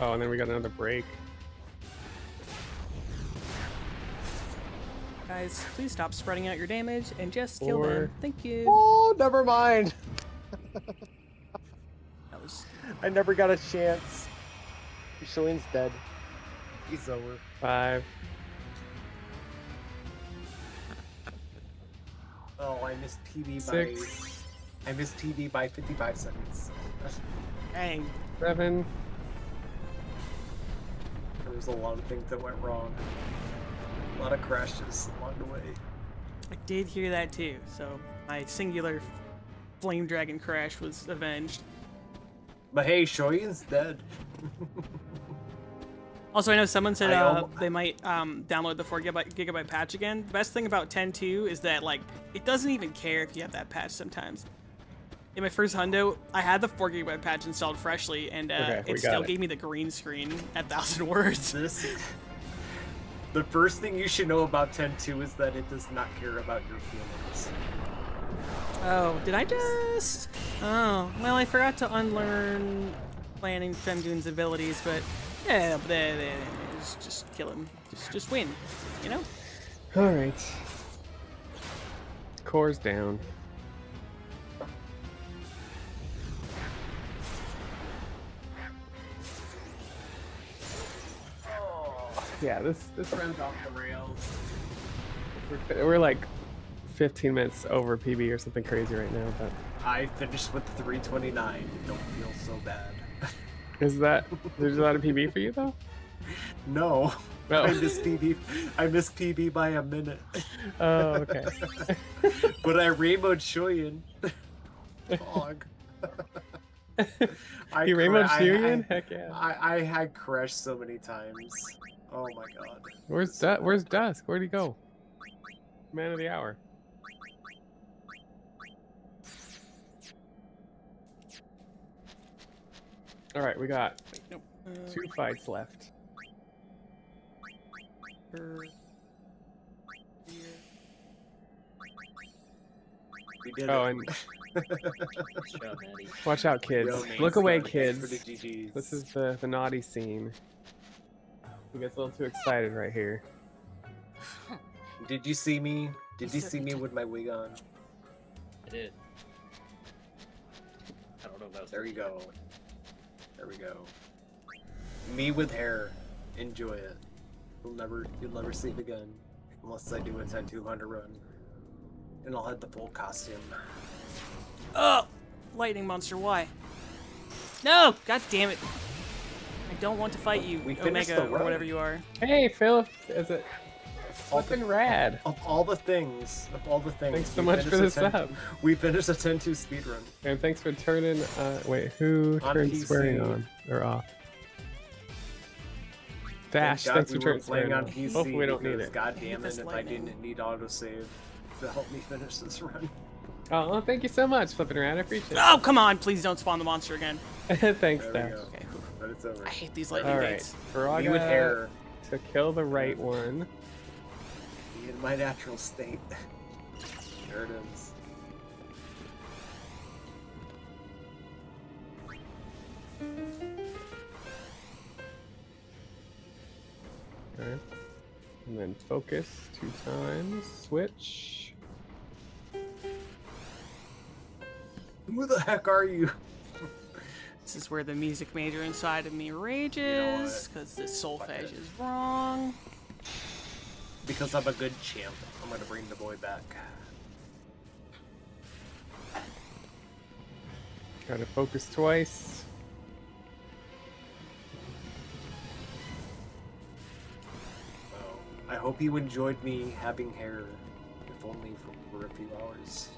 Oh, and then we got another break. Guys, please stop spreading out your damage and just kill them. Thank you. Oh, never mind. That was I never got a chance. Shuyin's dead. He's over. Five. Oh, I missed PB Six. by. I missed PB by 55 seconds. Dang. Seven. There was a lot of things that went wrong. A lot of crashes along the way. I did hear that too. So my singular flame dragon crash was avenged. But hey, Shuyin's dead. Also, I know someone said uh, they might um, download the 4 gigabyte, gigabyte patch again. The best thing about 10.2 is that like it doesn't even care if you have that patch sometimes. In my first hundo, I had the 4 gigabyte patch installed freshly, and uh, Okay, it still it. gave me the green screen at thousand words. This, the first thing you should know about 10.2 is that it does not care about your feelings. Oh, did I just? Oh, well, I forgot to unlearn planning Femgoon's abilities, but yeah, but they, they, just, just kill him. Just, just win. You know? All right. Core's down. Yeah, this this runs off the rails. We're, we're like 15 minutes over PB or something crazy right now, but I finished with 329. Don't feel so bad. is that there's a lot of PB for you though? No. I missed PB. I missed PB by a minute. Oh, okay. but I rainbowed Shuyin. Fog. I You rainbowed Shuyin? Heck yeah. I, I had crashed so many times. Oh my god. Where's du- Where's Dusk? Where'd he go? Man of the hour. All right, we got Nope. two fights left. We did Oh, it. and watch out, kids! Yo, Look away, kids! This is the the naughty scene. He gets a little too excited right here. Did you see me? Did you see me with my wig on? I did. I don't know about There you go. There we go. Me with hair. Enjoy it. You'll never you'll never see it again. Unless I do a 10 200 run. And I'll have the full costume. Oh, lightning monster. Why? No! God damn it! I don't want to fight you, We finished Omega the or whatever you are. Hey, Phil, is it fucking rad? Of all the things, of all the things. Thanks so much for finished the a 10 sub. We finished a 10 2 speedrun. And thanks for turning. Uh, wait, who On turned PC. swearing on or off? Dash, Thank God thanks we for were turning playing swearing on on. PC. Hopefully we don't need it. God damn it if I didn't need autosave to help me finish this run. Oh, well, thank you so much, Flipping Around. I appreciate it. Oh, come on! Please don't spawn the monster again. thanks, There we Dash. Go. Okay. But it's over. I hate these lightning All right, baits. Firaga Me with hair. to kill the right one. Me in my natural state. There it is. Okay. And then focus two times. Switch. Who the heck are you? This is where the music major inside of me rages, because this solfege is wrong. Because I'm a good champ, I'm gonna bring the boy back. Gotta focus twice. I hope you enjoyed me having hair, if only for a few hours.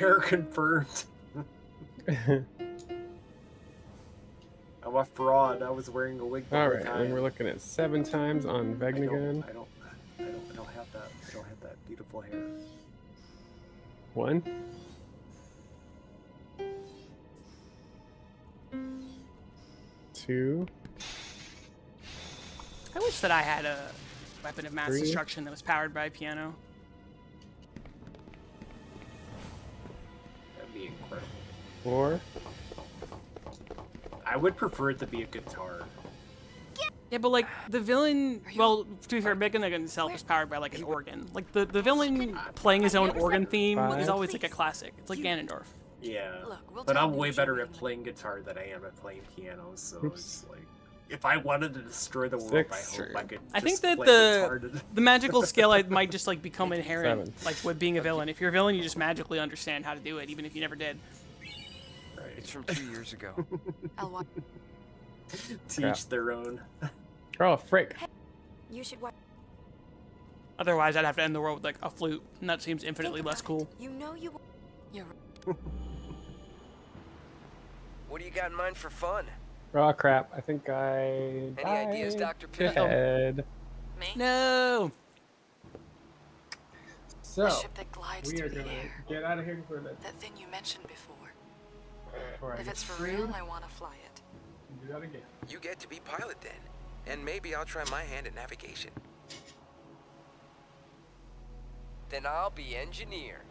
Hair confirmed. I'm a fraud. I was wearing a wig the All whole right, time. and we're looking at seven times on I Vegnagun. don't, I don't, I don't, I don't have that. I don't have that beautiful hair. One. Two. I wish that I had a weapon of mass Three. destruction that was powered by a piano. Four. I would prefer it to be a guitar. Yeah, but like the villain, well, to be fair, Megan itself is powered by like an organ. Like the, the villain playing his own organ theme is always like a classic. It's like Ganondorf. Yeah, but I'm way better at playing guitar than I am at playing piano. So Oops. it's like, if I wanted to destroy the world, Six. I hope I could. I think that play the to- the magical skill I might just like become inherent, Seven. like with being a villain. If you're a villain, you just magically understand how to do it, even if you never did. It's from two years ago. I'll watch. to their own. Oh, frick. You should watch. Otherwise, I'd have to end the world with like a flute, and that seems infinitely less cool. You know you. You're. What do you got in mind for fun? Oh, crap. I think I. Any ideas, Dr. Pill? Dead. Me? No. So, the ship that glides we are gonna air. get out of here for the. That thing you mentioned before. Before If get it's for real. I want to fly it. Do that again. You get to be pilot then. And maybe I'll try my hand at navigation. Then I'll be engineer.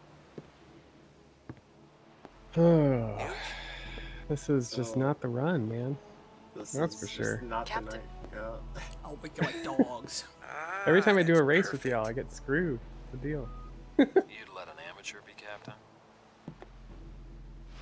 Oh, this is just not the run, man. This That's for sure. Not the night. Yeah. Oh, we go like dogs. Ah, Every time I do a race with y'all, I get screwed. What's the deal? You'd let an amateur be captain?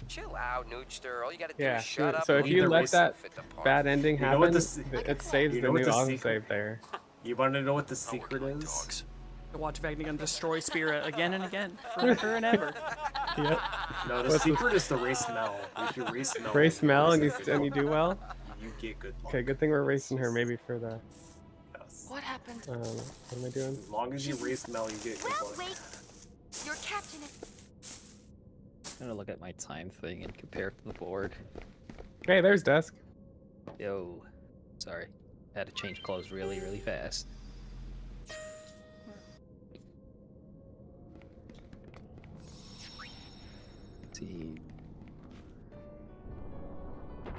Chill out, Noogster. All you gotta do Yeah. is shut so- up. So if you let that fit the bad ending You know happen, what the se- it saves You the know what new the save there. You want to know what the secret is? To watch Vegnagun destroy Spirit again and again, forever and ever. Yep. No, the What's the- secret is the race Mel. If you race Mel, Race Mel and you and you do well. you get good luck. Okay, good thing we're racing her maybe for the. What happened? Um, what am I doing? As long as you race Mel, you get good Well, luck. wait. Your captain is. I'm gonna look at my time thing and compare it to the board. Hey, there's Dusk. Yo, sorry, I had to change clothes really, really fast. Let's see.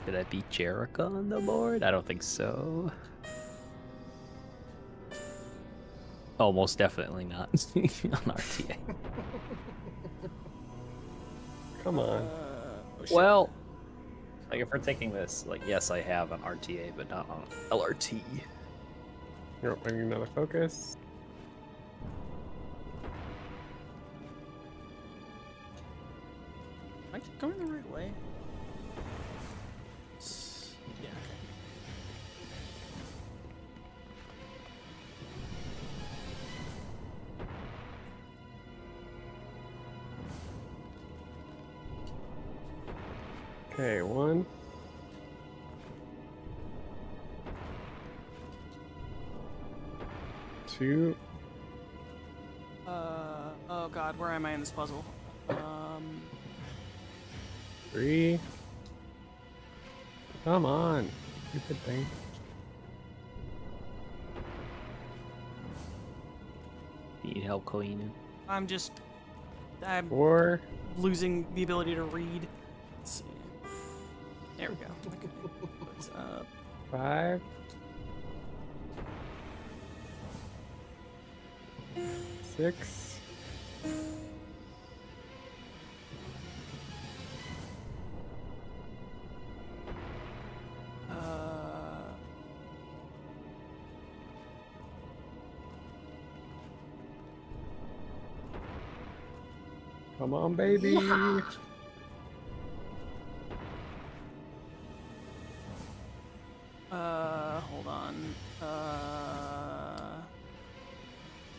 Did I beat Jericho on the board? I don't think so. Oh, most definitely not on RTA. Come on. Uh, well, like if we're taking this, like yes, I have an RTA, but not on LRT. You're opening another focus. Am I going the right way? Okay, one. Two. Uh, oh god, where am I in this puzzle? Um, Three. Come on. Stupid thing. Need help, Colleen? I'm just, I'm Four. losing the ability to read. There we go. What's up? Five. Six. Uh, Come on, baby. uh,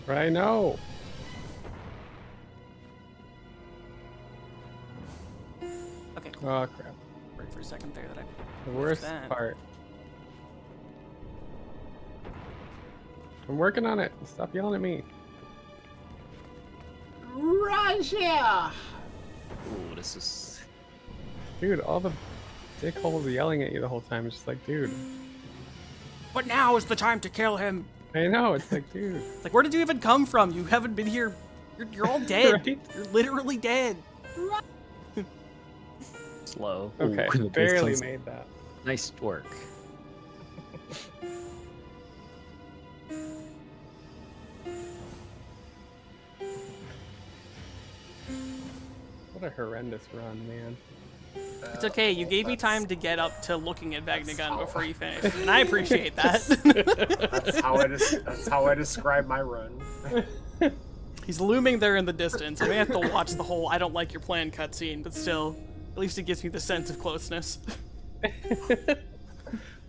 Right now. okay. Oh crap. Right for a second there that I. The worst that. part. I'm working on it. Stop yelling at me. Russia. Ooh, this is. Dude, all the dickholes are yelling at you the whole time. It's just like, dude. But now is the time to kill him. I know. It's like, dude. Like, where did you even come from? You haven't been here. You're, you're all dead. Right? You're literally dead. Slow. Okay, Ooh, barely one's- made that. Nice work. What a horrendous run, man. It's okay. You gave me time to get up to looking at Vegnagun before you finished, and I appreciate that. That's how I des- that's how I describe my run. He's looming there in the distance. I may have to watch the whole "I don't like your plan" cutscene, but still, at least it gives me the sense of closeness.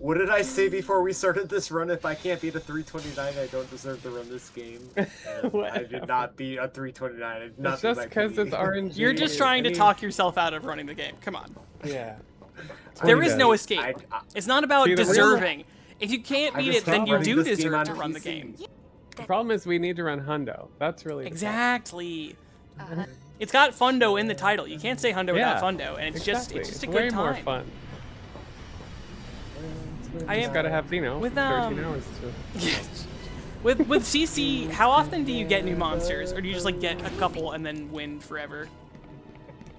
What did I say before we started this run? If I can't beat a 329, I don't deserve to run this game. I did not beat a 329. Not It's just because it's RNG. You're just trying to talk yourself out of running the game. Come on. Yeah. There is no does. escape. It's not about See, the real- deserving. If you can't beat it, then you do deserve to run the game. The problem is we need to run Hundo. That's really the problem. Exactly. Uh-huh. It's got Fundo in the title. You can't say Hundo Yeah, without Fundo, and it's just it's just a It's good way time. more fun. I am gotta have you know with 13 um, hours to. with with CC. How often do you get new monsters, or do you just like get a couple and then win forever?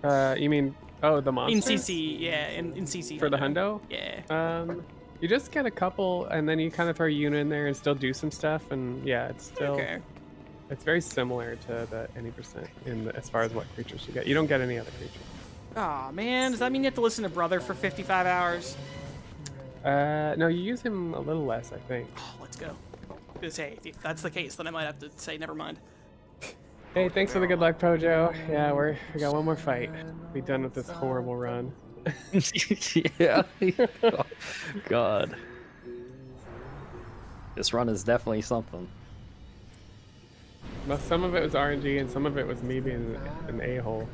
Uh, you mean oh the monsters? In CC, yeah, in, in CC. for the Hundo? Yeah. Um, you just get a couple, and then you kind of throw a unit in there and still do some stuff, and yeah, it's still. Okay. It's very similar to the any percent in the, as far as what creatures you get. You don't get any other creatures. Oh man, does that mean you have to listen to Brother for 55 hours? Uh, no, you use him a little less, I think. Let's go. Because hey, if that's the case, then I might have to say never mind. Hey, thanks for the good luck, Pojo. Yeah, we're we got one more fight. Be done with this horrible run. yeah. Oh, God. This run is definitely something. Well, some of it was RNG, and some of it was me being an a-hole.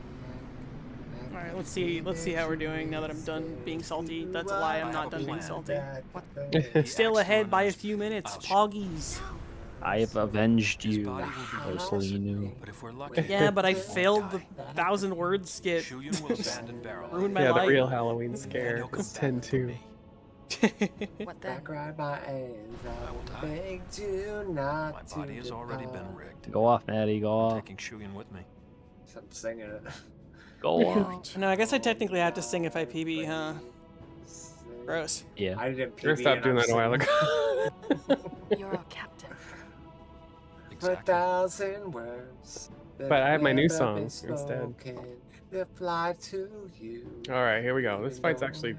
All right, let's see. Let's see how we're doing now that I'm done being salty. That's a lie. I'm not done being salty. Still ahead by a few minutes. Poggies. I have avenged you, Rosalino. Yeah, but I failed the thousand word skip. Ruined my yeah, life. the real Halloween scare is 10-2. What the? Back right my hands. I beg you not My body to has already been rigged. Go off, Natty. Go off. Taking Shuyin with me. I'm singing it. Go off. No, I guess I technically have to sing if I PB, huh? Gross. Yeah. I didn't Should have stopped doing that a while ago. You're our captain. For a thousand words. But I have my new song instead. spoken, They fly to you. All right, here we go. This fight's actually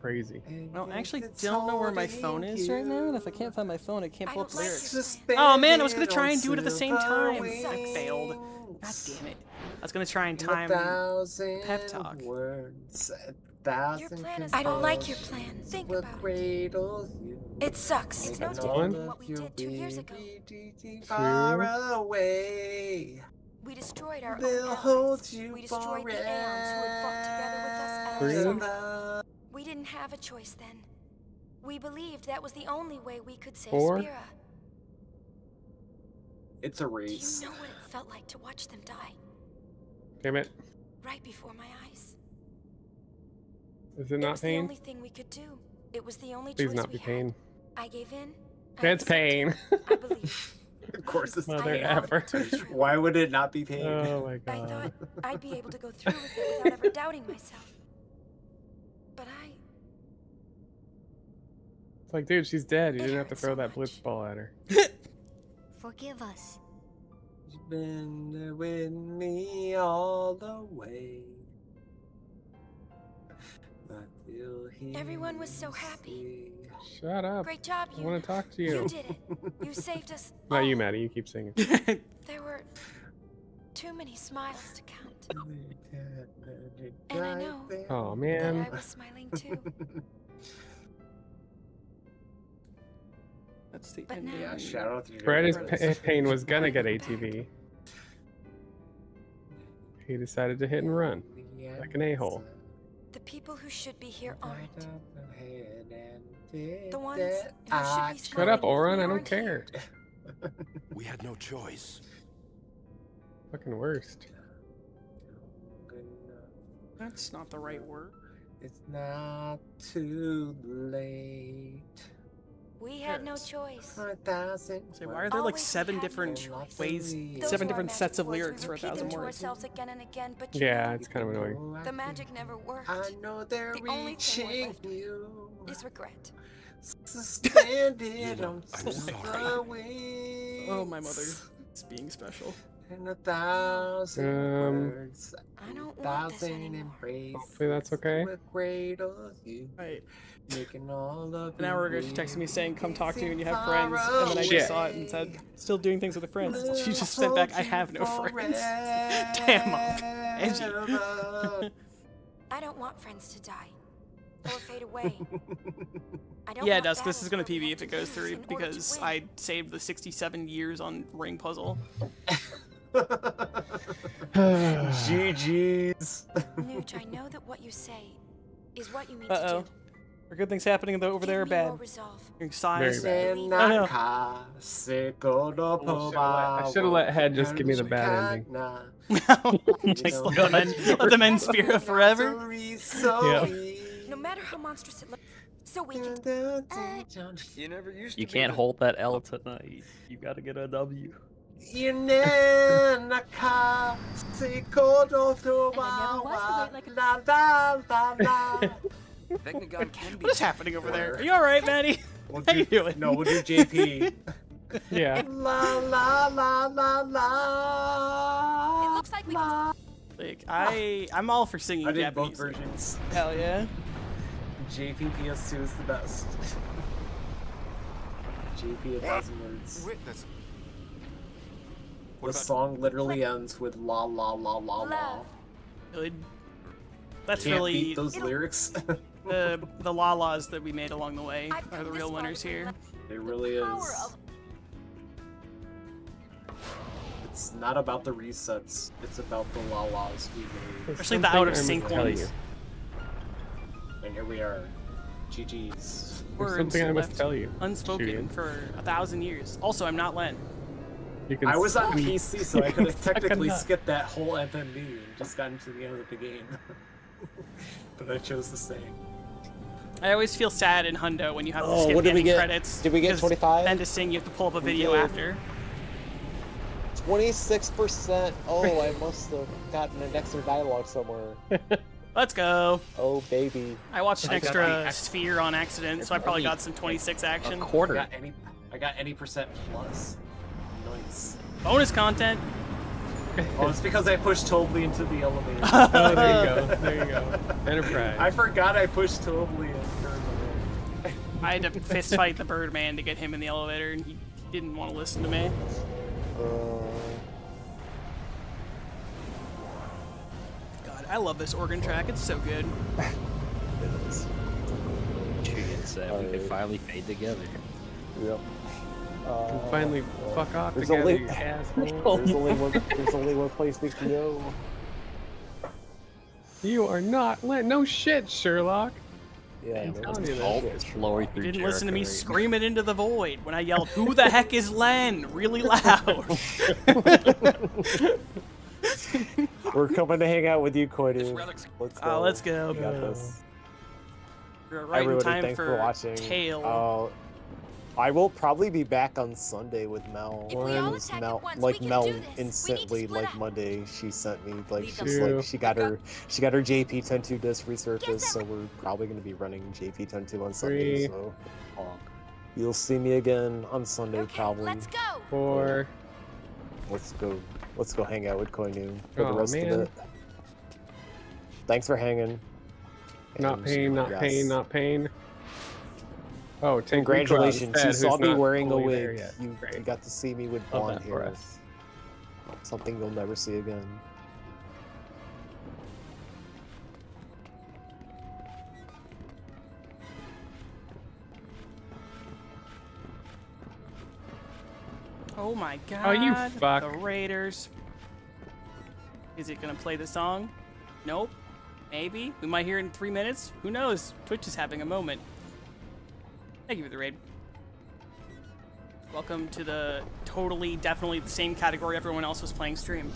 crazy. Well, I actually don't know where my phone is right now, and if I can't find my phone, I can't pull up like lyrics. Oh man, I was gonna try and do it at the same time. silver I failed. God damn it. I was gonna try and A time thousand pep talk. words, a thousand I don't like your plan. Think will about it. cradle you. It sucks. It's no different all than what we did two years ago. Far away. We destroyed our They'll own hold you We destroyed the Aeons who had fought together with us and Three. our We didn't have a choice then. We believed that was the only way we could save Four. Spira. It's a race. Do race. you know what it felt like to watch them die Damn it. right before my eyes? Is it it not was the only thing we could do. It was the only Please choice not we be had. Paine. I gave in. It's Paine. I believe. Of course, it's Mother Paine. effer. Why would it not be Paine? Oh my god. I thought I'd be able to go through with it without ever doubting myself. But I It's like, dude, she's dead. You didn't have to throw that blitz ball at her. Forgive us. You've been there with me all the way. But you'll hear everyone was so happy. Shut up. Great job, I want to talk to You you. did it. You saved us. Not you, Maddie. You keep singing. There were too many smiles to count. And I know Oh that man. I was smiling too. That's the But end. Yeah, shout out to Fred Jeremy is Brits. pa- Payne was gonna get ATV. He decided to hit and run like an a-hole. the people who should be here aren't. The The ones who should be Shut up, Oron. I don't aren't care. We had no choice. Fucking worst. That's not the right word. It's not too late. We had no choice. For a thousand Say, why are there like seven different choice. ways, Those seven different sets of lyrics for a thousand to words? again and again, but Yeah, it's kind of annoying. the magic never worked. I know they're The only thing we're reaching left you. is regret. Suspended on I'm sorry. silver wings. Oh, my mother is being special. And a thousand Um, words. I don't a want this thousand anymore. embraces. Hopefully that's okay. Will cradle you. Right. Making all of An hour ago, she texted me saying, "Come talk to me when you have friends," and then I just saw it and said, "Still doing things with a friend." She just sent back, "I have no friends." Damn, Mom. edgy. I don't want friends to die or fade away. I don't Yeah, it want does. This is gonna where PB if it goes through in order to because. I saved the 67 years on ring puzzle. GG's. Nooj, I know that what you say is what you mean Uh oh. to do. Are good things happening though over there or Give bad? resolve. Hearing sighs. Very Oh no. I should have let Head just give me the bad ending. Just let them end, let them end Spira forever. Yeah. No matter how monstrous it looks, so we can... Uh, you never used You can't hold that L tonight. You gotta get a W. Vegnagun can be What is happening over there? Are you alright, Maddie? We'll How you doing? No, we'll do JP. Yeah. La la la la la. It looks like we can. Like I, I'm all for singing I did Japanese. both versions. Hell yeah. JP PS2 is the best. JP a thousand words. Witness. The song literally ends with la la la la la. Good. That's Can't really beat those lyrics. the the la-las that we made along the way are the real winners here. It really is. It's not about the resets. It's about the la-las we made. Especially the out of sync ones. And here we are. GG's. Words something I must left tell you, Unspoken Julian. for a thousand years. Also, I'm not Lenne. You can I was on sleep. PC, so I could have technically nut. skipped that whole FMV and just gotten to the end of the game. but I chose to stay. I always feel sad in Hundo when you have to Oh, skip what did we get? credits. Did we get because 25? Then to sing, you have to pull up a video after. Twenty-six percent. Oh, I must have gotten an extra dialogue somewhere. Let's go. Oh baby. I watched an I extra sphere on accident, so I probably got some 26 action. I got any. I got any percent plus. Nice. Bonus content. Oh, it's because I pushed Tobli into the elevator. Oh, there you go. There you go. Enterprise. I forgot I pushed Tobli in. The elevator. I had to fist fight the Birdman to get him in the elevator, and he didn't want to listen to me. Uh. God, I love this organ track. It's so good. Shuyin said uh, we could finally fade together. Yep. And finally, fuck off There's together, only, you there's only one. There's only one place we can go. You are not Lenne. No shit, Sherlock. Yeah. I'm no, telling you Oh, that. Lori through didn't listen to me Jericho. scream it into the void when I yelled, "Who the heck is Lenne?" really loud. We're coming to hang out with you, Koinu. Let's go. Oh, let's go. We got this. You're right in Everybody, time thanks for, for, watching. Tail. Uh, I will probably be back on Sunday with Mel. If we all Because attack at Mel, once, like Mel, do this. We need to instantly, like up. Monday, she sent me like Leave she's like she got her she got her JP 10.2 disc resurfaced, so we're probably gonna be running JP 10.2 on Sunday. Three. So you'll see me again on Sunday Okay, probably. let's go. Four. Let's go. Let's go hang out with Koinu for the oh, rest man. of it. Thanks for hanging. Not pain, not yes. pain, not pain. Oh, Tank Congratulations! Recon You saw me wearing a wig. You, you got to see me with Love blonde hair. Something you'll never see again. Oh my god. Oh, you fuck. The Raiders. Is it gonna play the song? Nope. Maybe. We might hear it in three minutes. Who knows? Twitch is having a moment. Thank you for the raid. Welcome to the totally, definitely the same category everyone else was playing stream.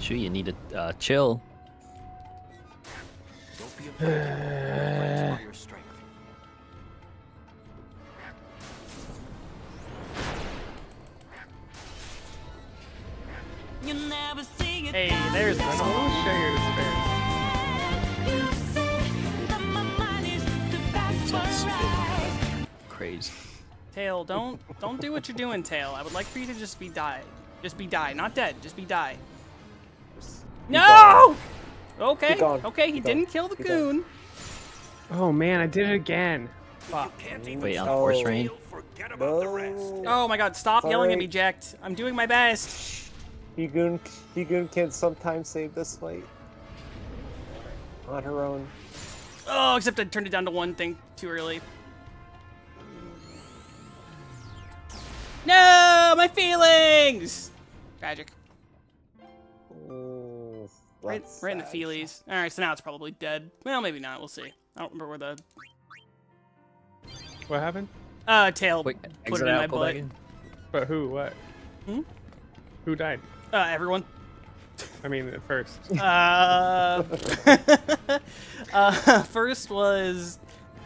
Sure, you need to uh, chill. You never see it Hey, there's the I song. don't know, share. You say that my mind is the best. Crazy. Tail, don't don't do what you're doing, Tail. I would like for you to just be die. Just be die, not dead. Just be die. No! Okay, okay, he Keep going. didn't kill the Keep going. goon. Oh man, I did it again. Fuck. Wait, on Force Rain? Forget about the rest. Oh my god, stop yelling at me, Jacked. I'm doing my best. Higun, Higun can sometimes save this fight on her own. Oh, except I turned it down to one thing too early. No, my feelings. Tragic. Oh, Right, right in the sad. feelies. All right, so now it's probably dead. Well, maybe not. We'll see. I don't remember where the What happened? uh tail Wait, put it in my butt. in. But who? What? Hmm? Who died? Uh, everyone. I mean, at first. Uh, uh, first was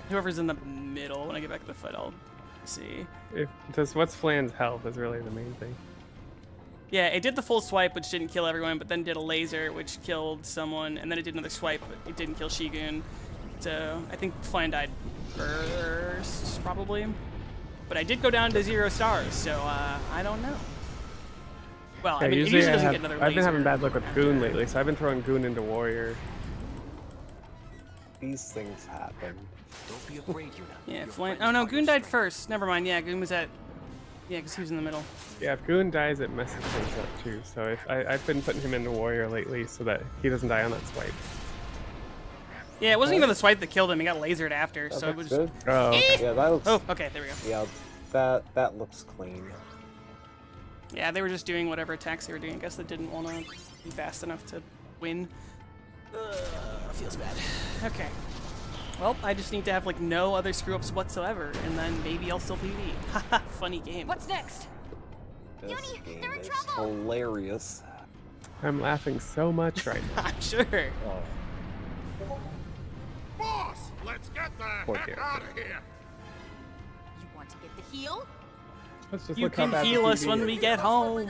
whoever's in the middle. When I get back to the foot, I'll see. If does what's Flan's health is really the main thing. Yeah, it did the full swipe, which didn't kill everyone, but then did a laser, which killed someone, and then it did another swipe, but it didn't kill Shigun. So I think Flan died first, probably. But I did go down to zero stars, so uh, I don't know. Well, I mean, usually, usually I have, get another I've been having bad luck with Goon lately, so I've been throwing Goon into Warrior. These things happen. Don't be afraid, Yuna. Yeah, Your Flan. friends Oh no, Goon died strength. first. Never mind. Yeah, Goon was at. Yeah, because he was in the middle. Yeah, if Goon dies, it messes things up too. So if I, I've been putting him into Warrior lately so that he doesn't die on that swipe. Yeah, it wasn't even the swipe that killed him. He got lasered after, Oh, so it that's was. good. Eh! Oh, okay. Yeah, that looks. Oh, okay, there we go. Yeah, that that looks clean. Yeah, they were just doing whatever attacks they were doing. I guess they didn't want to be fast enough to win. Ugh, feels bad. Okay. Well, I just need to have like no other screw ups whatsoever, and then maybe I'll still PV. Haha, funny game. What's next? Yuni, they're in trouble. This is hilarious. I'm laughing so much right now. I'm sure. Oh, Boss, let's get the Poor heck character. out of here. You want to get the heal? Let's just You look how can bad heal us when we get home.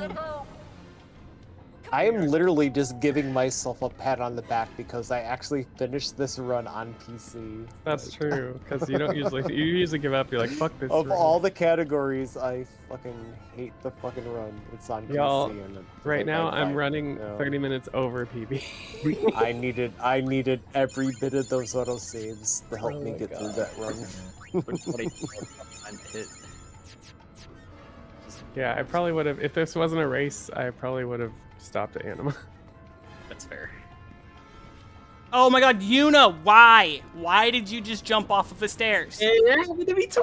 I am literally just giving myself a pat on the back because I actually finished this run on PC. That's true, because you don't usually you usually give up. You're like, fuck this. Of run." all the categories, I fucking hate the fucking run. It's on Y'all, PC. And it's right like, now I- I'm running no. 30 minutes over PB. I needed I needed every bit of those auto saves to help Oh me my get through that run. Time to hit. yeah, I probably would have. If this wasn't a race, I probably would have stopped at Anima. That's fair. Oh my god, Yuna, why? Why did you just jump off of the stairs? Yeah, happened to me too.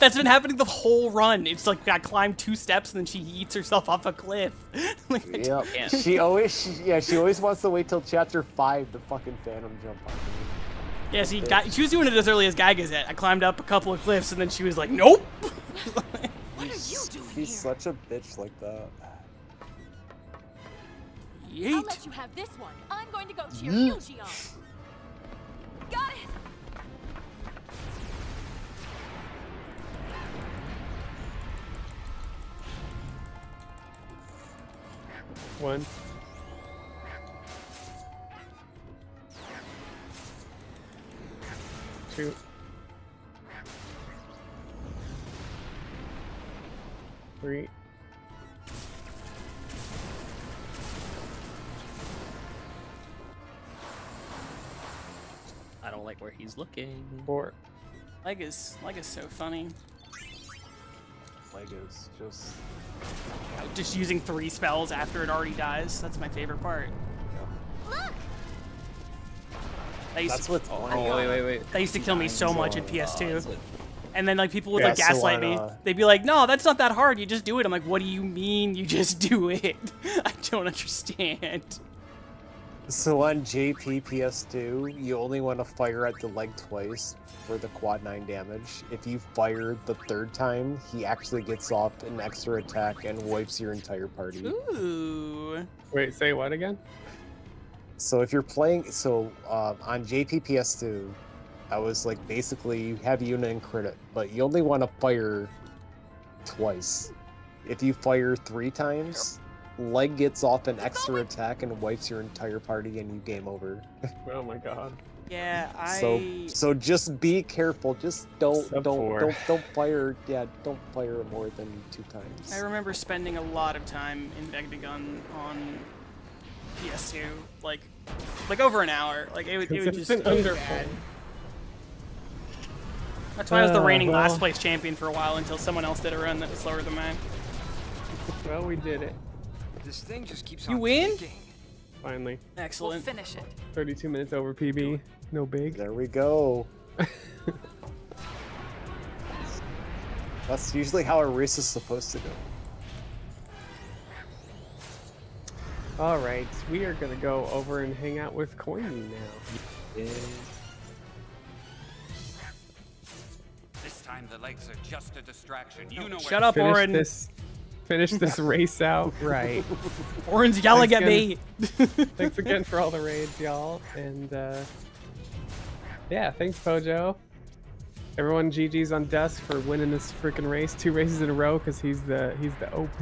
That's been happening the whole run. It's like I climbed two steps and then she eats herself off a cliff. like, Yep. can't. She always she, yeah, she always wants to wait till chapter five to fucking phantom jump on me. Yeah, see, Ga- she was doing it as early as Gagazet. I climbed up a couple of cliffs and then she was like, nope. What are you doing He's here? such a bitch like that. I'll let you have this one. I'm going to go cheer Yeet. Yuji on. Got it. One. Two. Three. I don't like where he's looking. Four. Leg is, leg is so funny. Legos just Just using three spells after it already dies. That's my favorite part. Look. That used, that's to, what's Oh, funny. wait, wait, wait. that used to kill me so much in Oh, PS2. Is it- And then like people would Yeah, like gaslight on, me. uh, They'd be like, "No, that's not that hard. You just do it." I'm like, "What do you mean? You just do it? I don't understand." So on JP PS2, you only want to fire at the leg twice for the quad 9 damage. If you fire the third time, he actually gets off an extra attack and wipes your entire party. Ooh. Wait, say what again? So if you're playing, so uh, on JP PS2, I was like basically you have unit and crit it, but you only want to fire twice. If you fire three times, leg gets off an extra attack and wipes your entire party, and you game over. Oh my god. Yeah, I. So so just be careful. Just don't Sub don't four. don't don't fire. Yeah, don't fire more than two times. I remember spending a lot of time in Vegnagun on PS2, like, like over an hour. Like it would, it would just Consistent it was bad. Four. That's why I was the Uh, reigning last place champion for a while until someone else did a run that was slower than mine. Well, we did it. This thing just keeps You on win? ticking. Finally. We'll Excellent. finish it. 32 minutes over PB. No big. There we go. That's usually how a race is supposed to go. All right, we are gonna go over and hang out with Koinu now. This time the legs are just a distraction. You know Shut up, finish Orin. This, finish this race out right. Orin's yelling Thanks at me. again- thanks again for all the raids, y'all, and uh, yeah, thanks Pojo. Everyone, GG's on Dusk for winning this freaking race, two races in a row, because he's the he's the OP.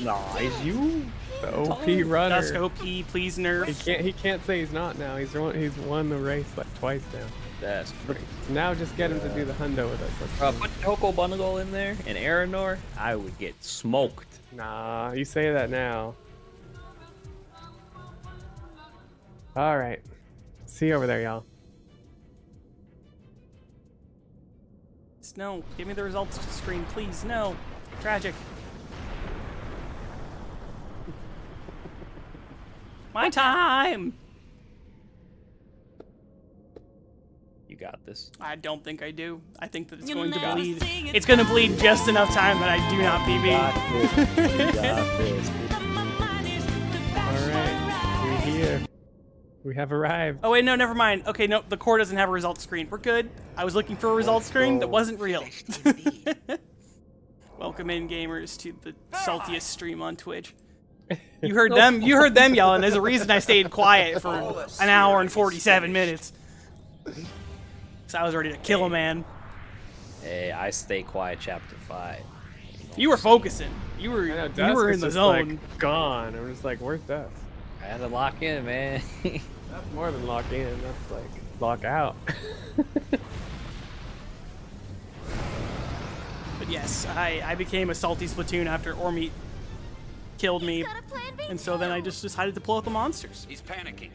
Nah, Nice, you. The OP runner. Dusk OP, please nerf. He can't he can't say he's not now. He's won he's won the race like twice now. That's great. Now just get him to do the hundo with us. Let's Uh, put Toko Bundle in there and Aranor, I would get smoked. Nah, you say that now. All right. See you over there, y'all. No, give me the results screen, please. No. Tragic. My time! You got this. I don't think I do. I think that it's You'll going to bleed. see it It's going to bleed just enough time that I do not PB. All right. We're here. We have arrived. Oh wait, no, never mind. Okay, no, the core doesn't have a result screen. We're good. I was looking for a result screen that wasn't real. Welcome in, gamers, to the saltiest stream on Twitch. You heard them. You heard them yelling. There's a reason I stayed quiet for an hour and 47 minutes. So I was ready to kill a man. Hey, I stay quiet. Chapter five. You were focusing. You were. I know, You were in the just, zone. Like, gone. I'm just like, where's Dusk? I had to lock in, man. That's more than lock in. That's like lock out. But yes, I, I became a salty Splatoon after Ormeat killed me, and so then I just decided to pull out the monsters. He's panicking.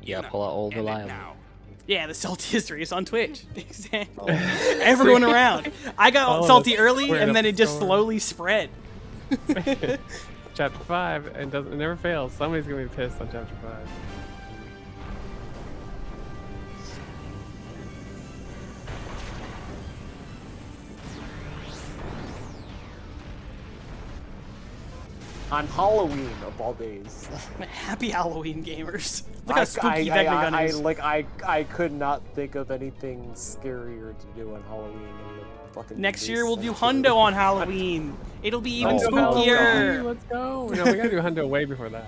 yeah, pull out old reliable. Yeah, the salty history is on Twitch. Exactly. Oh. Everyone around. I got Oh, salty early, and then it just storm. slowly spread. chapter five, and doesn't it never fails. Somebody's gonna be pissed on chapter five. On Halloween of all days. Happy Halloween, gamers. Look I, how spooky I, I, Vegnagun I, is. like I I could not think of anything scarier to do on Halloween than the fucking Next year we'll do cemetery. Hundo on Halloween. It'll be even Hundo Halloween, spookier. Let's go. No, we gotta do Hundo way before that.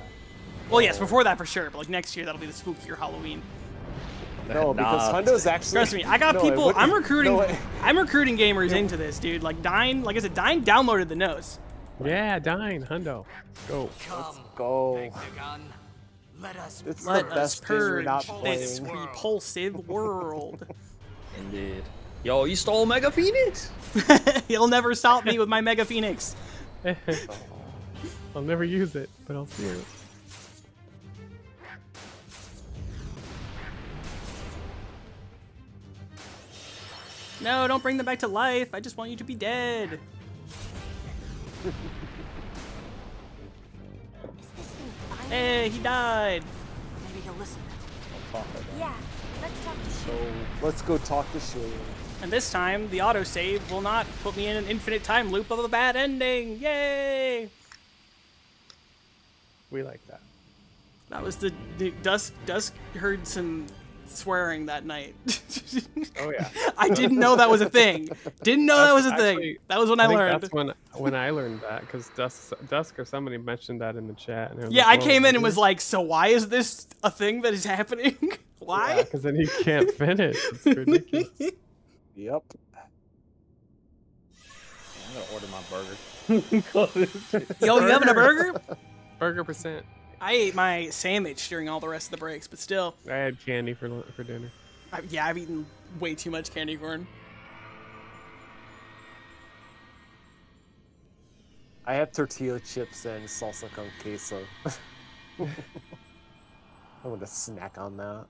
Well, yes, before that for sure, but like next year that'll be the spookier Halloween. No, because Nah. Hundo's actually. Trust me, I got No, people. I'm recruiting. no, it- I'm recruiting gamers into this, dude. Like Dine, like I said, Dine downloaded the nose. Yeah, Dine, Hundo. Go. Let's go. Let us It's Let the us best game we're purge not this playing. repulsive world. Indeed. Yo, you stole Mega Phoenix? He'll never stop me with my Mega Phoenix. I'll never use it, but I'll see it. No, don't bring them back to life. I just want you to be dead. Hey, he died. Maybe he'll listen. Yeah, let's talk to So let's go talk to Shuyin. And this time, the autosave will not put me in an infinite time loop of a bad ending. Yay! We like that. That was the, the Dusk. Dusk heard some swearing that night. Oh yeah. I didn't know that was a thing. Didn't know that was a That's thing. actually- that was when I, think learned. That's when when I learned that because Dusk, Dusk or somebody mentioned that in the chat. And it Yeah, I like, "Whoa, came in and really?" was like, "So why is this a thing that is happening? why?" because then you can't finish. It's ridiculous. Yep. I'm gonna order my burger. Yo, you having a burger? Burger percent. I ate my sandwich during all the rest of the breaks, but still, I had candy for for dinner. I, yeah, I've eaten way too much candy corn. I had tortilla chips and salsa con queso. I'm gonna snack on that.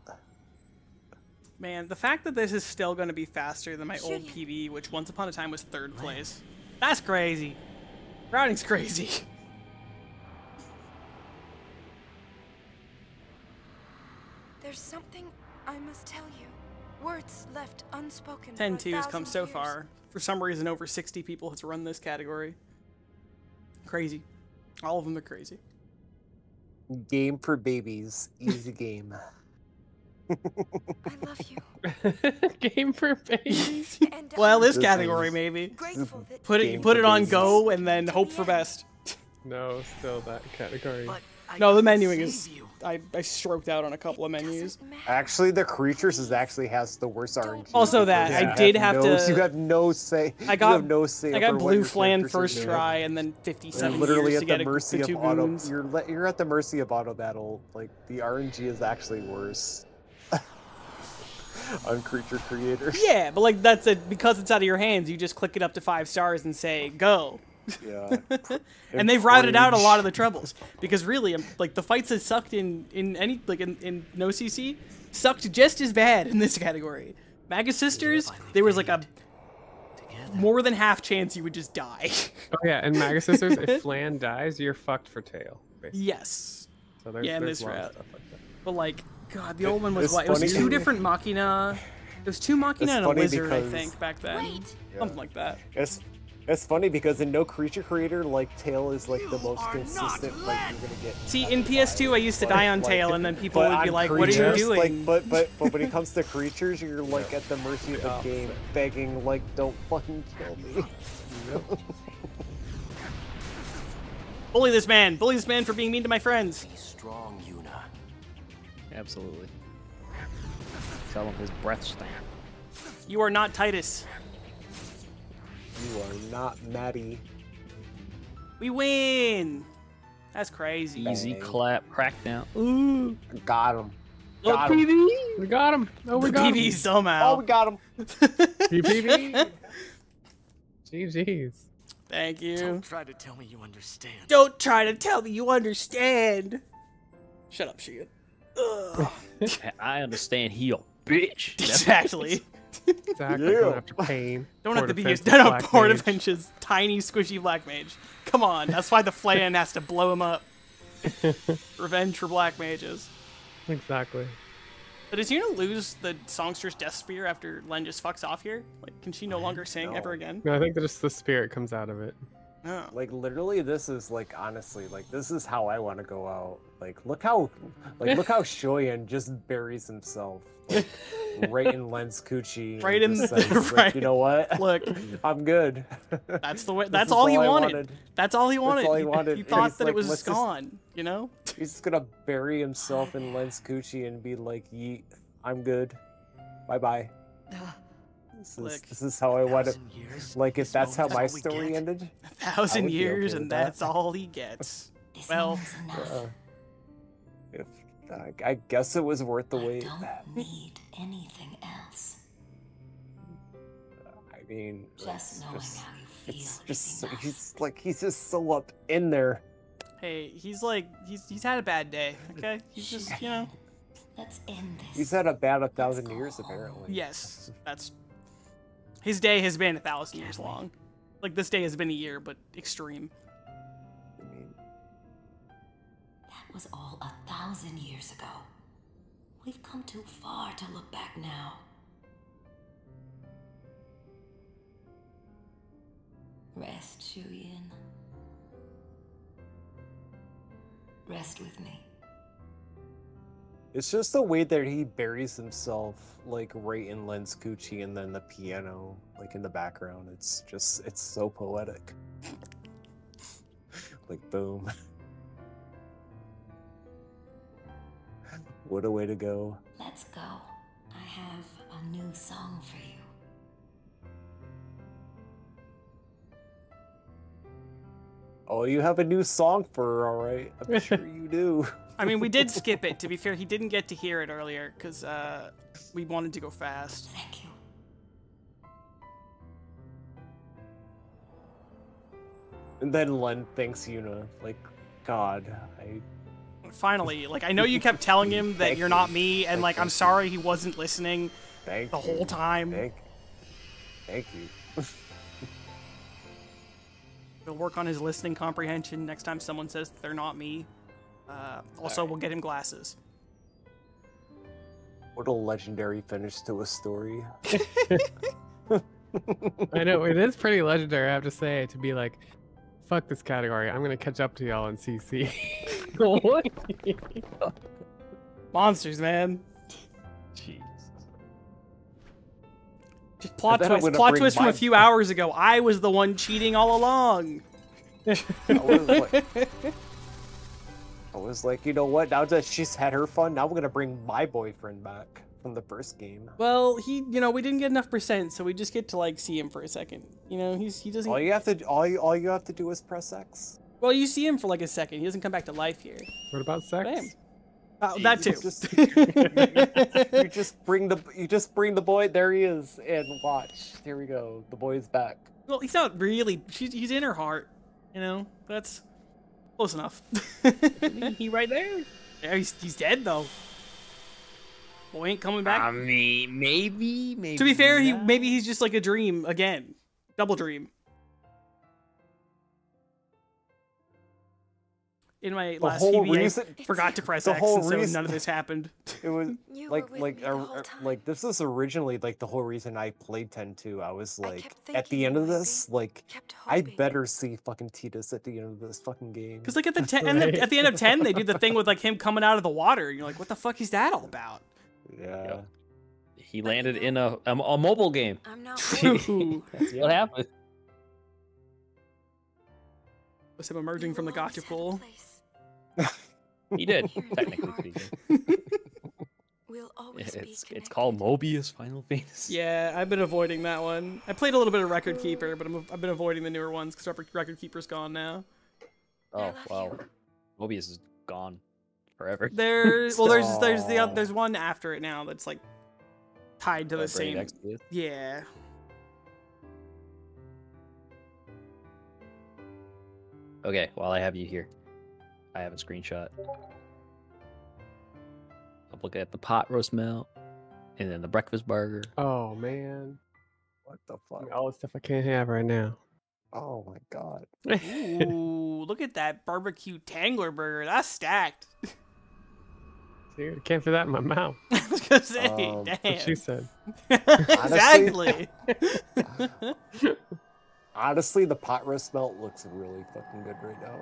Man, the fact that this is still going to be faster than my old PB, which once upon a time was third place, that's crazy. Routing's crazy. There's something I must tell you. Words left unspoken. for 10 a 2 has come so years. far. For some reason, over 60 people has run this category. Crazy. All of them are crazy. Game for babies. Easy game. I love you. Game for babies. Well, this This category maybe. Put it put it on babies. go and then hope for best. No, still that category. No, the menuing is. I, I stroked out on a couple of menus. Actually, the creatures is actually has the worst RNG. Also that, because I did have no, to- You have no say. I got you have no say I got blue flan first try and then You're 57 literally years at to the get a, mercy the of two auto. boons. You're you're at the mercy of auto battle. Like the RNG is actually worse on creature creators. Yeah, but like that's it because it's out of your hands. You just click it up to five stars and say go. Yeah. and they've routed out a lot of the troubles because really, um, like the fights that sucked in in any like in, in no CC sucked just as bad in this category. Magus Sisters, there was like a more than half chance you would just die. Oh yeah, and Magus Sisters, if Flan dies, you're fucked for tail. Basically. yes. So there's, yeah, there's this a lot of route. stuff like that. But like, God, the old one was It's what? It was two different Machina. It was two Machina It's and a funny wizard, I think, back then. Something like that. It's it's funny because in no creature creator, like tail is like the most consistent. Like you're gonna get. See, in PS2, I used to But, die on like, tail, and then people would be on like, "What are you doing?" Like, but but but when it comes to creatures, you're like at the mercy of the game, begging like, "Don't fucking kill me." Bully this man! Bully this man for being mean to my friends! Be strong, Yuna. Absolutely. Tell him his breath stank. You are not Tidus. You are not Maddie. We win! That's crazy. Easy clap, crackdown. Ooh. Got him. Look, Got him. PB! We got him. Oh, we The got PB him. somehow. Oh, we got him. PPV. GG's. Thank you. Don't try to tell me you understand. Don't try to tell me you understand. Shut up, Shield. I understand he a bitch. exactly. Exactly. Yeah. Going after Paine. Don't have to be Porta his Fence, don't Black have Porta Mage. Bench's tiny squishy black mage. Come on, that's why the Flan has to blow him up. Revenge for black mages. Exactly. But is Yuna lose the songster's death spear after Lenne just fucks off here? Like, can she no longer sing know. ever again? No, I think that just the spirit comes out of it. Oh. Like literally, this is like honestly, like this is how I want to go out. Like look how, like look how Shuyin just buries himself, like right in Lenne's coochie. Right in- just says, like, right. You know what? Look. I'm good. That's the way. That's is all he I wanted. That's all he wanted. all he wanted. He And thought that like, it was "Let's just- gone. You know. He's just gonna bury himself in Lenne's coochie and be like, "Yeet, I'm good. Bye bye." Ah. This is, Look. this is how I want it. Like if that's how my story get. ended. I Thousand years, okay and that. that's all he gets. This Well. Uh, if I, I guess it was worth the I wait. don't need anything else. I mean, Just it's knowing just, how you feel it's just enough. he's like he's just so up in there. Hey, he's like he's he's had a bad day. Okay, he's just you know. Let's end this. He's had a bad a thousand years apparently. Yes, that's his day has been a thousand years long. Like this day has been a year, but extreme. I mean, That was all a thousand years ago. We've come too far to look back now. Rest, Shuyin. Rest with me. It's just the way that he buries himself, like right in Lenne's coochie, and then the piano, like in the background. It's just it's so poetic. like boom. what a way to go. Let's go. I have a new song for you. Oh, you have a new song for her, all right? I'm sure you do. I mean, we did skip it. To be fair, he didn't get to hear it earlier because uh, we wanted to go fast. Thank you. And then Lenne thanks Yuna, like, God, I Finally, like I know you kept telling him that you're not me, and Thank like I'm you. sorry he wasn't listening thank the you. whole time. Thank, thank you. We'll work on his listening comprehension next time someone says they're not me. Uh, also, we'll get him glasses. What a legendary finish to a story. I know it is pretty legendary. I have to say to be like, fuck this category. I'm gonna catch up to y'all in CC. what? Monsters, man. Jeez. Just plot twist. gonna Plot bring twist from a few hours ago. I was the one cheating all along. I was like, I was like, you know what? Now that she's had her fun, now we're gonna bring my boyfriend back from the first game. Well, he, you know, we didn't get enough percent, so we just get to like see him for a second. You know, he's he doesn't. All you have to all you, all you have to do is press X. Well, you see him for like a second. He doesn't come back to life here. What about sex? Damn. Uh, that too. You just, you just bring the you just bring the boy. There he is, and watch. Here we go. The boy's back. Well, he's not really. She's, he's in her heart. You know, that's close enough. he right there. Yeah, he's he's dead though. Boy ain't coming back. I mean, maybe, maybe. to be fair, he maybe he's just like a dream again, double dream. In my The last whole PB, I reason- forgot to press the X, whole and so none of this happened. It was You like like me the uh, whole time. like this was originally like the whole reason I played 10-2. I was like kept at the end of this, like I better see fucking Tidus at the end of this fucking game. Because like at the ten, and the, at the end of ten, they do the thing with like him coming out of the water. And you're like, what the fuck is that all about? Yeah. He landed in a, a, a mobile game. I'm not Ooh. That's what happened. Was him emerging from the gotcha pool. He did, technically speaking. We'll always be It's it's called Mobius Final Fantasy. Yeah, I've been avoiding that one. I played a little bit of Record Keeper, but I'm, I've been avoiding the newer ones because Record Keeper's gone now. Oh wow, Mobius is gone forever. There's well, there's there's the Aw. Oh. there's one after it now that's like tied to the Vibrating same. Exodus? Yeah. Okay, while I have you here, I have a screenshot. I'm looking at the pot roast melt, and then the breakfast burger. Oh man, What the fuck? all the stuff I can't have right now. Oh my god. Ooh, look at that barbecue tangler burger. That's stacked. Dude, I can't fit that in my mouth. I was gonna say, Um, damn. What she said. exactly. Honestly, the pot roast melt looks really fucking good right now.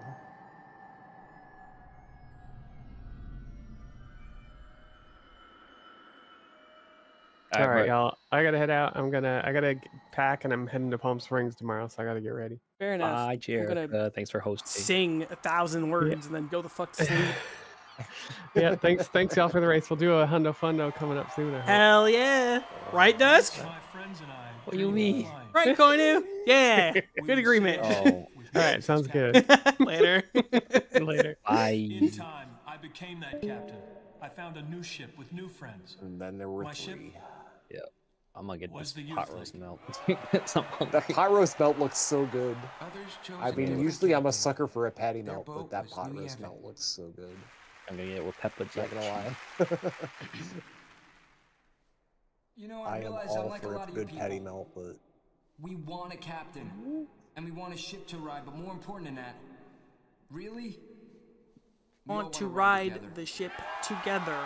All right, y'all. I gotta head out. I'm gonna. I gotta pack, and I'm heading to Palm Springs tomorrow, so I gotta get ready. Fair enough. Bye, I'm Jared. gonna Uh, thanks for hosting. sing a thousand words and then go the fuck to sleep. Yeah, thanks, thanks y'all for the race. We'll do a hundo fundo coming up soon. I hope. Hell yeah! Right, Dusk? What do you mean? Right, Koinu? Yeah. Good agreement. Oh, All right, sounds good. Later. Later. bye. In time, I became that captain. I found a new ship with new friends. And then there were My ship three. Yeah, I'm gonna get Was this the pot youth roast melt. Some That pot roast melt looks so good. Others chose I a mean, usually I'm a sucker for a patty melt, but that was pot roast Yevon. melt looks so good. I'm gonna get it with pepper jack. Not jack. gonna lie. You know, I, I am realize all unlike a for lot a of you good patty people, melt, but we want a captain, and we want a ship to ride. But more important than that, really, Want to wanna ride together. the ship together.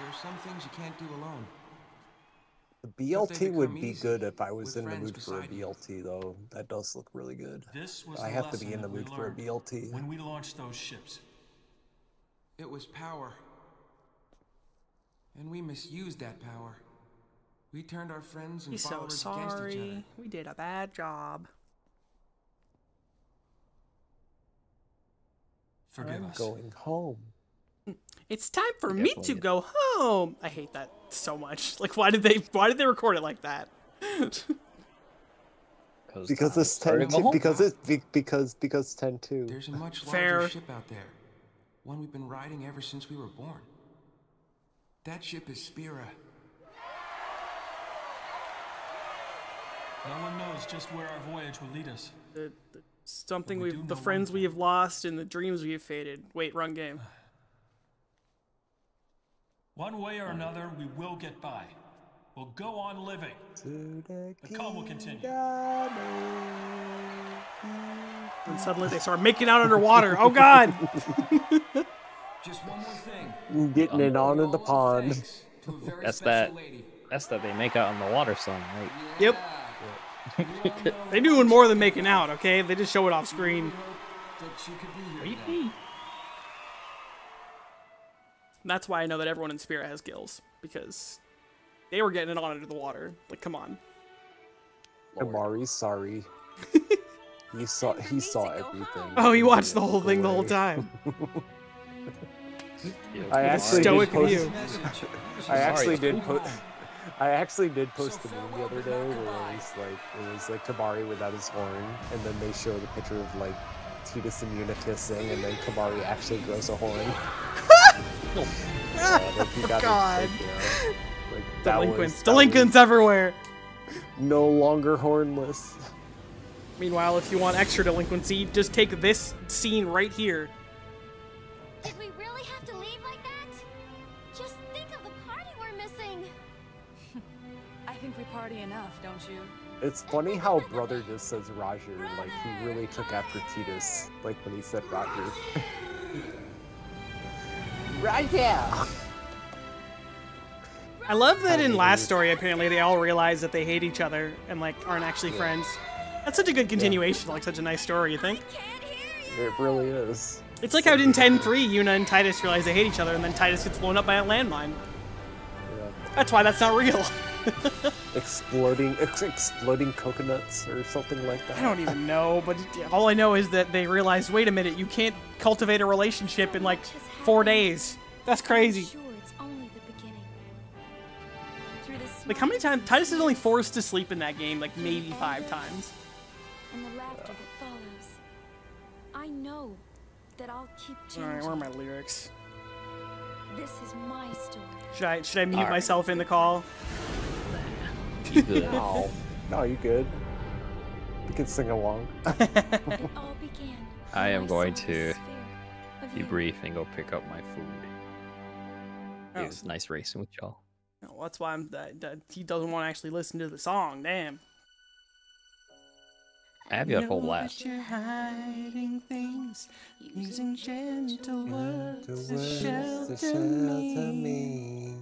There are some things you can't do alone. the BLT would be easy good if I was in the mood for a beside you. BLT, though. That does look really good. This was I have to be in the mood for a BLT. When we launched those ships, It was power. And we misused that power. We turned our friends and He's so followers against each other. sorry. We did a bad job. forgive I'm us. going home. It's time for me to Definitely. go home. I hate that so much. Like, why did they? Why did they record it like that? Because it's ten two, because it's be- because because ten two. There's a much larger Fair. ship out there. One we've been riding ever since we were born. That ship is Spira. No one knows just where our voyage will lead us. the, the, something we we've the friends we have lost and the dreams we have faded. Wait, wrong game. One way or another, we will get by. We'll go on living. The calm will continue. And suddenly they start making out underwater. Oh God! Just one more thing. Getting it on in the pond. To a very That's that. lady. That's that they make out in the water song, right? Yep. They're doing more than making out, okay? They just show it off screen. That you could be here. today. That's why I know that everyone in Spira has gills because they were getting it on under the water. Like, come on. Amari's sorry. he saw he saw everything. Oh, he watched the whole thing the whole time. I actually Stoic did post, you. I actually did put. I actually did post the meme the other day where it was like it was like Kimahri without his horn, and then they show the picture of like Tidus and Yuna kissing, and then Kimahri actually grows a horn. Yeah, like, he got it, oh, God. like, you know, like, that was- Delinquents. Delinquents was everywhere. No longer hornless. Meanwhile, if you want extra delinquency, just take this scene right here. Did we really have to leave like that? Just think of the party we're missing. I think we party enough, don't you? It's funny how brother just says Roger, like he really took after Tidus, like when he said Roger. Roger. I love that in last story, apparently they all realize that they hate each other and like aren't actually friends. That's such a good continuation, like such a nice story. You think? It really is. It's like how in 10-3, Yuna and Tidus realize they hate each other, and then Tidus gets blown up by a landmine. Yeah. That's why that's not real. Exploding, ex- exploding coconuts or something like that. I don't even know, but all I know is that they realized, wait a minute, you can't cultivate a relationship in like four days. That's crazy. Sure, it's only the beginning. Through the Like how many times Tidus is only forced to sleep in that game? Like maybe five times. and the laughter that follows. I know that I'll keep All changing. right, where are my lyrics? This is my story. Should I should I mute All right. myself in the call? No, no, you good. You can sing along. It all began. I am going saw to the sphere of be you. brief and go pick up my food. Oh. It was nice racing with y'all. Oh, no, that's why I'm that, that he doesn't want to actually listen to the song. Damn. I have you a full blast. you're hiding things, using gentle words to shelter me.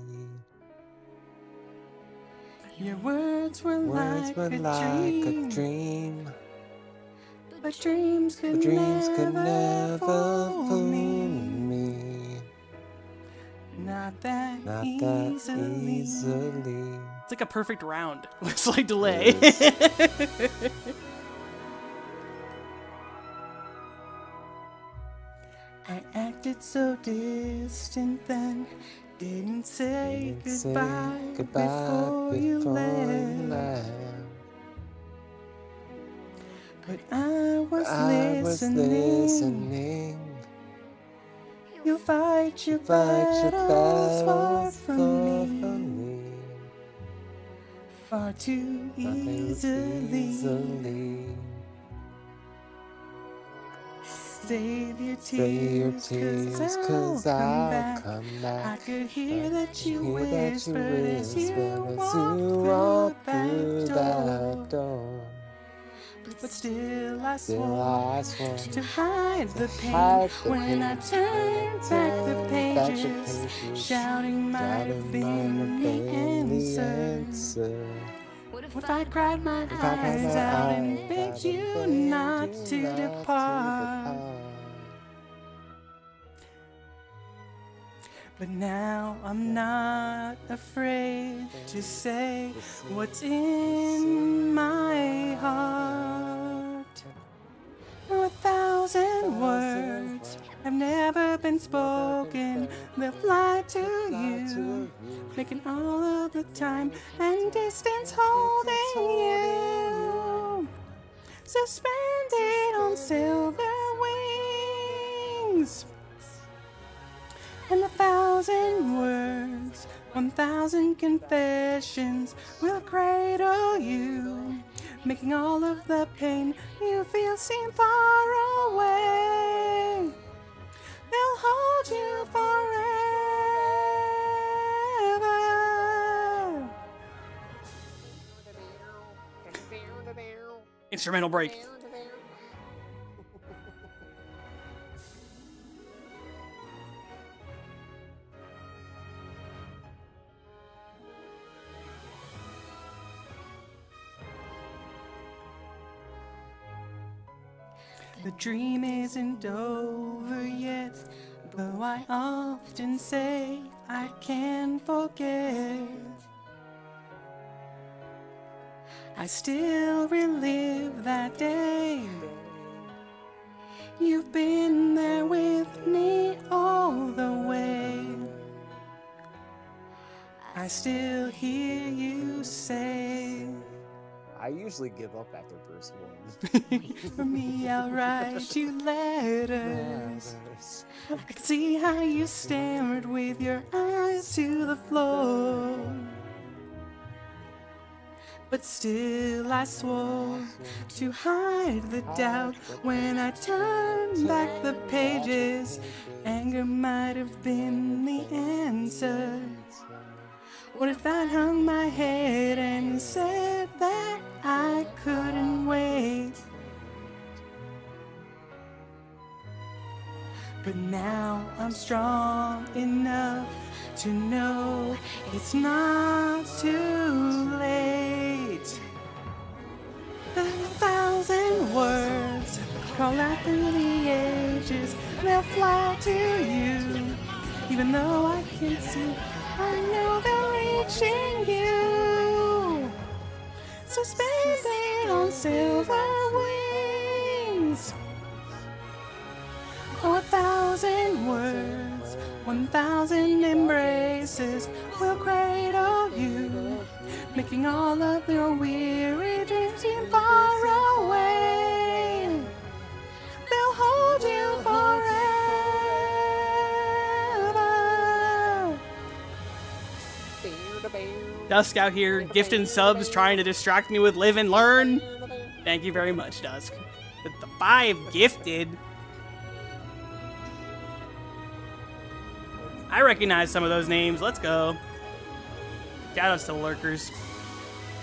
Your words were Words like, were a, like dream, a dream, but dreams could but dreams never, could never fool fool me. me. Not that Not easily. that easily. It's like a perfect round with slight delay. I acted so distant then, didn't say Didn't say goodbye, goodbye before, you left. you left. But I was I was listening. listening. You fight your Fight your battles far battles from far me, from me. far too Far easily. easily. Save your Save your tears, tears, cause, cause I'll, I'll come back. come I back. could hear that you Hear that you whispered as you walked through that door. that door. But still I Still swore I swore to hide the pain hide the when I turned back the Turn back the pages, pages, shouting might have been the answer. answer. What if, If I cried my I cried eyes my eyes out and begged you not to depart. But now I'm not afraid to say what's in my heart. A thousand words have never been spoken. They'll fly to you, making all of the time and distance holding you. Suspended on silver wings. And a thousand words, one thousand confessions will cradle you, making all of the pain you feel seem far away. They'll hold you forever. Instrumental break. The dream isn't over yet, though I often say I can forget. I still relive that day. You've been there with me all the way. I still hear you say, I usually give up after verse one. For me, I'll write you letters. I could see how you stared with your eyes to the floor. But still, I swore to hide the doubt when I turned back the pages. Anger might have been the answer. What if I hung my head and said that I couldn't wait? But now I'm strong enough to know it's not too late. A thousand words crawl out through the ages, they'll fly to you. Even though I can't see, I know they're reaching you. Suspended on silver wings. Oh, a thousand words, one thousand embraces will cradle you, making all of your weary dreams seem far away. Dusk out here gifting subs, trying to distract me with live and learn. Thank you very much, Dusk. The, the five gifted. I recognize some of those names. Let's go. Shoutouts to the lurkers.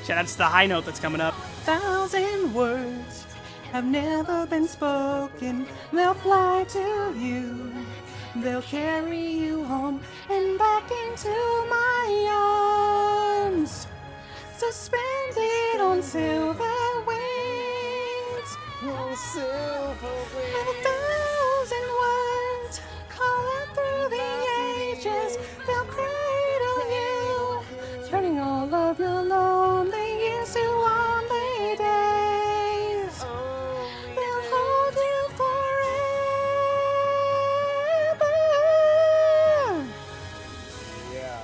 Shoutouts to the high note that's coming up. Thousand words have never been spoken. They'll fly to you. They'll carry you home and back into my arms. Suspended on silver wings. Oh, silver A thousand words call out through the ages. They'll cradle you, turning all of your lonely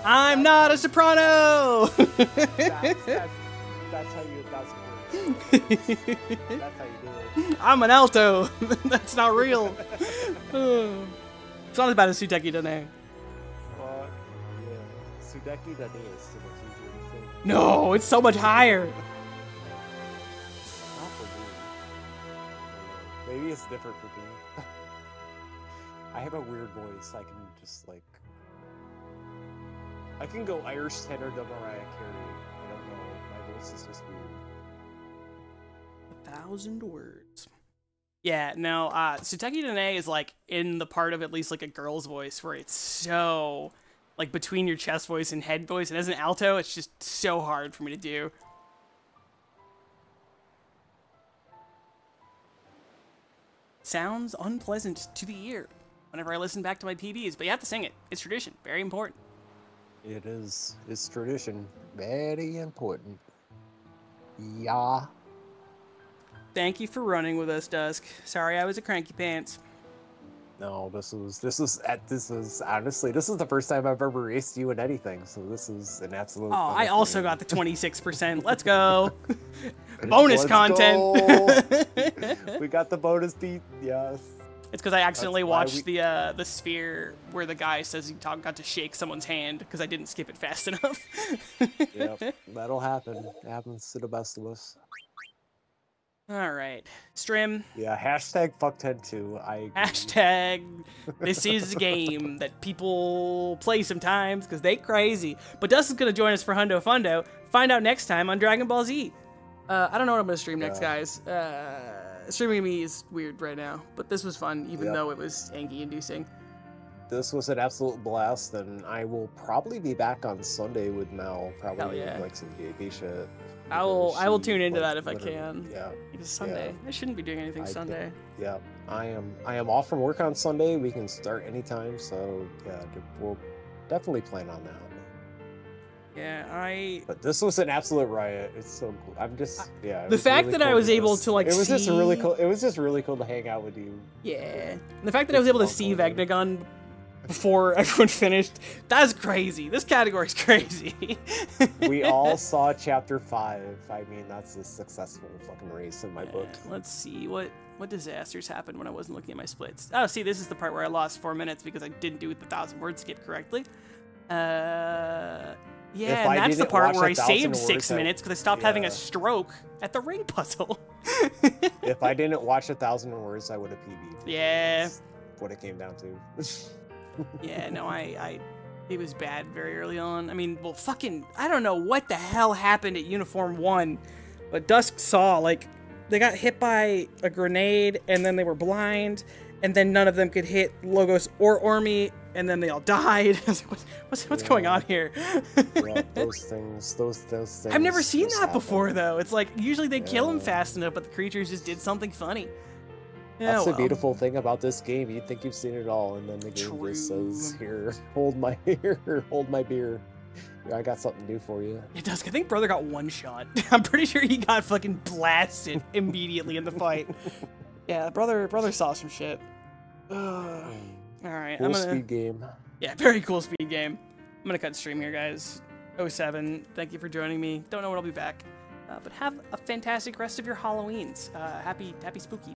I'm not a soprano. That's, that's, that's how you. That's That's how you do it. I'm an alto. That's not real. it's not as bad as Suteki da ne. Fuck yeah. Suteki da ne is so much easier. No, it's so much higher. Not for me. Maybe it's different for me. I have a weird voice. I can just like. I can go Irish tenor to Mariah Carey. I don't know. My voice is just weird. A thousand words. Yeah, no, uh, Suteki da ne is like in the part of at least like a girl's voice where it's so like between your chest voice and head voice, and as an alto, it's just so hard for me to do. Sounds unpleasant to the ear whenever I listen back to my PBs, but you have to sing it. It's tradition, very important. It is. It's tradition. Very important. Yeah. Thank you for running with us, Dusk. Sorry I was a cranky pants. No, this was this was at this is honestly this is the first time I've ever raced you in anything, so this is an absolute. Oh, I also got the 26%. Let's go. Bonus Let's content. go. we got the bonus beat. Yes. It's because I accidentally That's watched we- the uh, the sphere where the guy says he talk, got to shake someone's hand because I didn't skip it fast enough. Yep. That'll happen. It happens to the best of us. All right, Strim. Yeah. Hashtag fuck Ted two. I agree. Hashtag this is a game that people play sometimes because they crazy. But Dustin's gonna join us for Hundo Fundo. Find out next time on Dragon Ball Z. Uh, I don't know what I'm gonna stream next, guys. Uh, streaming me is weird right now, but this was fun, even Yep. though it was angy inducing. this was an absolute blast, and I will probably be back on Sunday with Mel, probably yeah. like some VAP shit. I will. I will tune into like, that if I can. Yeah. Sunday. I shouldn't be doing anything I Sunday. Yeah, I am. I am off from work on Sunday. We can start anytime, so yeah, we'll definitely plan on that. Yeah, I. But this was an absolute riot. It's so cool. I'm just yeah. The fact really that I was able to, like, it was just really cool. It was just really cool to hang out with you. Yeah. And the fact that I was able to see Vegnagun before everyone finished, that's crazy. This category's crazy. we all saw chapter five. I mean, that's a successful fucking race in my book. Let's see what what disasters happened when I wasn't looking at my splits. Oh, see, this is the part where I lost four minutes because I didn't do the thousand word skip correctly. Uh, yeah, and that's the part where I saved six minutes because I stopped having a stroke at the ring puzzle. if I didn't watch a thousand words, I would have PB'd. Yeah. That's what it came down to. yeah, no, I, I, it was bad very early on. I mean, well, fucking, I don't know what the hell happened at Uniform One, but Dusk saw like they got hit by a grenade and then they were blind, and then none of them could hit Logos or Ormi, and then they all died. I was like, what's what's, what's going on here? yeah, those things, those those things. I've never seen that happen. before though. It's like usually they kill him Yeah. fast enough, but the creatures just did something funny. Yeah, That's well. the beautiful thing about this game. You think you've seen it all, and then the game just says, "Here, hold my here, hold my beer. I got something new for you." It does. I think brother got one shot. I'm pretty sure he got fucking blasted immediately in the fight. yeah, brother, brother saw some shit. All right, Cool I'm gonna. speed game. Yeah, very cool speed game. I'm gonna cut stream here, guys. 07. Thank you for joining me. Don't know when I'll be back, uh, but have a fantastic rest of your Halloweens. Uh, happy, happy spooky.